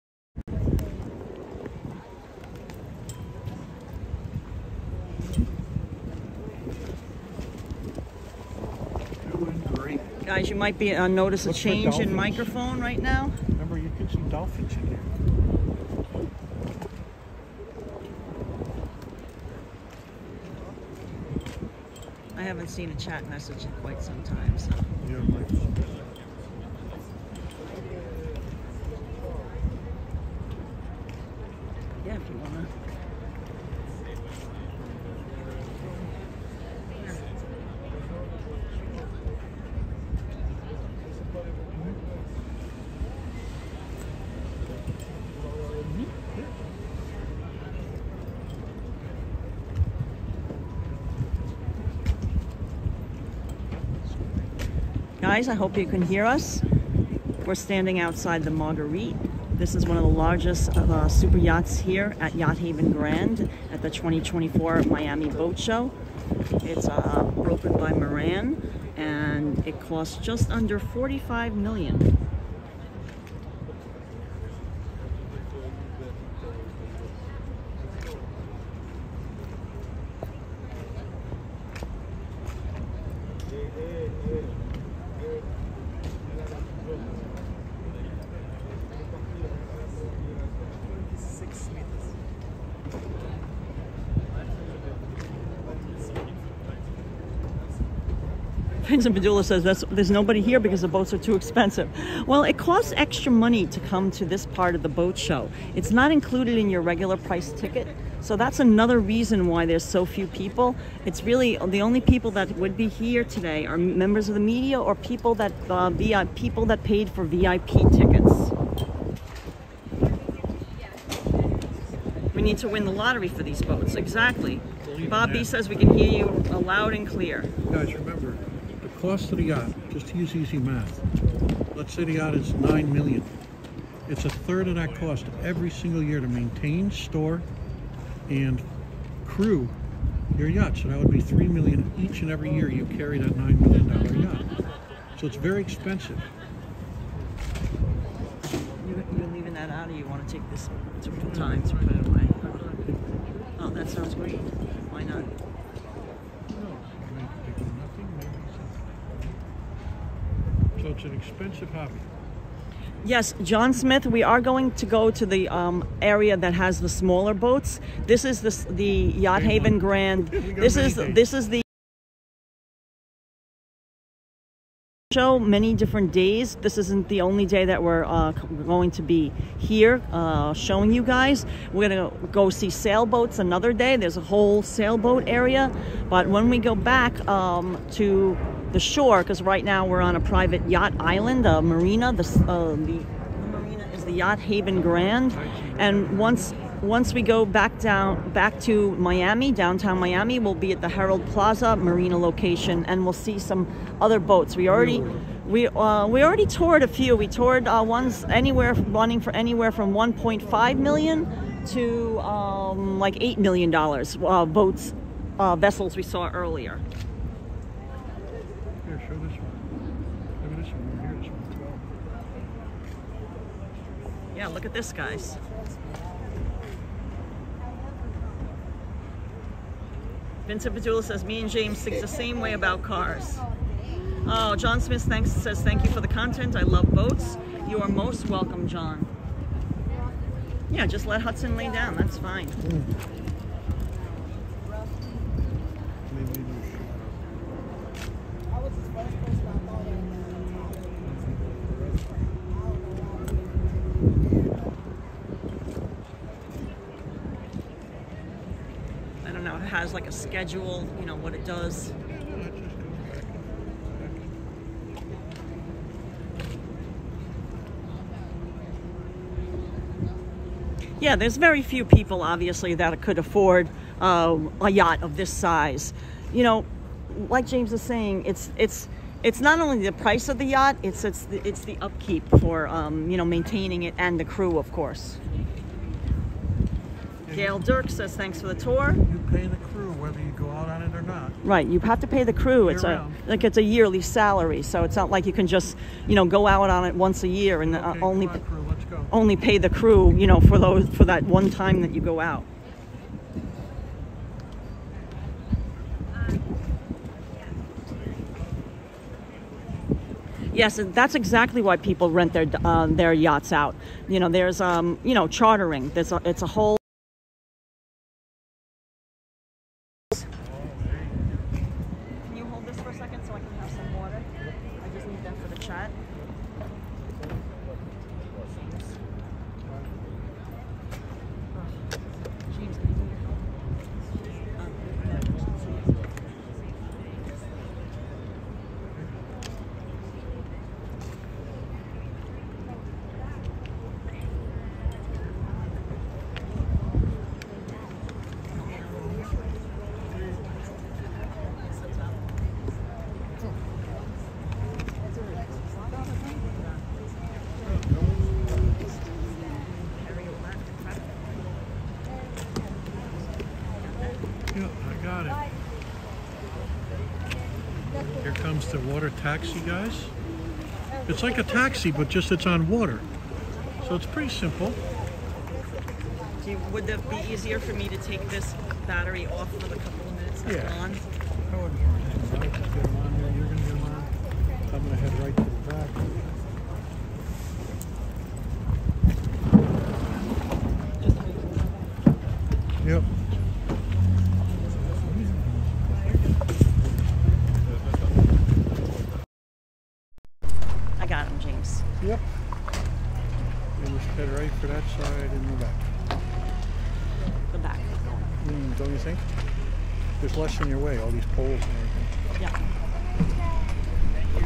[SPEAKER 1] Doing.
[SPEAKER 2] Guys, you might be uh, notice a
[SPEAKER 1] Look
[SPEAKER 2] change in microphone right now.
[SPEAKER 1] Remember, you can see dolphins in here.
[SPEAKER 2] I haven't seen a chat message in quite some time, so.
[SPEAKER 1] Yeah, microphone.
[SPEAKER 2] Yeah, if you wanna. Guys, I hope you can hear us. We're standing outside the Marguerite. This is one of the largest uh, super yachts here at Yacht Haven Grand at the 2024 Miami Boat Show. It's uh, brokered by Moran and it costs just under 45 million. Vincent Padula says that's, there's nobody here because the boats are too expensive. Well, it costs extra money to come to this part of the boat show. It's not included in your regular price ticket. So that's another reason why there's so few people. It's really the only people that would be here today are members of the media or people that uh, VI, people that paid for VIP tickets. We need to win the lottery for these boats. Exactly. Bob B says we can hear you loud and clear.
[SPEAKER 1] Guys, remember, cost of the yacht, just use easy math, let's say the yacht is nine million. It's a third of that cost every single year to maintain, store, and crew your yacht. So that would be three million each and every year you carry that nine million dollar yacht. So it's very expensive.
[SPEAKER 2] You- You're leaving that out, or you want to take this to time to put it away? Oh, that sounds great. Why not?
[SPEAKER 1] It's an expensive hobby.
[SPEAKER 2] Yes, John Smith. We are going to go to the um, area that has the smaller boats. This is the the Yacht Haven Grand. (laughs) This is this is the show many different days. This isn't the only day that we're uh, going to be here uh, showing you guys. We're gonna go see sailboats another day. There's a whole sailboat area, but when we go back um, to the shore, because right now we're on a private yacht island, a marina. The, uh, the marina is the Yacht Haven Grand, and once once we go back down back to Miami, downtown Miami, we'll be at the Herald Plaza Marina location, and we'll see some other boats. We already we uh, we already toured a few. We toured uh, ones anywhere running for anywhere from 1.5 million to um, like eight million dollars uh, boats uh, vessels we saw earlier.
[SPEAKER 1] Here, show this one. Look at this one. Here, this one.
[SPEAKER 2] Yeah, look at this, guys. Vincent Padula says, me and James think the same way about cars. Oh, John Smith thanks, says, thank you for the content. I love boats. You are most welcome, John. Yeah, just let Hudson lay down. That's fine. I don't know. It has like a schedule, you know, what it does. Yeah, there's very few people, obviously, that could afford uh, a yacht of this size. You know, like James is saying, it's it's it's not only the price of the yacht; it's it's the, it's the upkeep for um, you know maintaining it and the crew, of course. Gail Dirk says thanks for the tour.
[SPEAKER 1] You pay the crew whether you go out on it or not.
[SPEAKER 2] Right, you have to pay the crew. It's a like it's a yearly salary, so it's not like you can just you know go out on it once a year and uh, only
[SPEAKER 1] on, crew,
[SPEAKER 2] only pay the crew you know for those for that one time that you go out. Yes, and that's exactly why people rent their uh, their yachts out. You know, there's um, you know, chartering. There's a, it's a whole. Can you hold this for a second so I can have some water? I just need that for the chat. James, can you move your help?
[SPEAKER 1] Yeah, I got it. Here comes the water taxi, guys. It's like a taxi, but just it's on water. So it's pretty simple.
[SPEAKER 2] You, would it be easier for me to take this battery off for a couple of minutes
[SPEAKER 1] Yeah.
[SPEAKER 2] gone?
[SPEAKER 1] I wouldn't worry. I'll just get on there. You're gonna get 'em on. I'm gonna head right to the back. Yep.
[SPEAKER 2] James.
[SPEAKER 1] Yep. And just head right for that side in the back.
[SPEAKER 2] The back.
[SPEAKER 1] Mm, don't you think? Less in your way, all these poles and
[SPEAKER 2] Yeah.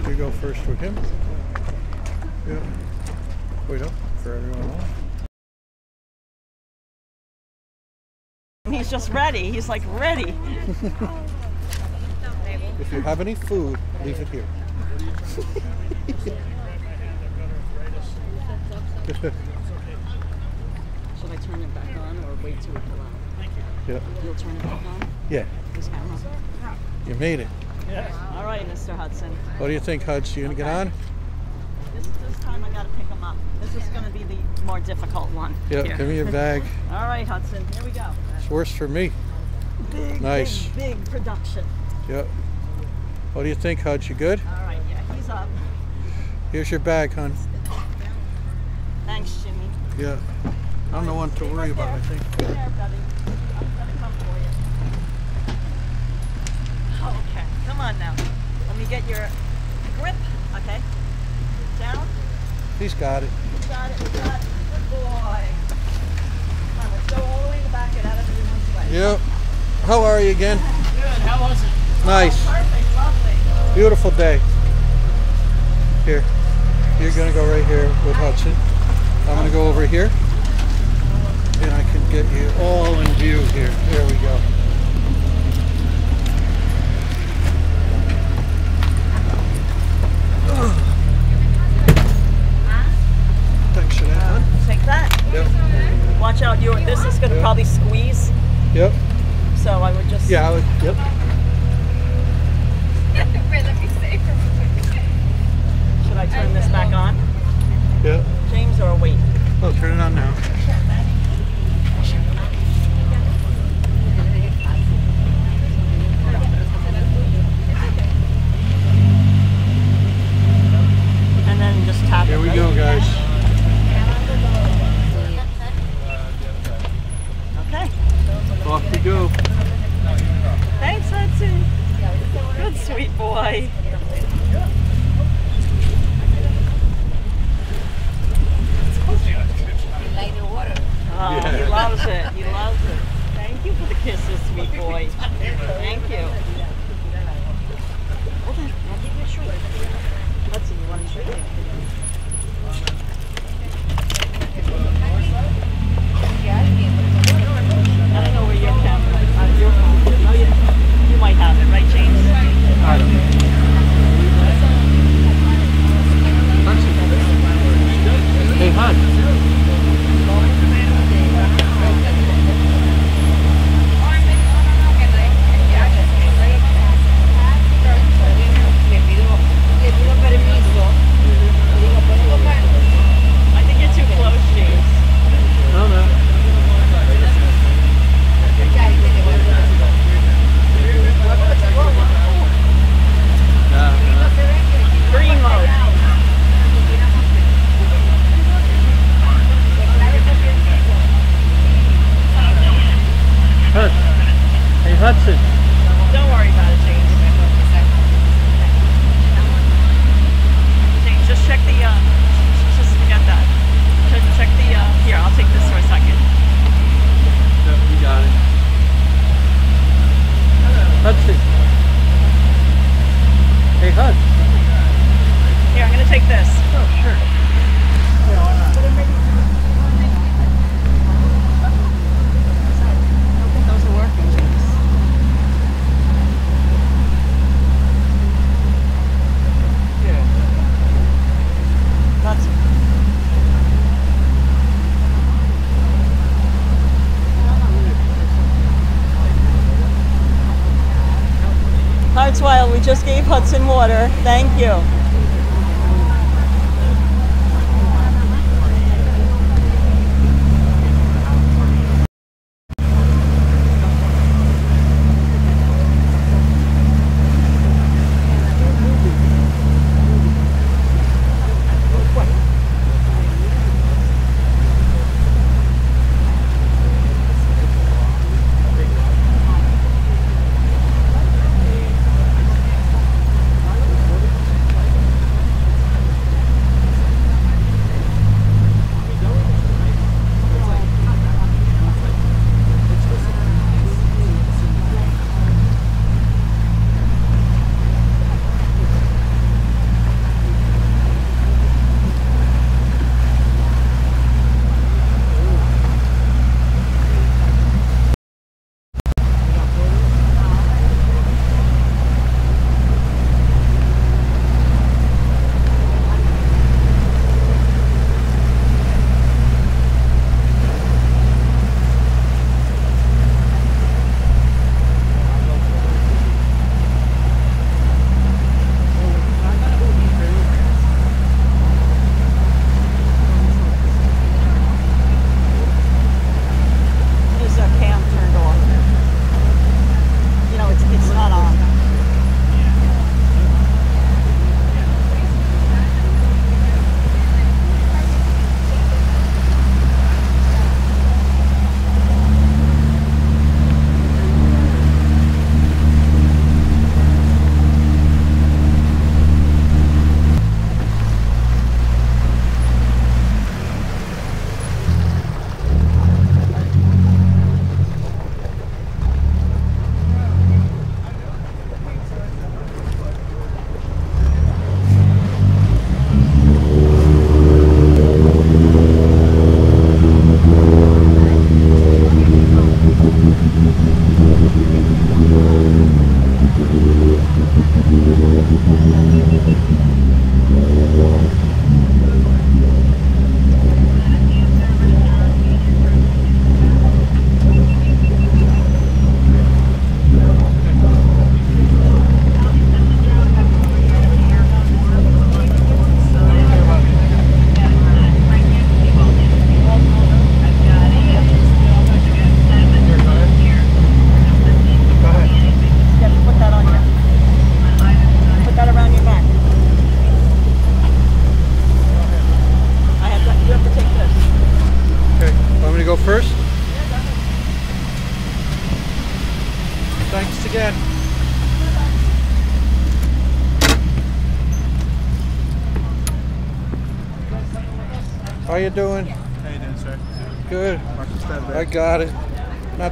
[SPEAKER 1] You go first with him. Yeah. Wait up for everyone else.
[SPEAKER 2] He's just ready. He's like ready.
[SPEAKER 1] If you have any food, leave it here. (laughs)
[SPEAKER 2] Should I turn it back on or wait till it pull out? Thank you.
[SPEAKER 1] yeah.
[SPEAKER 2] You'll turn it back on?
[SPEAKER 1] Yeah.
[SPEAKER 2] This camera?
[SPEAKER 1] You made it.
[SPEAKER 2] All right, Mr. Hudson.
[SPEAKER 1] What do you think, Hudson? You gonna get on?
[SPEAKER 2] This, this time I gotta pick him up. This is gonna be the more difficult one.
[SPEAKER 1] Yeah,
[SPEAKER 2] Here.
[SPEAKER 1] give me your bag. (laughs)
[SPEAKER 2] All right, Hudson. Here we go.
[SPEAKER 1] It's worse for me.
[SPEAKER 2] Big,
[SPEAKER 1] Nice.
[SPEAKER 2] big, big production.
[SPEAKER 1] Yep. What do you think, Hudge? You good?
[SPEAKER 2] All right, yeah, he's up.
[SPEAKER 1] Here's your bag, hon.
[SPEAKER 2] Thanks, Jimmy.
[SPEAKER 1] Yeah. I'm the one to worry about, I think.
[SPEAKER 2] Stay there, buddy. I'm gonna come for you. Oh, okay, come on now. Let me get your grip. Okay. Down.
[SPEAKER 1] He's got it.
[SPEAKER 2] You got it. You got it. Good boy. Come on, let's go all the way to the back and out of everyone's way.
[SPEAKER 1] Yep. How are you again?
[SPEAKER 10] Good. How was it?
[SPEAKER 1] Nice.
[SPEAKER 2] Oh, perfect. Lovely.
[SPEAKER 1] Beautiful day. Here. You're gonna go right here with Hudson. I'm gonna go over here. And I can get you all in view here. There we go.
[SPEAKER 2] You. Gonna probably squeeze.
[SPEAKER 1] Yep.
[SPEAKER 2] So I would just.
[SPEAKER 1] Yeah, I would, yep. (laughs)
[SPEAKER 2] Should I turn this back on,
[SPEAKER 1] Yep.
[SPEAKER 2] James, or wait?
[SPEAKER 1] Oh, turn it on now.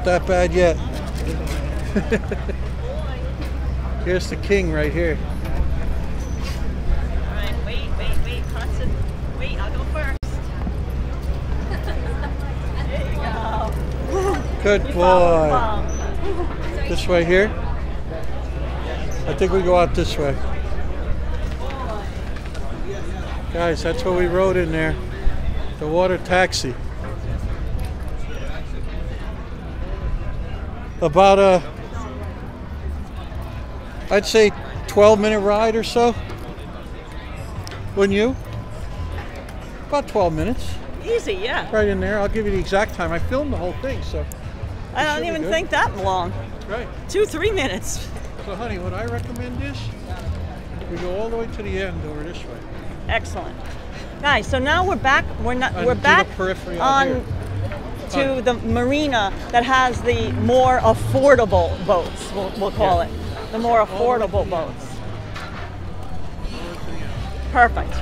[SPEAKER 2] That
[SPEAKER 1] bad yet. (laughs) Here's the king right here.
[SPEAKER 2] All right, wait, wait, wait, Hudson. Wait, I'll go first. go. (laughs)
[SPEAKER 1] Good
[SPEAKER 2] You
[SPEAKER 1] boy.
[SPEAKER 2] followed the ball.
[SPEAKER 1] This way here? I think we go out this way. Guys, that's what we rode in there. The water taxi. About a, I'd say 12 minute ride or so. Wouldn't you? About 12 minutes.
[SPEAKER 2] Easy, yeah.
[SPEAKER 1] Right in there. I'll give you the exact time. I filmed the whole thing, so.
[SPEAKER 2] I don't even
[SPEAKER 1] good.
[SPEAKER 2] think that long.
[SPEAKER 1] Right.
[SPEAKER 2] Two, three minutes.
[SPEAKER 1] So, honey, what I recommend is we go all the way to the end over this way.
[SPEAKER 2] Excellent. Guys, so now we're back. We're not.
[SPEAKER 1] And
[SPEAKER 2] we're back
[SPEAKER 1] periphery
[SPEAKER 2] on
[SPEAKER 1] here.
[SPEAKER 2] To the marina that has the more affordable boats. We'll, we'll call
[SPEAKER 1] Yeah.
[SPEAKER 2] it the more affordable boats. Perfect.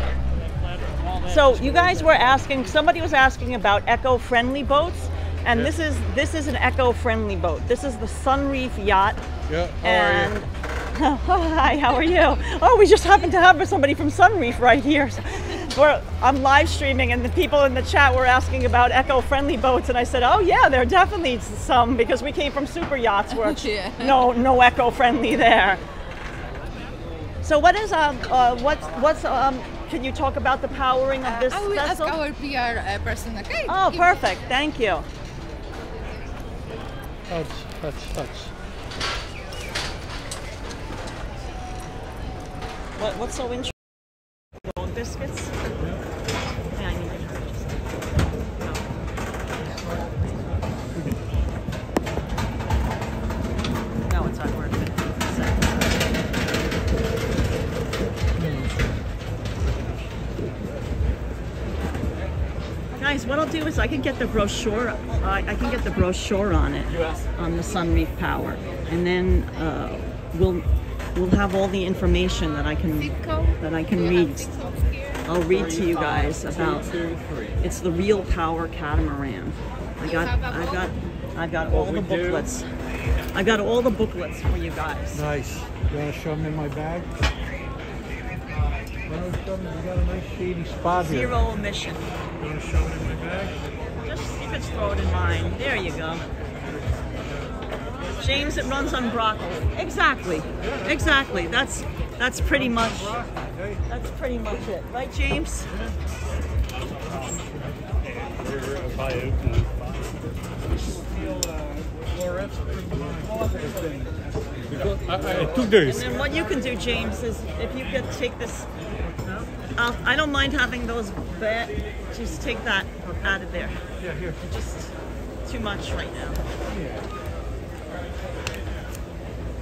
[SPEAKER 2] So you guys were asking. Somebody was asking about eco-friendly boats, and this is this is an eco-friendly boat. This is the Sunreef yacht.
[SPEAKER 1] Yeah. How
[SPEAKER 2] And
[SPEAKER 1] you? (laughs)
[SPEAKER 2] hi, how are you? Oh, we just happened to have somebody from Sunreef right here. (laughs) We're, I'm live streaming, and the people in the chat were asking about eco-friendly boats, and I said, "Oh yeah, there are definitely some because we came from super yachts where (laughs)
[SPEAKER 4] Yeah.
[SPEAKER 2] no no eco-friendly there." So what is um uh, what's what's um can you talk about the powering of this
[SPEAKER 4] I will ask our PR uh, person, okay?
[SPEAKER 2] Oh,
[SPEAKER 4] Give-
[SPEAKER 2] perfect. Thank you.
[SPEAKER 1] Touch, touch, touch.
[SPEAKER 2] What, what's so interesting? Biscuits? Yeah, I need to try just- No, it's not working. Guys, what I'll do is I can get the brochure. Uh, I can get the brochure on it, on the Sunreef Power, and then uh, we'll we'll have all the information that I can that I can read. I'll read to you guys about. It's the Real Power Catamaran. I got I got I've got all the booklets. I got all the booklets for you guys.
[SPEAKER 1] Nice. You want to show them in my bag? You wanna show 'em? We got a nice shady spot here.
[SPEAKER 2] Zero emission.
[SPEAKER 1] You want to show it in my bag?
[SPEAKER 2] Just you could throw it in mine. There you go. James, it runs on broccoli. Exactly. Exactly. That's that's pretty much that's pretty much it, right, James?
[SPEAKER 11] I, I took this.
[SPEAKER 2] And then what you can do, James, is if you could take this. Uh, I don't mind having those, but just take that out of there.
[SPEAKER 1] Yeah, here.
[SPEAKER 2] Just too much right now.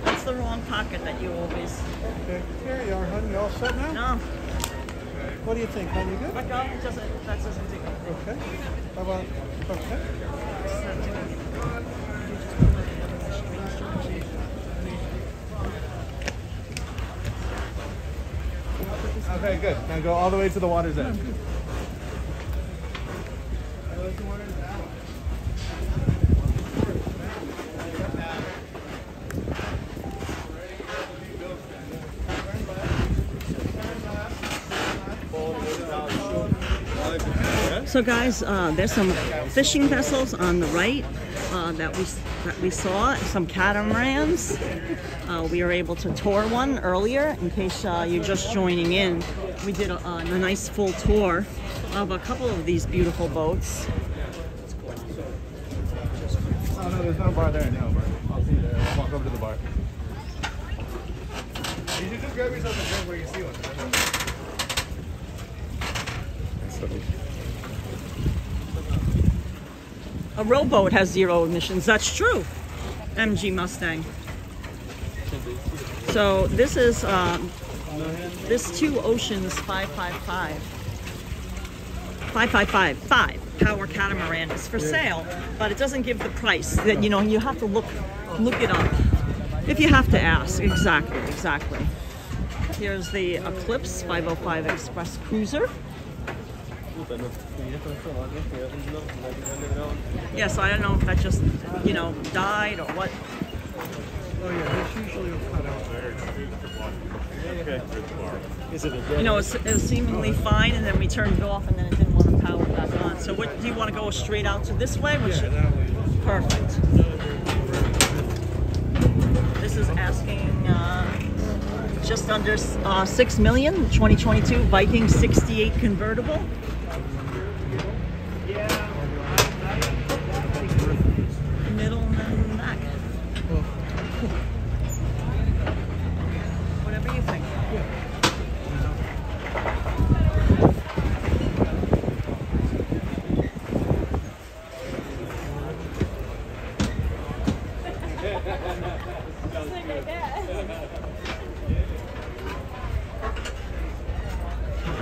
[SPEAKER 2] That's the wrong pocket that you always.
[SPEAKER 1] Okay. Here you are, honey. You all set now?
[SPEAKER 2] No.
[SPEAKER 1] What do you think, honey? You good?
[SPEAKER 2] Let go. It doesn't. That doesn't do it.
[SPEAKER 1] Okay. How about? Okay.
[SPEAKER 11] Okay, good. Now go all the way to the water's edge.
[SPEAKER 2] So guys, uh, there's some fishing vessels on the right uh, that we that we saw, some catamarans. Uh, we were able to tour one earlier. In case uh, you're just joining in, we did a, a nice full tour of a couple of these beautiful boats.
[SPEAKER 13] Oh no, there's no bar there now, bro. I'll see you there. I'll walk over to the bar. You should just grab yourself a drink where you see one.
[SPEAKER 2] A rowboat has zero emissions. That's true. MG Mustang. So this is um, this two oceans 555. 555 five power catamaran is for sale, but it doesn't give the price. That you know you have to look look it up if you have to ask. Exactly, exactly. Here's the Eclipse 505 Express Cruiser. Yes, I don't know if that just, you know, died or what.
[SPEAKER 1] Oh yeah, there's usually a cutout there.
[SPEAKER 11] Is it a
[SPEAKER 2] You know, it was, seemingly fine, and then we turned it off, and then it didn't want to power back on. So, what do you want to go straight out to this way? Which
[SPEAKER 1] Yeah, that way.
[SPEAKER 2] Perfect. This is asking uh, just under uh, six million. 2022 Viking 68 convertible. Middle and then back. Whatever you think.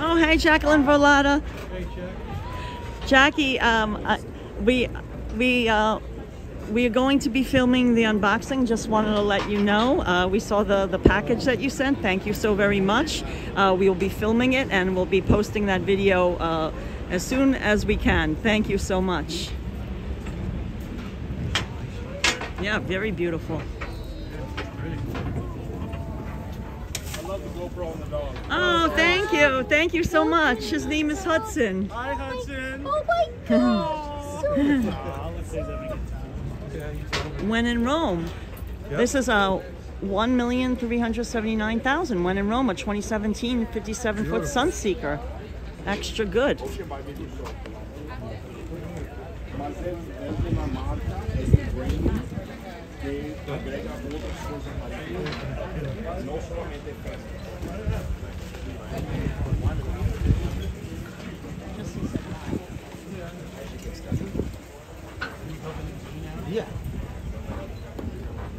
[SPEAKER 2] Oh, hey, Jacqueline Varlotta.
[SPEAKER 1] Hey, Jack.
[SPEAKER 2] Jackie, um, uh, we we uh, we are going to be filming the unboxing. Just wanted to let you know. Uh, we saw the the package that you sent. Thank you so very much. Uh, we will be filming it and we'll be posting that video uh, as soon as we can. Thank you so much. Yeah, very beautiful.
[SPEAKER 13] I love the GoPro on the dog.
[SPEAKER 2] Oh, thank you. Thank you so much. His name is Hudson.
[SPEAKER 13] Hi, Hudson.
[SPEAKER 9] Oh my god!
[SPEAKER 13] Aw, let's say that we get time.
[SPEAKER 2] when in Rome. This is a one million three hundred seventy nine thousand. When in Rome, a 2017 57 foot Sunseeker. Extra good.
[SPEAKER 13] Yeah.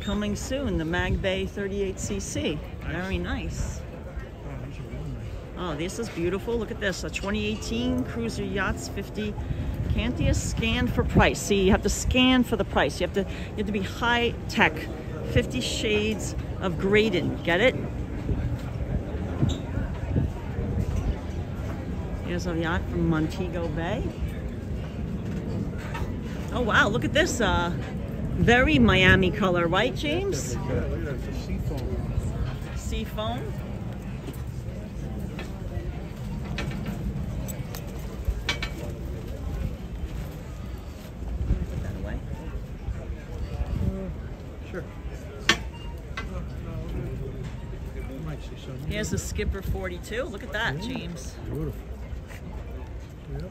[SPEAKER 2] Coming soon, the Mag Bay 38cc. Very nice. Oh, this is beautiful. Look at this. A 2018 Cruiser Yachts 50 Cantius scan for price. See, you have to scan for the price. You have to you have to be high tech. 50 shades of Graydon. Get it? Here's a yacht from Montego Bay. Oh wow, look at this. Uh, very Miami color, right, James?
[SPEAKER 1] Look at that, it's a seafoam.
[SPEAKER 2] Sea foam. Put that away.
[SPEAKER 1] Sure. Might see some.
[SPEAKER 2] Here's the Skipper 42. Look at that, James.
[SPEAKER 1] Beautiful. Yep.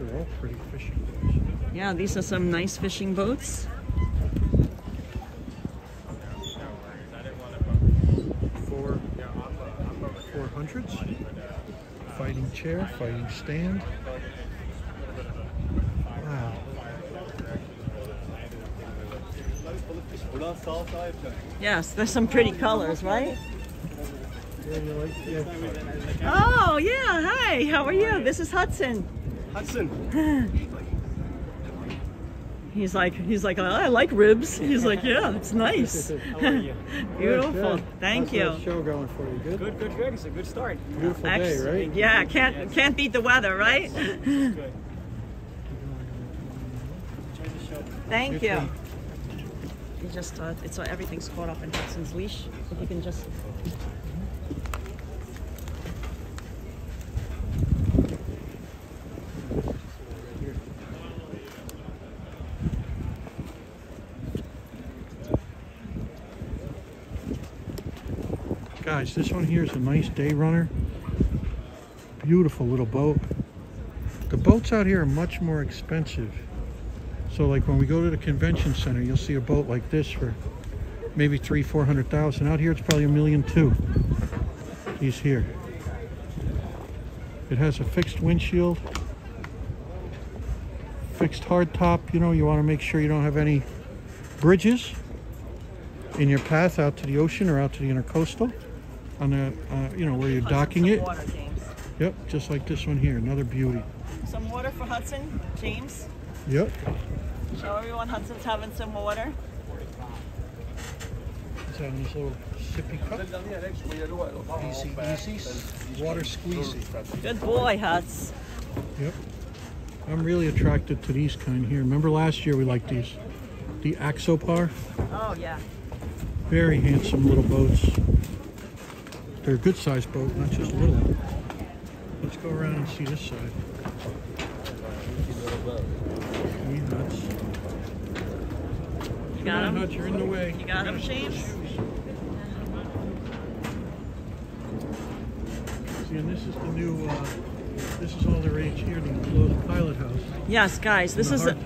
[SPEAKER 1] These are all pretty fishing boats.
[SPEAKER 2] Yeah, these are some nice fishing boats.
[SPEAKER 1] Four, four hundreds. Fighting chair, fighting stand. Wow.
[SPEAKER 2] Yes, there's some pretty colors, right?
[SPEAKER 1] Yeah, you like, yeah.
[SPEAKER 2] Oh, yeah. Hi, how are you? This is Hudson.
[SPEAKER 13] Hudson. (laughs)
[SPEAKER 2] He's like, he's like, I like ribs. He's like, yeah, it's nice. (laughs)
[SPEAKER 11] How are you? (laughs)
[SPEAKER 2] Beautiful.
[SPEAKER 1] Good.
[SPEAKER 2] Thank
[SPEAKER 1] How's
[SPEAKER 2] you.
[SPEAKER 1] that show going for you? Good.
[SPEAKER 11] Good, good, good. It's a good start.
[SPEAKER 1] Beautiful day, right?
[SPEAKER 2] Yeah, can't can't beat the weather, right?
[SPEAKER 11] Good. Enjoy the show.
[SPEAKER 2] Thank
[SPEAKER 1] You
[SPEAKER 2] you.
[SPEAKER 1] too.
[SPEAKER 2] You just, uh, it's uh, everything's caught up in Hudson's leash. If you can just.
[SPEAKER 1] Guys, this one here is a nice day runner. Beautiful little boat. The boats out here are much more expensive. So like when we go to the convention center, you'll see a boat like this for maybe three, four hundred thousand. Out here, it's probably a million two. These here. It has a fixed windshield, fixed hardtop. You know, you want to make sure you don't have any bridges in your path out to the ocean or out to the intercoastal. On a, uh, you know, where you're docking
[SPEAKER 2] Some
[SPEAKER 1] it.
[SPEAKER 2] water, James.
[SPEAKER 1] Yep, just like this one here, another beauty.
[SPEAKER 2] Some water for Hudson, James.
[SPEAKER 1] Yep.
[SPEAKER 2] Show everyone Hudson's having some water.
[SPEAKER 1] It's having this little sippy cup. Easy, easy, water squeezy.
[SPEAKER 2] Good boy, Huds.
[SPEAKER 1] Yep. I'm really attracted to these kind here. Remember last year we liked these? The Axopar.
[SPEAKER 2] Oh yeah.
[SPEAKER 1] Very handsome little boats. They're a good sized boat, not just a little. Let's go around and see this side. Wee nuts.
[SPEAKER 2] You got him?
[SPEAKER 1] Hutch, you're in the way.
[SPEAKER 2] You got him, James?
[SPEAKER 1] See, and this is the new, uh, this is all the rage here, the enclosed pilot house.
[SPEAKER 2] Yes, guys, this is a,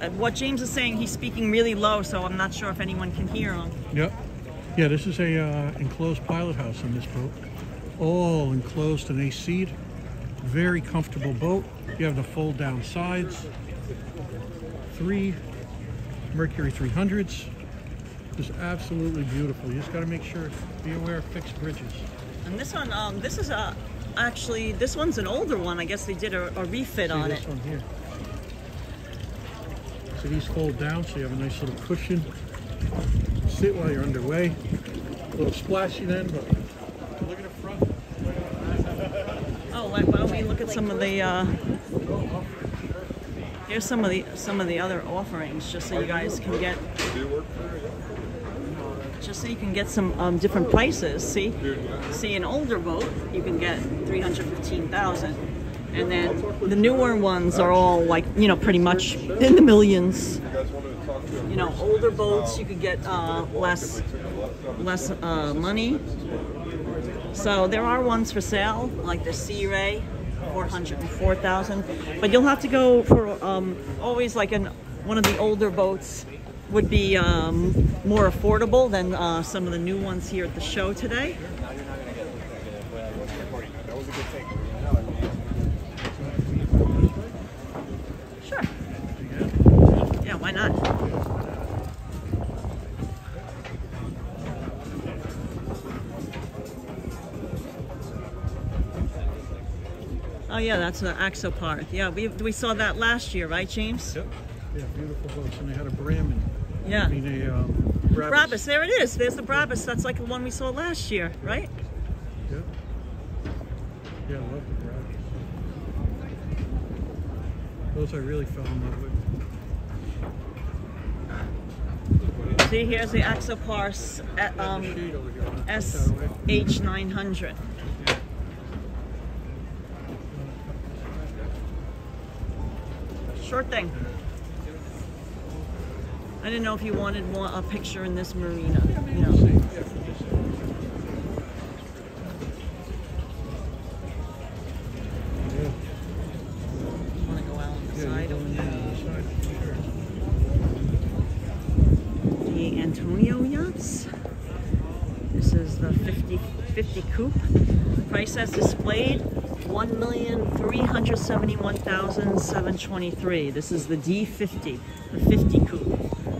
[SPEAKER 2] uh, what James is saying. He's speaking really low, so I'm not sure if anyone can hear him.
[SPEAKER 1] Yep. Yeah, this is a uh, enclosed pilot house on this boat. All enclosed and AC'd. Very comfortable boat. You have the fold down sides. Three Mercury 300s. Just absolutely beautiful. You just got to make sure, be aware of fixed bridges.
[SPEAKER 2] And this one, um, this is a actually this one's an older one. I guess they did a, a refit
[SPEAKER 1] See
[SPEAKER 2] on
[SPEAKER 1] this
[SPEAKER 2] it.
[SPEAKER 1] one here. So these fold down so you have a nice little cushion. While you're underway. A little splashy then, but look at the front.
[SPEAKER 2] Oh, why why don't we look at some of the? Uh, here's some of the some of the other offerings, just so you guys can get. Just so you can get some um, different prices. See, see an older boat you can get three hundred fifteen thousand, and then the newer ones are all like you know pretty much in the millions. You know, older boats you could get uh, less less uh, money. So there are ones for sale, like the Sea Ray, four hundred and four thousand. But you'll have to go for um, always like an one of the older boats would be um, more affordable than uh, some of the new ones here at the show today. Sure. Yeah, why not? Oh yeah, that's an Axopar. Yeah, we we saw that last year, right, James?
[SPEAKER 1] Yep. Yeah, beautiful boats. And they had a Brahmin.
[SPEAKER 2] Yeah.
[SPEAKER 1] I mean, a um, Brabus.
[SPEAKER 2] Brabus, there it is. There's the Brabus. That's like the one we saw last year, right?
[SPEAKER 1] Yep. Yeah, I love the Brabus. Those I really fell in love with.
[SPEAKER 2] See, here's the Axopar uh, um, SH900. Sure thing. I didn't know if you wanted a picture in this marina. You know. Want to go out on the side over? De Antonio yachts. This is the 50, 50 coupe. Price as displayed, 1,371,723. This is the D50, the 50 coupe.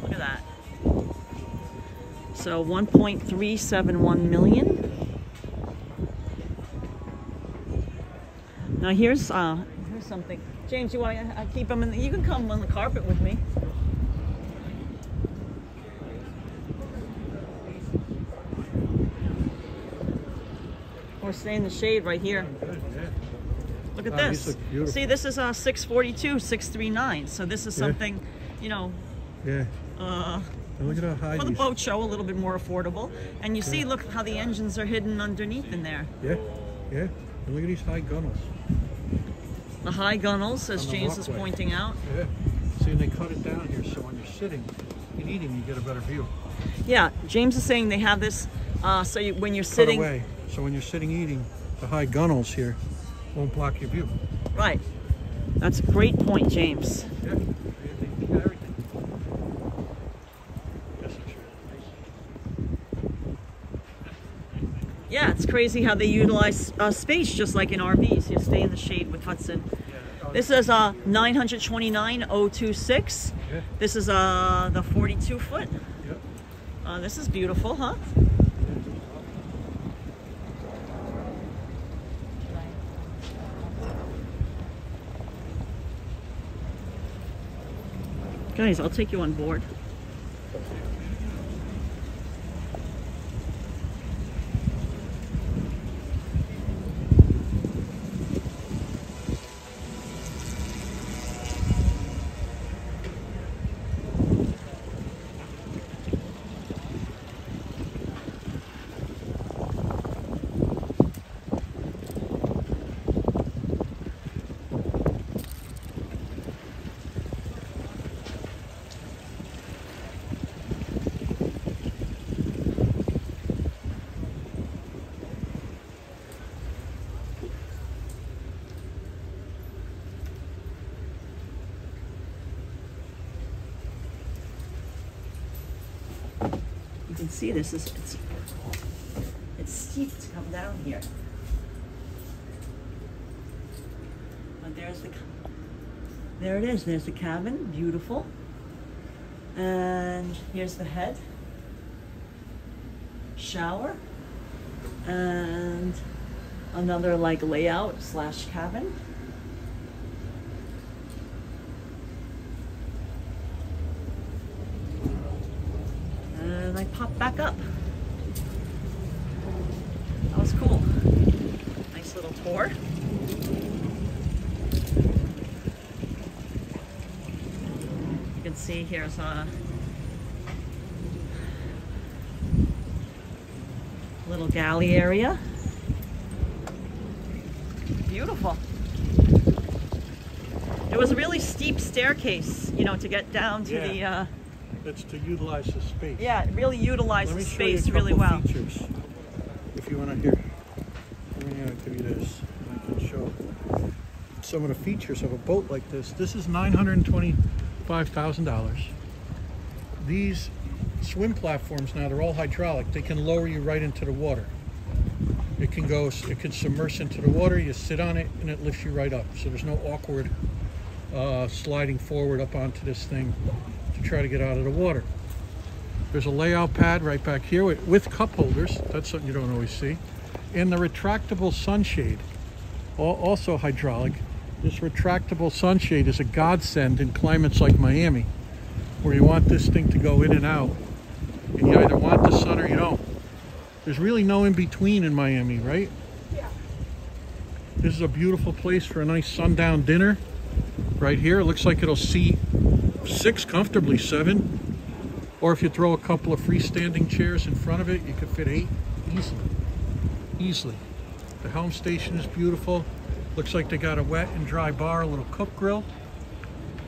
[SPEAKER 2] Look at that. So 1.371 million. Now here's uh here's something. James, you want to uh, keep them in? The, you can come on the carpet with me. Or stay in the shade right here. Look at this. See, this is uh 642, 639. So this is something, you know,
[SPEAKER 1] Yeah.
[SPEAKER 2] uh,
[SPEAKER 1] look at how high
[SPEAKER 2] for the
[SPEAKER 1] these.
[SPEAKER 2] boat show, a little bit more affordable. And you see, look how the engines are hidden underneath in there.
[SPEAKER 1] Yeah. Yeah. And look at these high gunnels.
[SPEAKER 2] The high gunnels, as James is pointing out.
[SPEAKER 1] Yeah. See, and they cut it down here so when you're sitting and eating, you get a better view.
[SPEAKER 2] Yeah, James is saying they have this Uh, so you, when you're
[SPEAKER 1] cut
[SPEAKER 2] sitting,
[SPEAKER 1] away. So when you're sitting eating, the high gunnels here won't block your view.
[SPEAKER 2] right? That's a great point, James.
[SPEAKER 1] Yeah. It's
[SPEAKER 2] Yeah, it's crazy how they utilize uh, space just like in RVs. You stay in the shade with Hudson. This is uh, 929.026. This is uh, the 42 foot. Uh, this is beautiful, huh? Guys, I'll take you on board. See this is it's it's steep to come down here. But there's the there it is. There's the cabin, beautiful. And here's the head. Shower. And another like layout slash cabin. Uh, little galley area. Beautiful. It was a really steep staircase, you know, to get down to
[SPEAKER 1] yeah.
[SPEAKER 2] the... Uh,
[SPEAKER 1] it's to utilize the space.
[SPEAKER 2] Yeah, really
[SPEAKER 1] utilize
[SPEAKER 2] the space really well.
[SPEAKER 1] Features, if you want to hear, I'm going to give you this. I can show some of the features of a boat like this. This is $925,000. These swim platforms now they're all hydraulic. They can lower you right into the water. It can go. It can submerge into the water. You sit on it and it lifts you right up. So there's no awkward uh, sliding forward up onto this thing to try to get out of the water. There's a layout pad right back here with, with cup holders. That's something you don't always see. And the retractable sunshade, also hydraulic. This retractable sunshade is a godsend in climates like Miami, where you want this thing to go in and out. And you either want the sun or you don't. There's really no in between in Miami, right? Yeah. This is a beautiful place for a nice sundown dinner. Right here, it looks like it'll seat six comfortably, seven. Or if you throw a couple of freestanding chairs in front of it, you could fit eight easily. Easily. The helm station is beautiful. Looks like they got a wet and dry bar, a little cook grill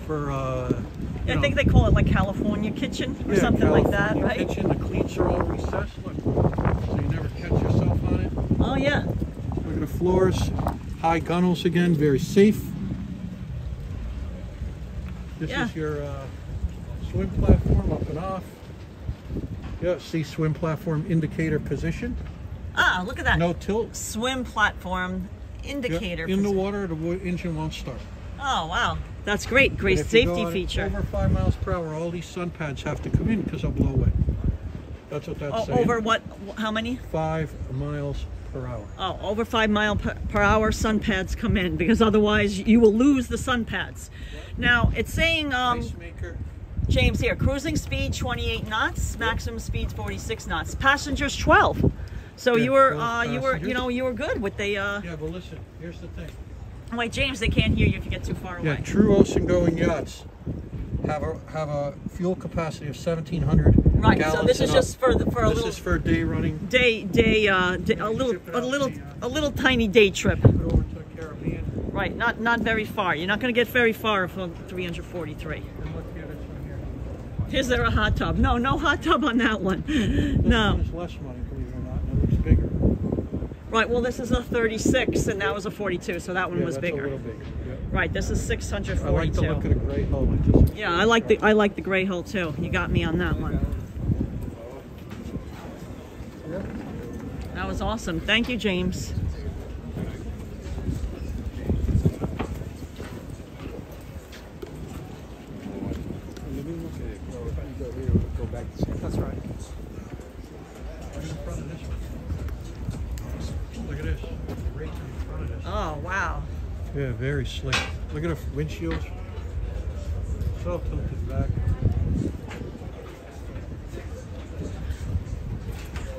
[SPEAKER 1] for uh
[SPEAKER 2] I
[SPEAKER 1] know,
[SPEAKER 2] think they call it like California kitchen or
[SPEAKER 1] yeah,
[SPEAKER 2] something like that,
[SPEAKER 1] California
[SPEAKER 2] right?
[SPEAKER 1] Kitchen. The cleats are all recessed, look, so you never catch yourself on it.
[SPEAKER 2] Oh yeah.
[SPEAKER 1] Look at the floors, high gunnels again, very safe. This
[SPEAKER 2] Yeah.
[SPEAKER 1] is your uh, swim platform up and off. Yeah, see swim platform indicator position.
[SPEAKER 2] Ah, look at that.
[SPEAKER 1] No tilt.
[SPEAKER 2] Swim platform
[SPEAKER 1] Yeah,
[SPEAKER 2] indicator.
[SPEAKER 1] in the water, the engine won't start.
[SPEAKER 2] Oh wow, that's great. Great
[SPEAKER 1] And if you go
[SPEAKER 2] safety feature.
[SPEAKER 1] Over five miles per hour, all these sun pads have to come in because they'll blow away. That's what that's
[SPEAKER 2] Oh,
[SPEAKER 1] saying.
[SPEAKER 2] over what? How many?
[SPEAKER 1] Five miles per hour.
[SPEAKER 2] Oh, over five mile per, per hour sun pads come in because otherwise you will lose the sun pads. Now it's saying, um. James here, cruising speed 28 knots, maximum speed 46 knots, passengers 12. So
[SPEAKER 1] Yeah,
[SPEAKER 2] you were, uh, you were, you know, you were good with the. Uh,
[SPEAKER 1] Yeah, but listen, here's the thing.
[SPEAKER 2] Wait, James, they can't hear you if you get too far away.
[SPEAKER 1] Yeah, true ocean going yachts have a have a fuel capacity of 1,700
[SPEAKER 2] Right.
[SPEAKER 1] gallons.
[SPEAKER 2] So this is just for the, for a
[SPEAKER 1] this
[SPEAKER 2] little
[SPEAKER 1] is for day running.
[SPEAKER 2] day day uh day, a little a little a little tiny day trip.
[SPEAKER 1] Over to the Caribbean.
[SPEAKER 2] Right. Not not very far. You're not going to get very far from 343.
[SPEAKER 1] And look here, this one here.
[SPEAKER 2] Is there a hot tub? No, no hot tub on that one.
[SPEAKER 1] This
[SPEAKER 2] No.
[SPEAKER 1] less money, believe it or
[SPEAKER 2] Right. Well, this is a 36, and that was a 42, so that one
[SPEAKER 1] Yeah,
[SPEAKER 2] was bigger.
[SPEAKER 1] a little big. Yeah.
[SPEAKER 2] Right. This is 642.
[SPEAKER 1] I like the look of the gray hull.
[SPEAKER 2] Yeah, I like the I like the gray hull too. You got me on that one. That was awesome. Thank you, James.
[SPEAKER 1] Yeah, very slick. Look at the windshields. So tilted back.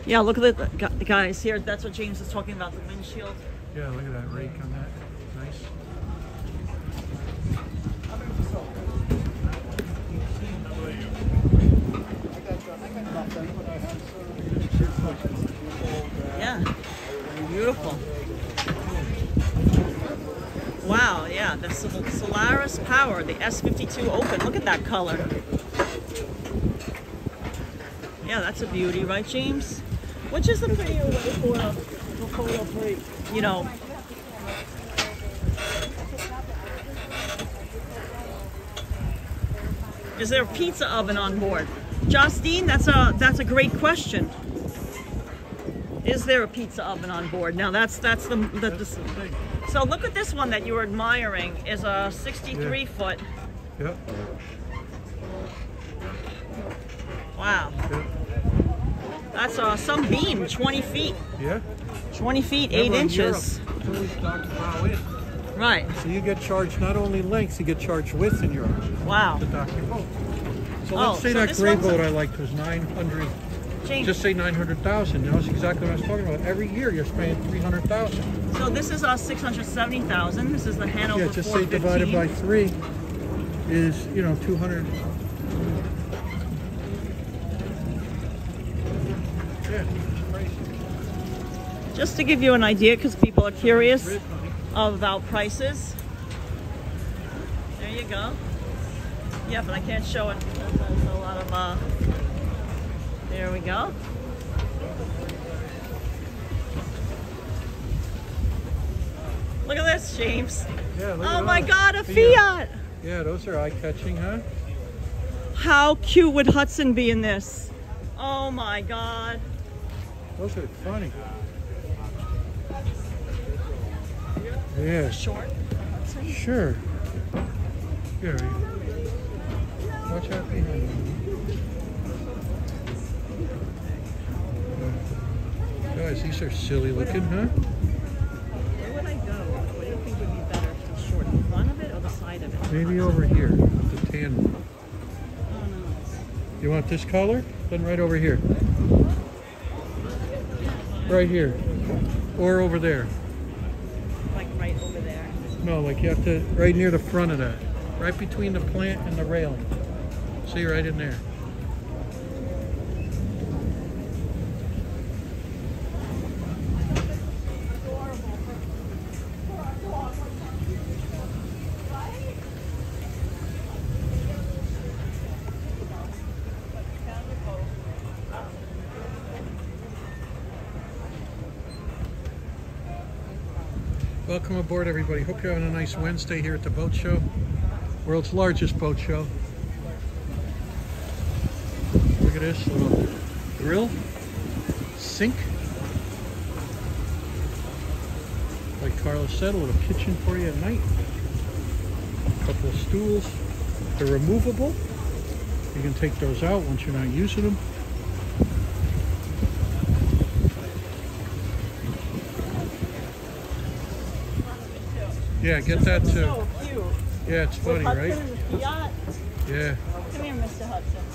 [SPEAKER 2] Yeah, look at the, the guys here. That's what James is talking about. The windshield.
[SPEAKER 1] Yeah, look at that rake on that. Nice.
[SPEAKER 2] Yeah. Beautiful. Wow, yeah, the Sol- Solaris Power, the S52 Open. Look at that color. Yeah, that's a beauty, right, James? Which is the prettier way for a, for photo for, you know, Is there a pizza oven on board? Justine, that's a that's a great question. Is there a pizza oven on board? Now that's that's the, the, the so look at this one that you were admiring is a 63
[SPEAKER 1] Yeah.
[SPEAKER 2] foot.
[SPEAKER 1] Yep.
[SPEAKER 2] Wow.
[SPEAKER 1] Yep.
[SPEAKER 2] That's uh, some beam, 20 feet.
[SPEAKER 1] Yeah.
[SPEAKER 2] 20 feet,
[SPEAKER 1] Yeah,
[SPEAKER 2] 8
[SPEAKER 1] in
[SPEAKER 2] inches.
[SPEAKER 1] Europe, it's always docked bow in.
[SPEAKER 2] Right.
[SPEAKER 1] So you get charged not only length, you get charged width in Europe.
[SPEAKER 2] Wow.
[SPEAKER 1] To dock your boat. So
[SPEAKER 2] Oh,
[SPEAKER 1] let's say
[SPEAKER 2] so
[SPEAKER 1] that gray boat I liked was 900.
[SPEAKER 2] James.
[SPEAKER 1] Just say 900,000. That's exactly what I was talking about. Every year you're spending 300,000.
[SPEAKER 2] So this is uh, 670,000. This is the Hanover
[SPEAKER 1] Yeah, just say divided by three is, you know, 200. Yeah.
[SPEAKER 2] Just to give you an idea, because people are curious about prices. There you go. Yeah, but I can't show it. There's a lot of, uh, there we go. Look at this, James.
[SPEAKER 1] Yeah, look
[SPEAKER 2] Oh my
[SPEAKER 1] those.
[SPEAKER 2] God, a Fiat.
[SPEAKER 1] Yeah, those are eye-catching, huh?
[SPEAKER 2] How cute would Hudson be in this? Oh my God.
[SPEAKER 1] Those are funny. Yeah.
[SPEAKER 2] Short.
[SPEAKER 1] Sure. Here. Watch out behind you. Guys, these are silly looking, huh? Maybe over here, the tan one. You want this color? Then right over here. Right here. Or over there.
[SPEAKER 2] Like right over there.
[SPEAKER 1] No, like you have to, right near the front of that. Right between the plant and the railing. See, right in there. Welcome aboard, everybody. Hope you're having a nice Wednesday here at the boat show, world's largest boat show. Look at this little grill, sink. Like Carlos said, a little kitchen for you at night. A couple of stools. They're removable. You can take those out once you're not using them. Yeah, get that too.
[SPEAKER 2] So cute.
[SPEAKER 1] Yeah, it's funny, right? Yeah.
[SPEAKER 2] Come here, Mr. Hudson.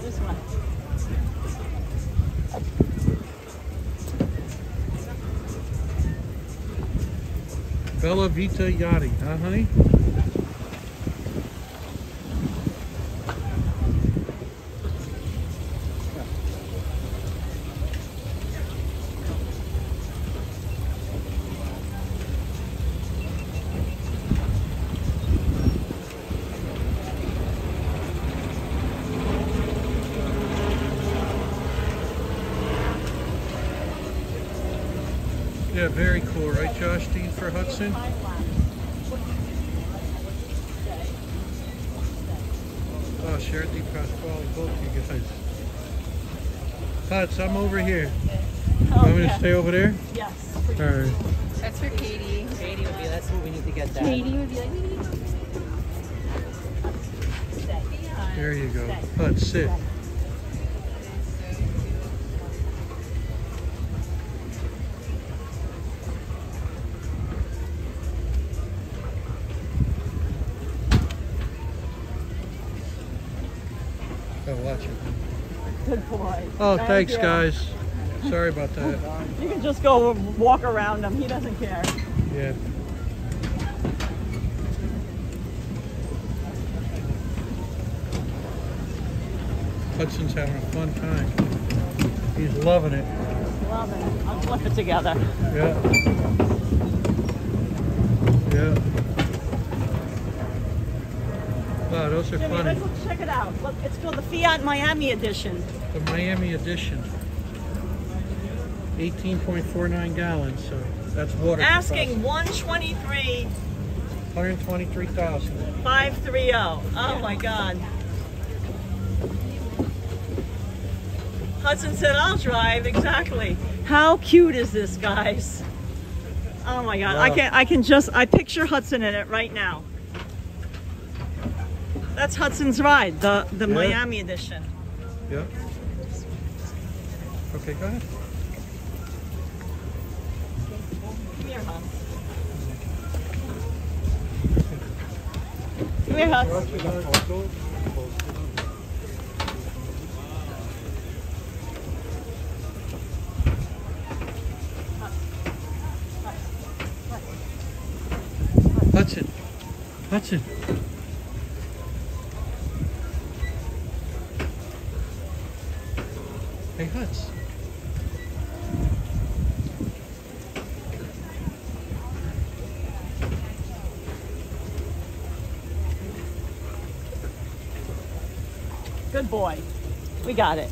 [SPEAKER 2] This one.
[SPEAKER 1] Bella Vita Yachty, huh, honey? Share Deep Pasquale, both you guys. Huts, I'm over here.
[SPEAKER 2] Oh,
[SPEAKER 1] Want me to
[SPEAKER 2] yeah.
[SPEAKER 1] stay over there?
[SPEAKER 2] Yes.
[SPEAKER 1] All right.
[SPEAKER 4] That's for Katie.
[SPEAKER 10] Katie would be, that's what we need to get that.
[SPEAKER 4] Katie would be like,
[SPEAKER 1] There you go. Huts, sit. Oh,
[SPEAKER 2] Thank
[SPEAKER 1] thanks, guys. Sorry about that.
[SPEAKER 2] You can just go walk around him. He doesn't care.
[SPEAKER 1] Yeah. Hudson's having a fun time. He's loving it.
[SPEAKER 2] Loving it. I'll flip it together.
[SPEAKER 1] Yeah. Yeah. Wow, those are
[SPEAKER 2] Jimmy,
[SPEAKER 1] funny.
[SPEAKER 2] let's look, check it out. Look, it's called the Fiat Miami edition.
[SPEAKER 1] The Miami edition. 18.49 gallons, so that's water.
[SPEAKER 2] Asking 123
[SPEAKER 1] 123,000.
[SPEAKER 2] 530. Oh my God. Hudson said, I'll drive. Exactly. How cute is this, guys? Oh my God. I
[SPEAKER 1] Wow.
[SPEAKER 2] can I can just I picture Hudson in it right now. That's Hudson's ride, the the
[SPEAKER 1] Yeah.
[SPEAKER 2] Miami edition.
[SPEAKER 1] Yeah. Okay, go ahead.
[SPEAKER 2] Come here, Huds. Come here, Huds.
[SPEAKER 1] Hudson. Hudson. Hey, Huds.
[SPEAKER 2] Good boy. We got it.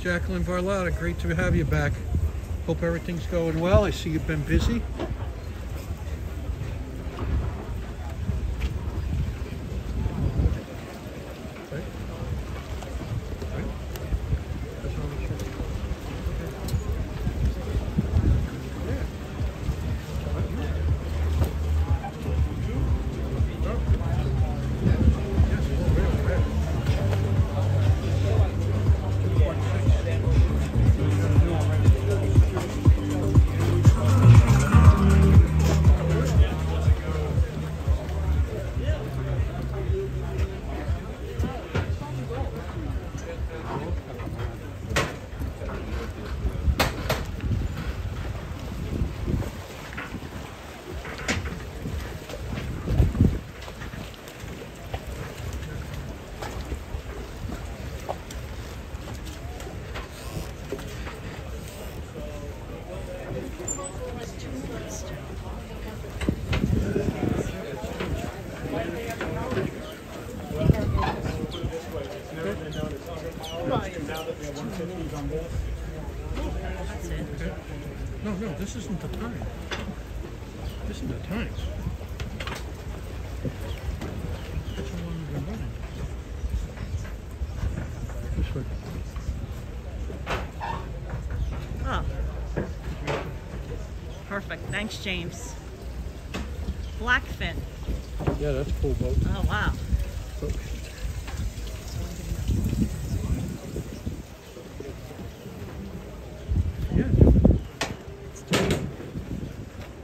[SPEAKER 1] Jacqueline Varlotta, great to have you back. Hope everything's going well. I see you've been busy.
[SPEAKER 2] Thanks, James. Blackfin.
[SPEAKER 1] Yeah, that's a cool boat.
[SPEAKER 2] Oh, wow.
[SPEAKER 1] Yeah.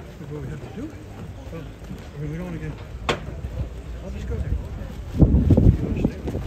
[SPEAKER 1] That's what we have to do. Well, I mean, we don't want to get. I'll just go there. You wanna stay there?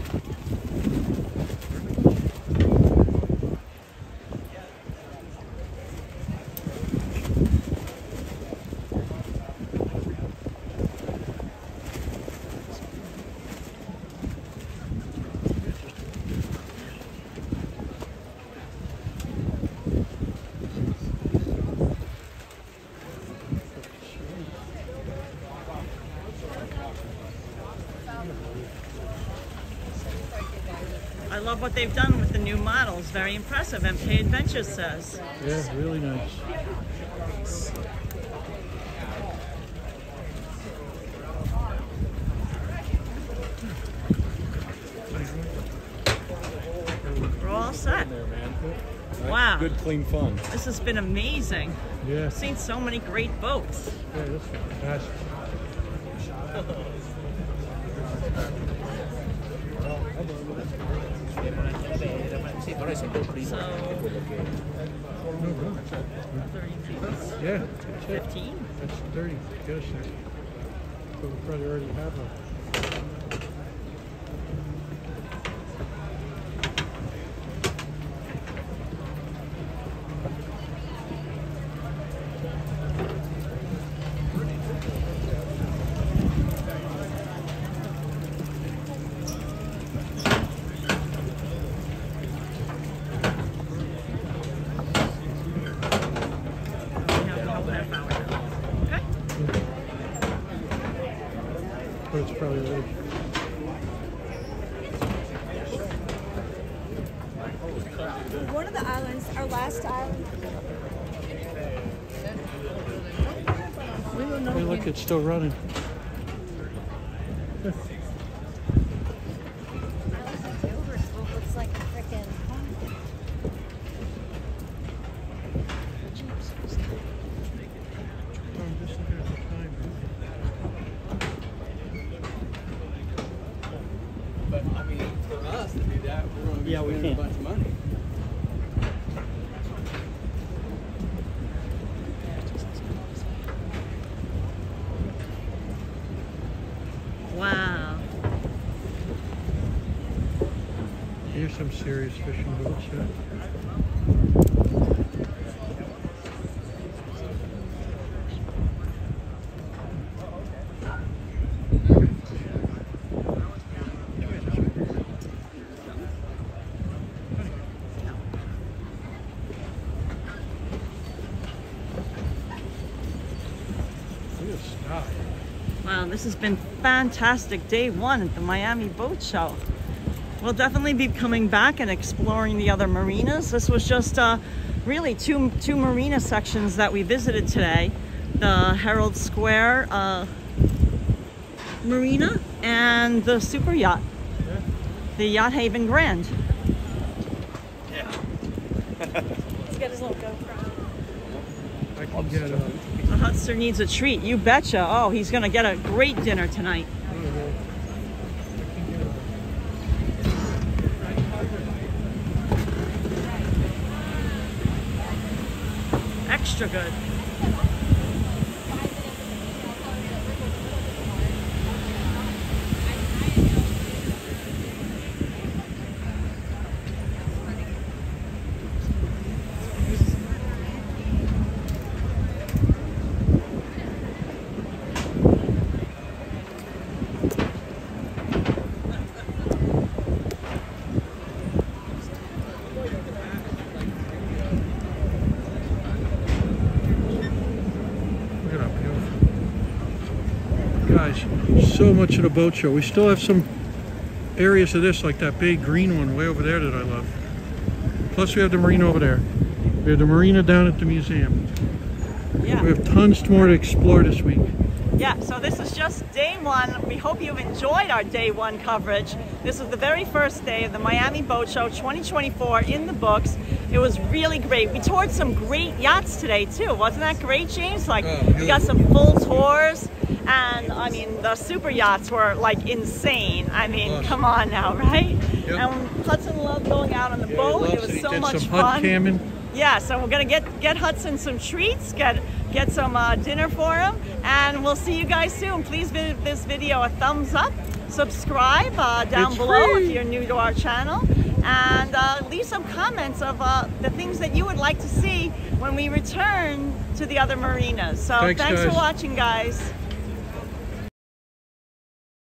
[SPEAKER 2] Love what they've done with the new models. Very impressive. MK Adventures says.
[SPEAKER 1] Yeah, really nice.
[SPEAKER 2] We're all set. Wow.
[SPEAKER 1] Good, clean fun.
[SPEAKER 2] This has been amazing.
[SPEAKER 1] Yeah.
[SPEAKER 2] I've seen so many great boats.
[SPEAKER 1] Yeah, this is fantastic.
[SPEAKER 2] So,
[SPEAKER 1] Yeah, that's it.
[SPEAKER 2] 15?
[SPEAKER 1] That's 30. Yes, sir. So we probably already have a.
[SPEAKER 2] Okay.
[SPEAKER 1] But it's probably ready.
[SPEAKER 9] One of the islands, our last island.
[SPEAKER 1] Hey, look, it's still running.
[SPEAKER 9] Looks like a frickin'
[SPEAKER 14] But I mean, for us to do that, we're going to be
[SPEAKER 10] Yeah, we
[SPEAKER 14] spending
[SPEAKER 10] can.
[SPEAKER 14] a bunch of money.
[SPEAKER 2] Wow.
[SPEAKER 1] Here's some serious fishing boats. Yeah. Look at the sky.
[SPEAKER 2] Wow, this has been fantastic day one at the Miami Boat Show. We'll definitely be coming back and exploring the other marinas. This was just uh, really two, two marina sections that we visited today. The Herald Square uh, Marina and the super yacht, the Yacht Haven Grand.
[SPEAKER 9] He's got his little GoPro.
[SPEAKER 1] I can get a.
[SPEAKER 2] Hudster needs a treat, you betcha. Oh, he's gonna get a great dinner tonight. Extra good.
[SPEAKER 1] Look at that beautiful. Guys, so much of the boat show. We still have some areas of this, like that big green one way over there that I love. Plus we have the marina over there. We have the marina down at the museum.
[SPEAKER 2] Yeah.
[SPEAKER 1] We have tons more to explore this week.
[SPEAKER 2] Yeah, so this is just day one. We hope you've enjoyed our day one coverage. This is the very first day of the Miami Boat Show 2024 in the books. It was really great. We toured some great yachts today too. Wasn't that great, James? Like oh, we got some full tours and I mean the super yachts were like insane. I mean, come on now, (laughs) right?
[SPEAKER 1] Yep.
[SPEAKER 2] And Hudson loved going out on the
[SPEAKER 1] Yeah,
[SPEAKER 2] boat. It was
[SPEAKER 1] it.
[SPEAKER 2] So much fun.
[SPEAKER 1] camming.
[SPEAKER 2] Yeah, so we're gonna get get Hudson some treats, get get some uh, dinner for him, and we'll see you guys soon. Please give this video a thumbs up, subscribe uh, down
[SPEAKER 1] It's
[SPEAKER 2] below
[SPEAKER 1] free.
[SPEAKER 2] if you're new to our channel, and uh, leave some comments of uh, the things that you would like to see when we return to the other marinas. So
[SPEAKER 1] Thanks,
[SPEAKER 2] thanks for watching, guys.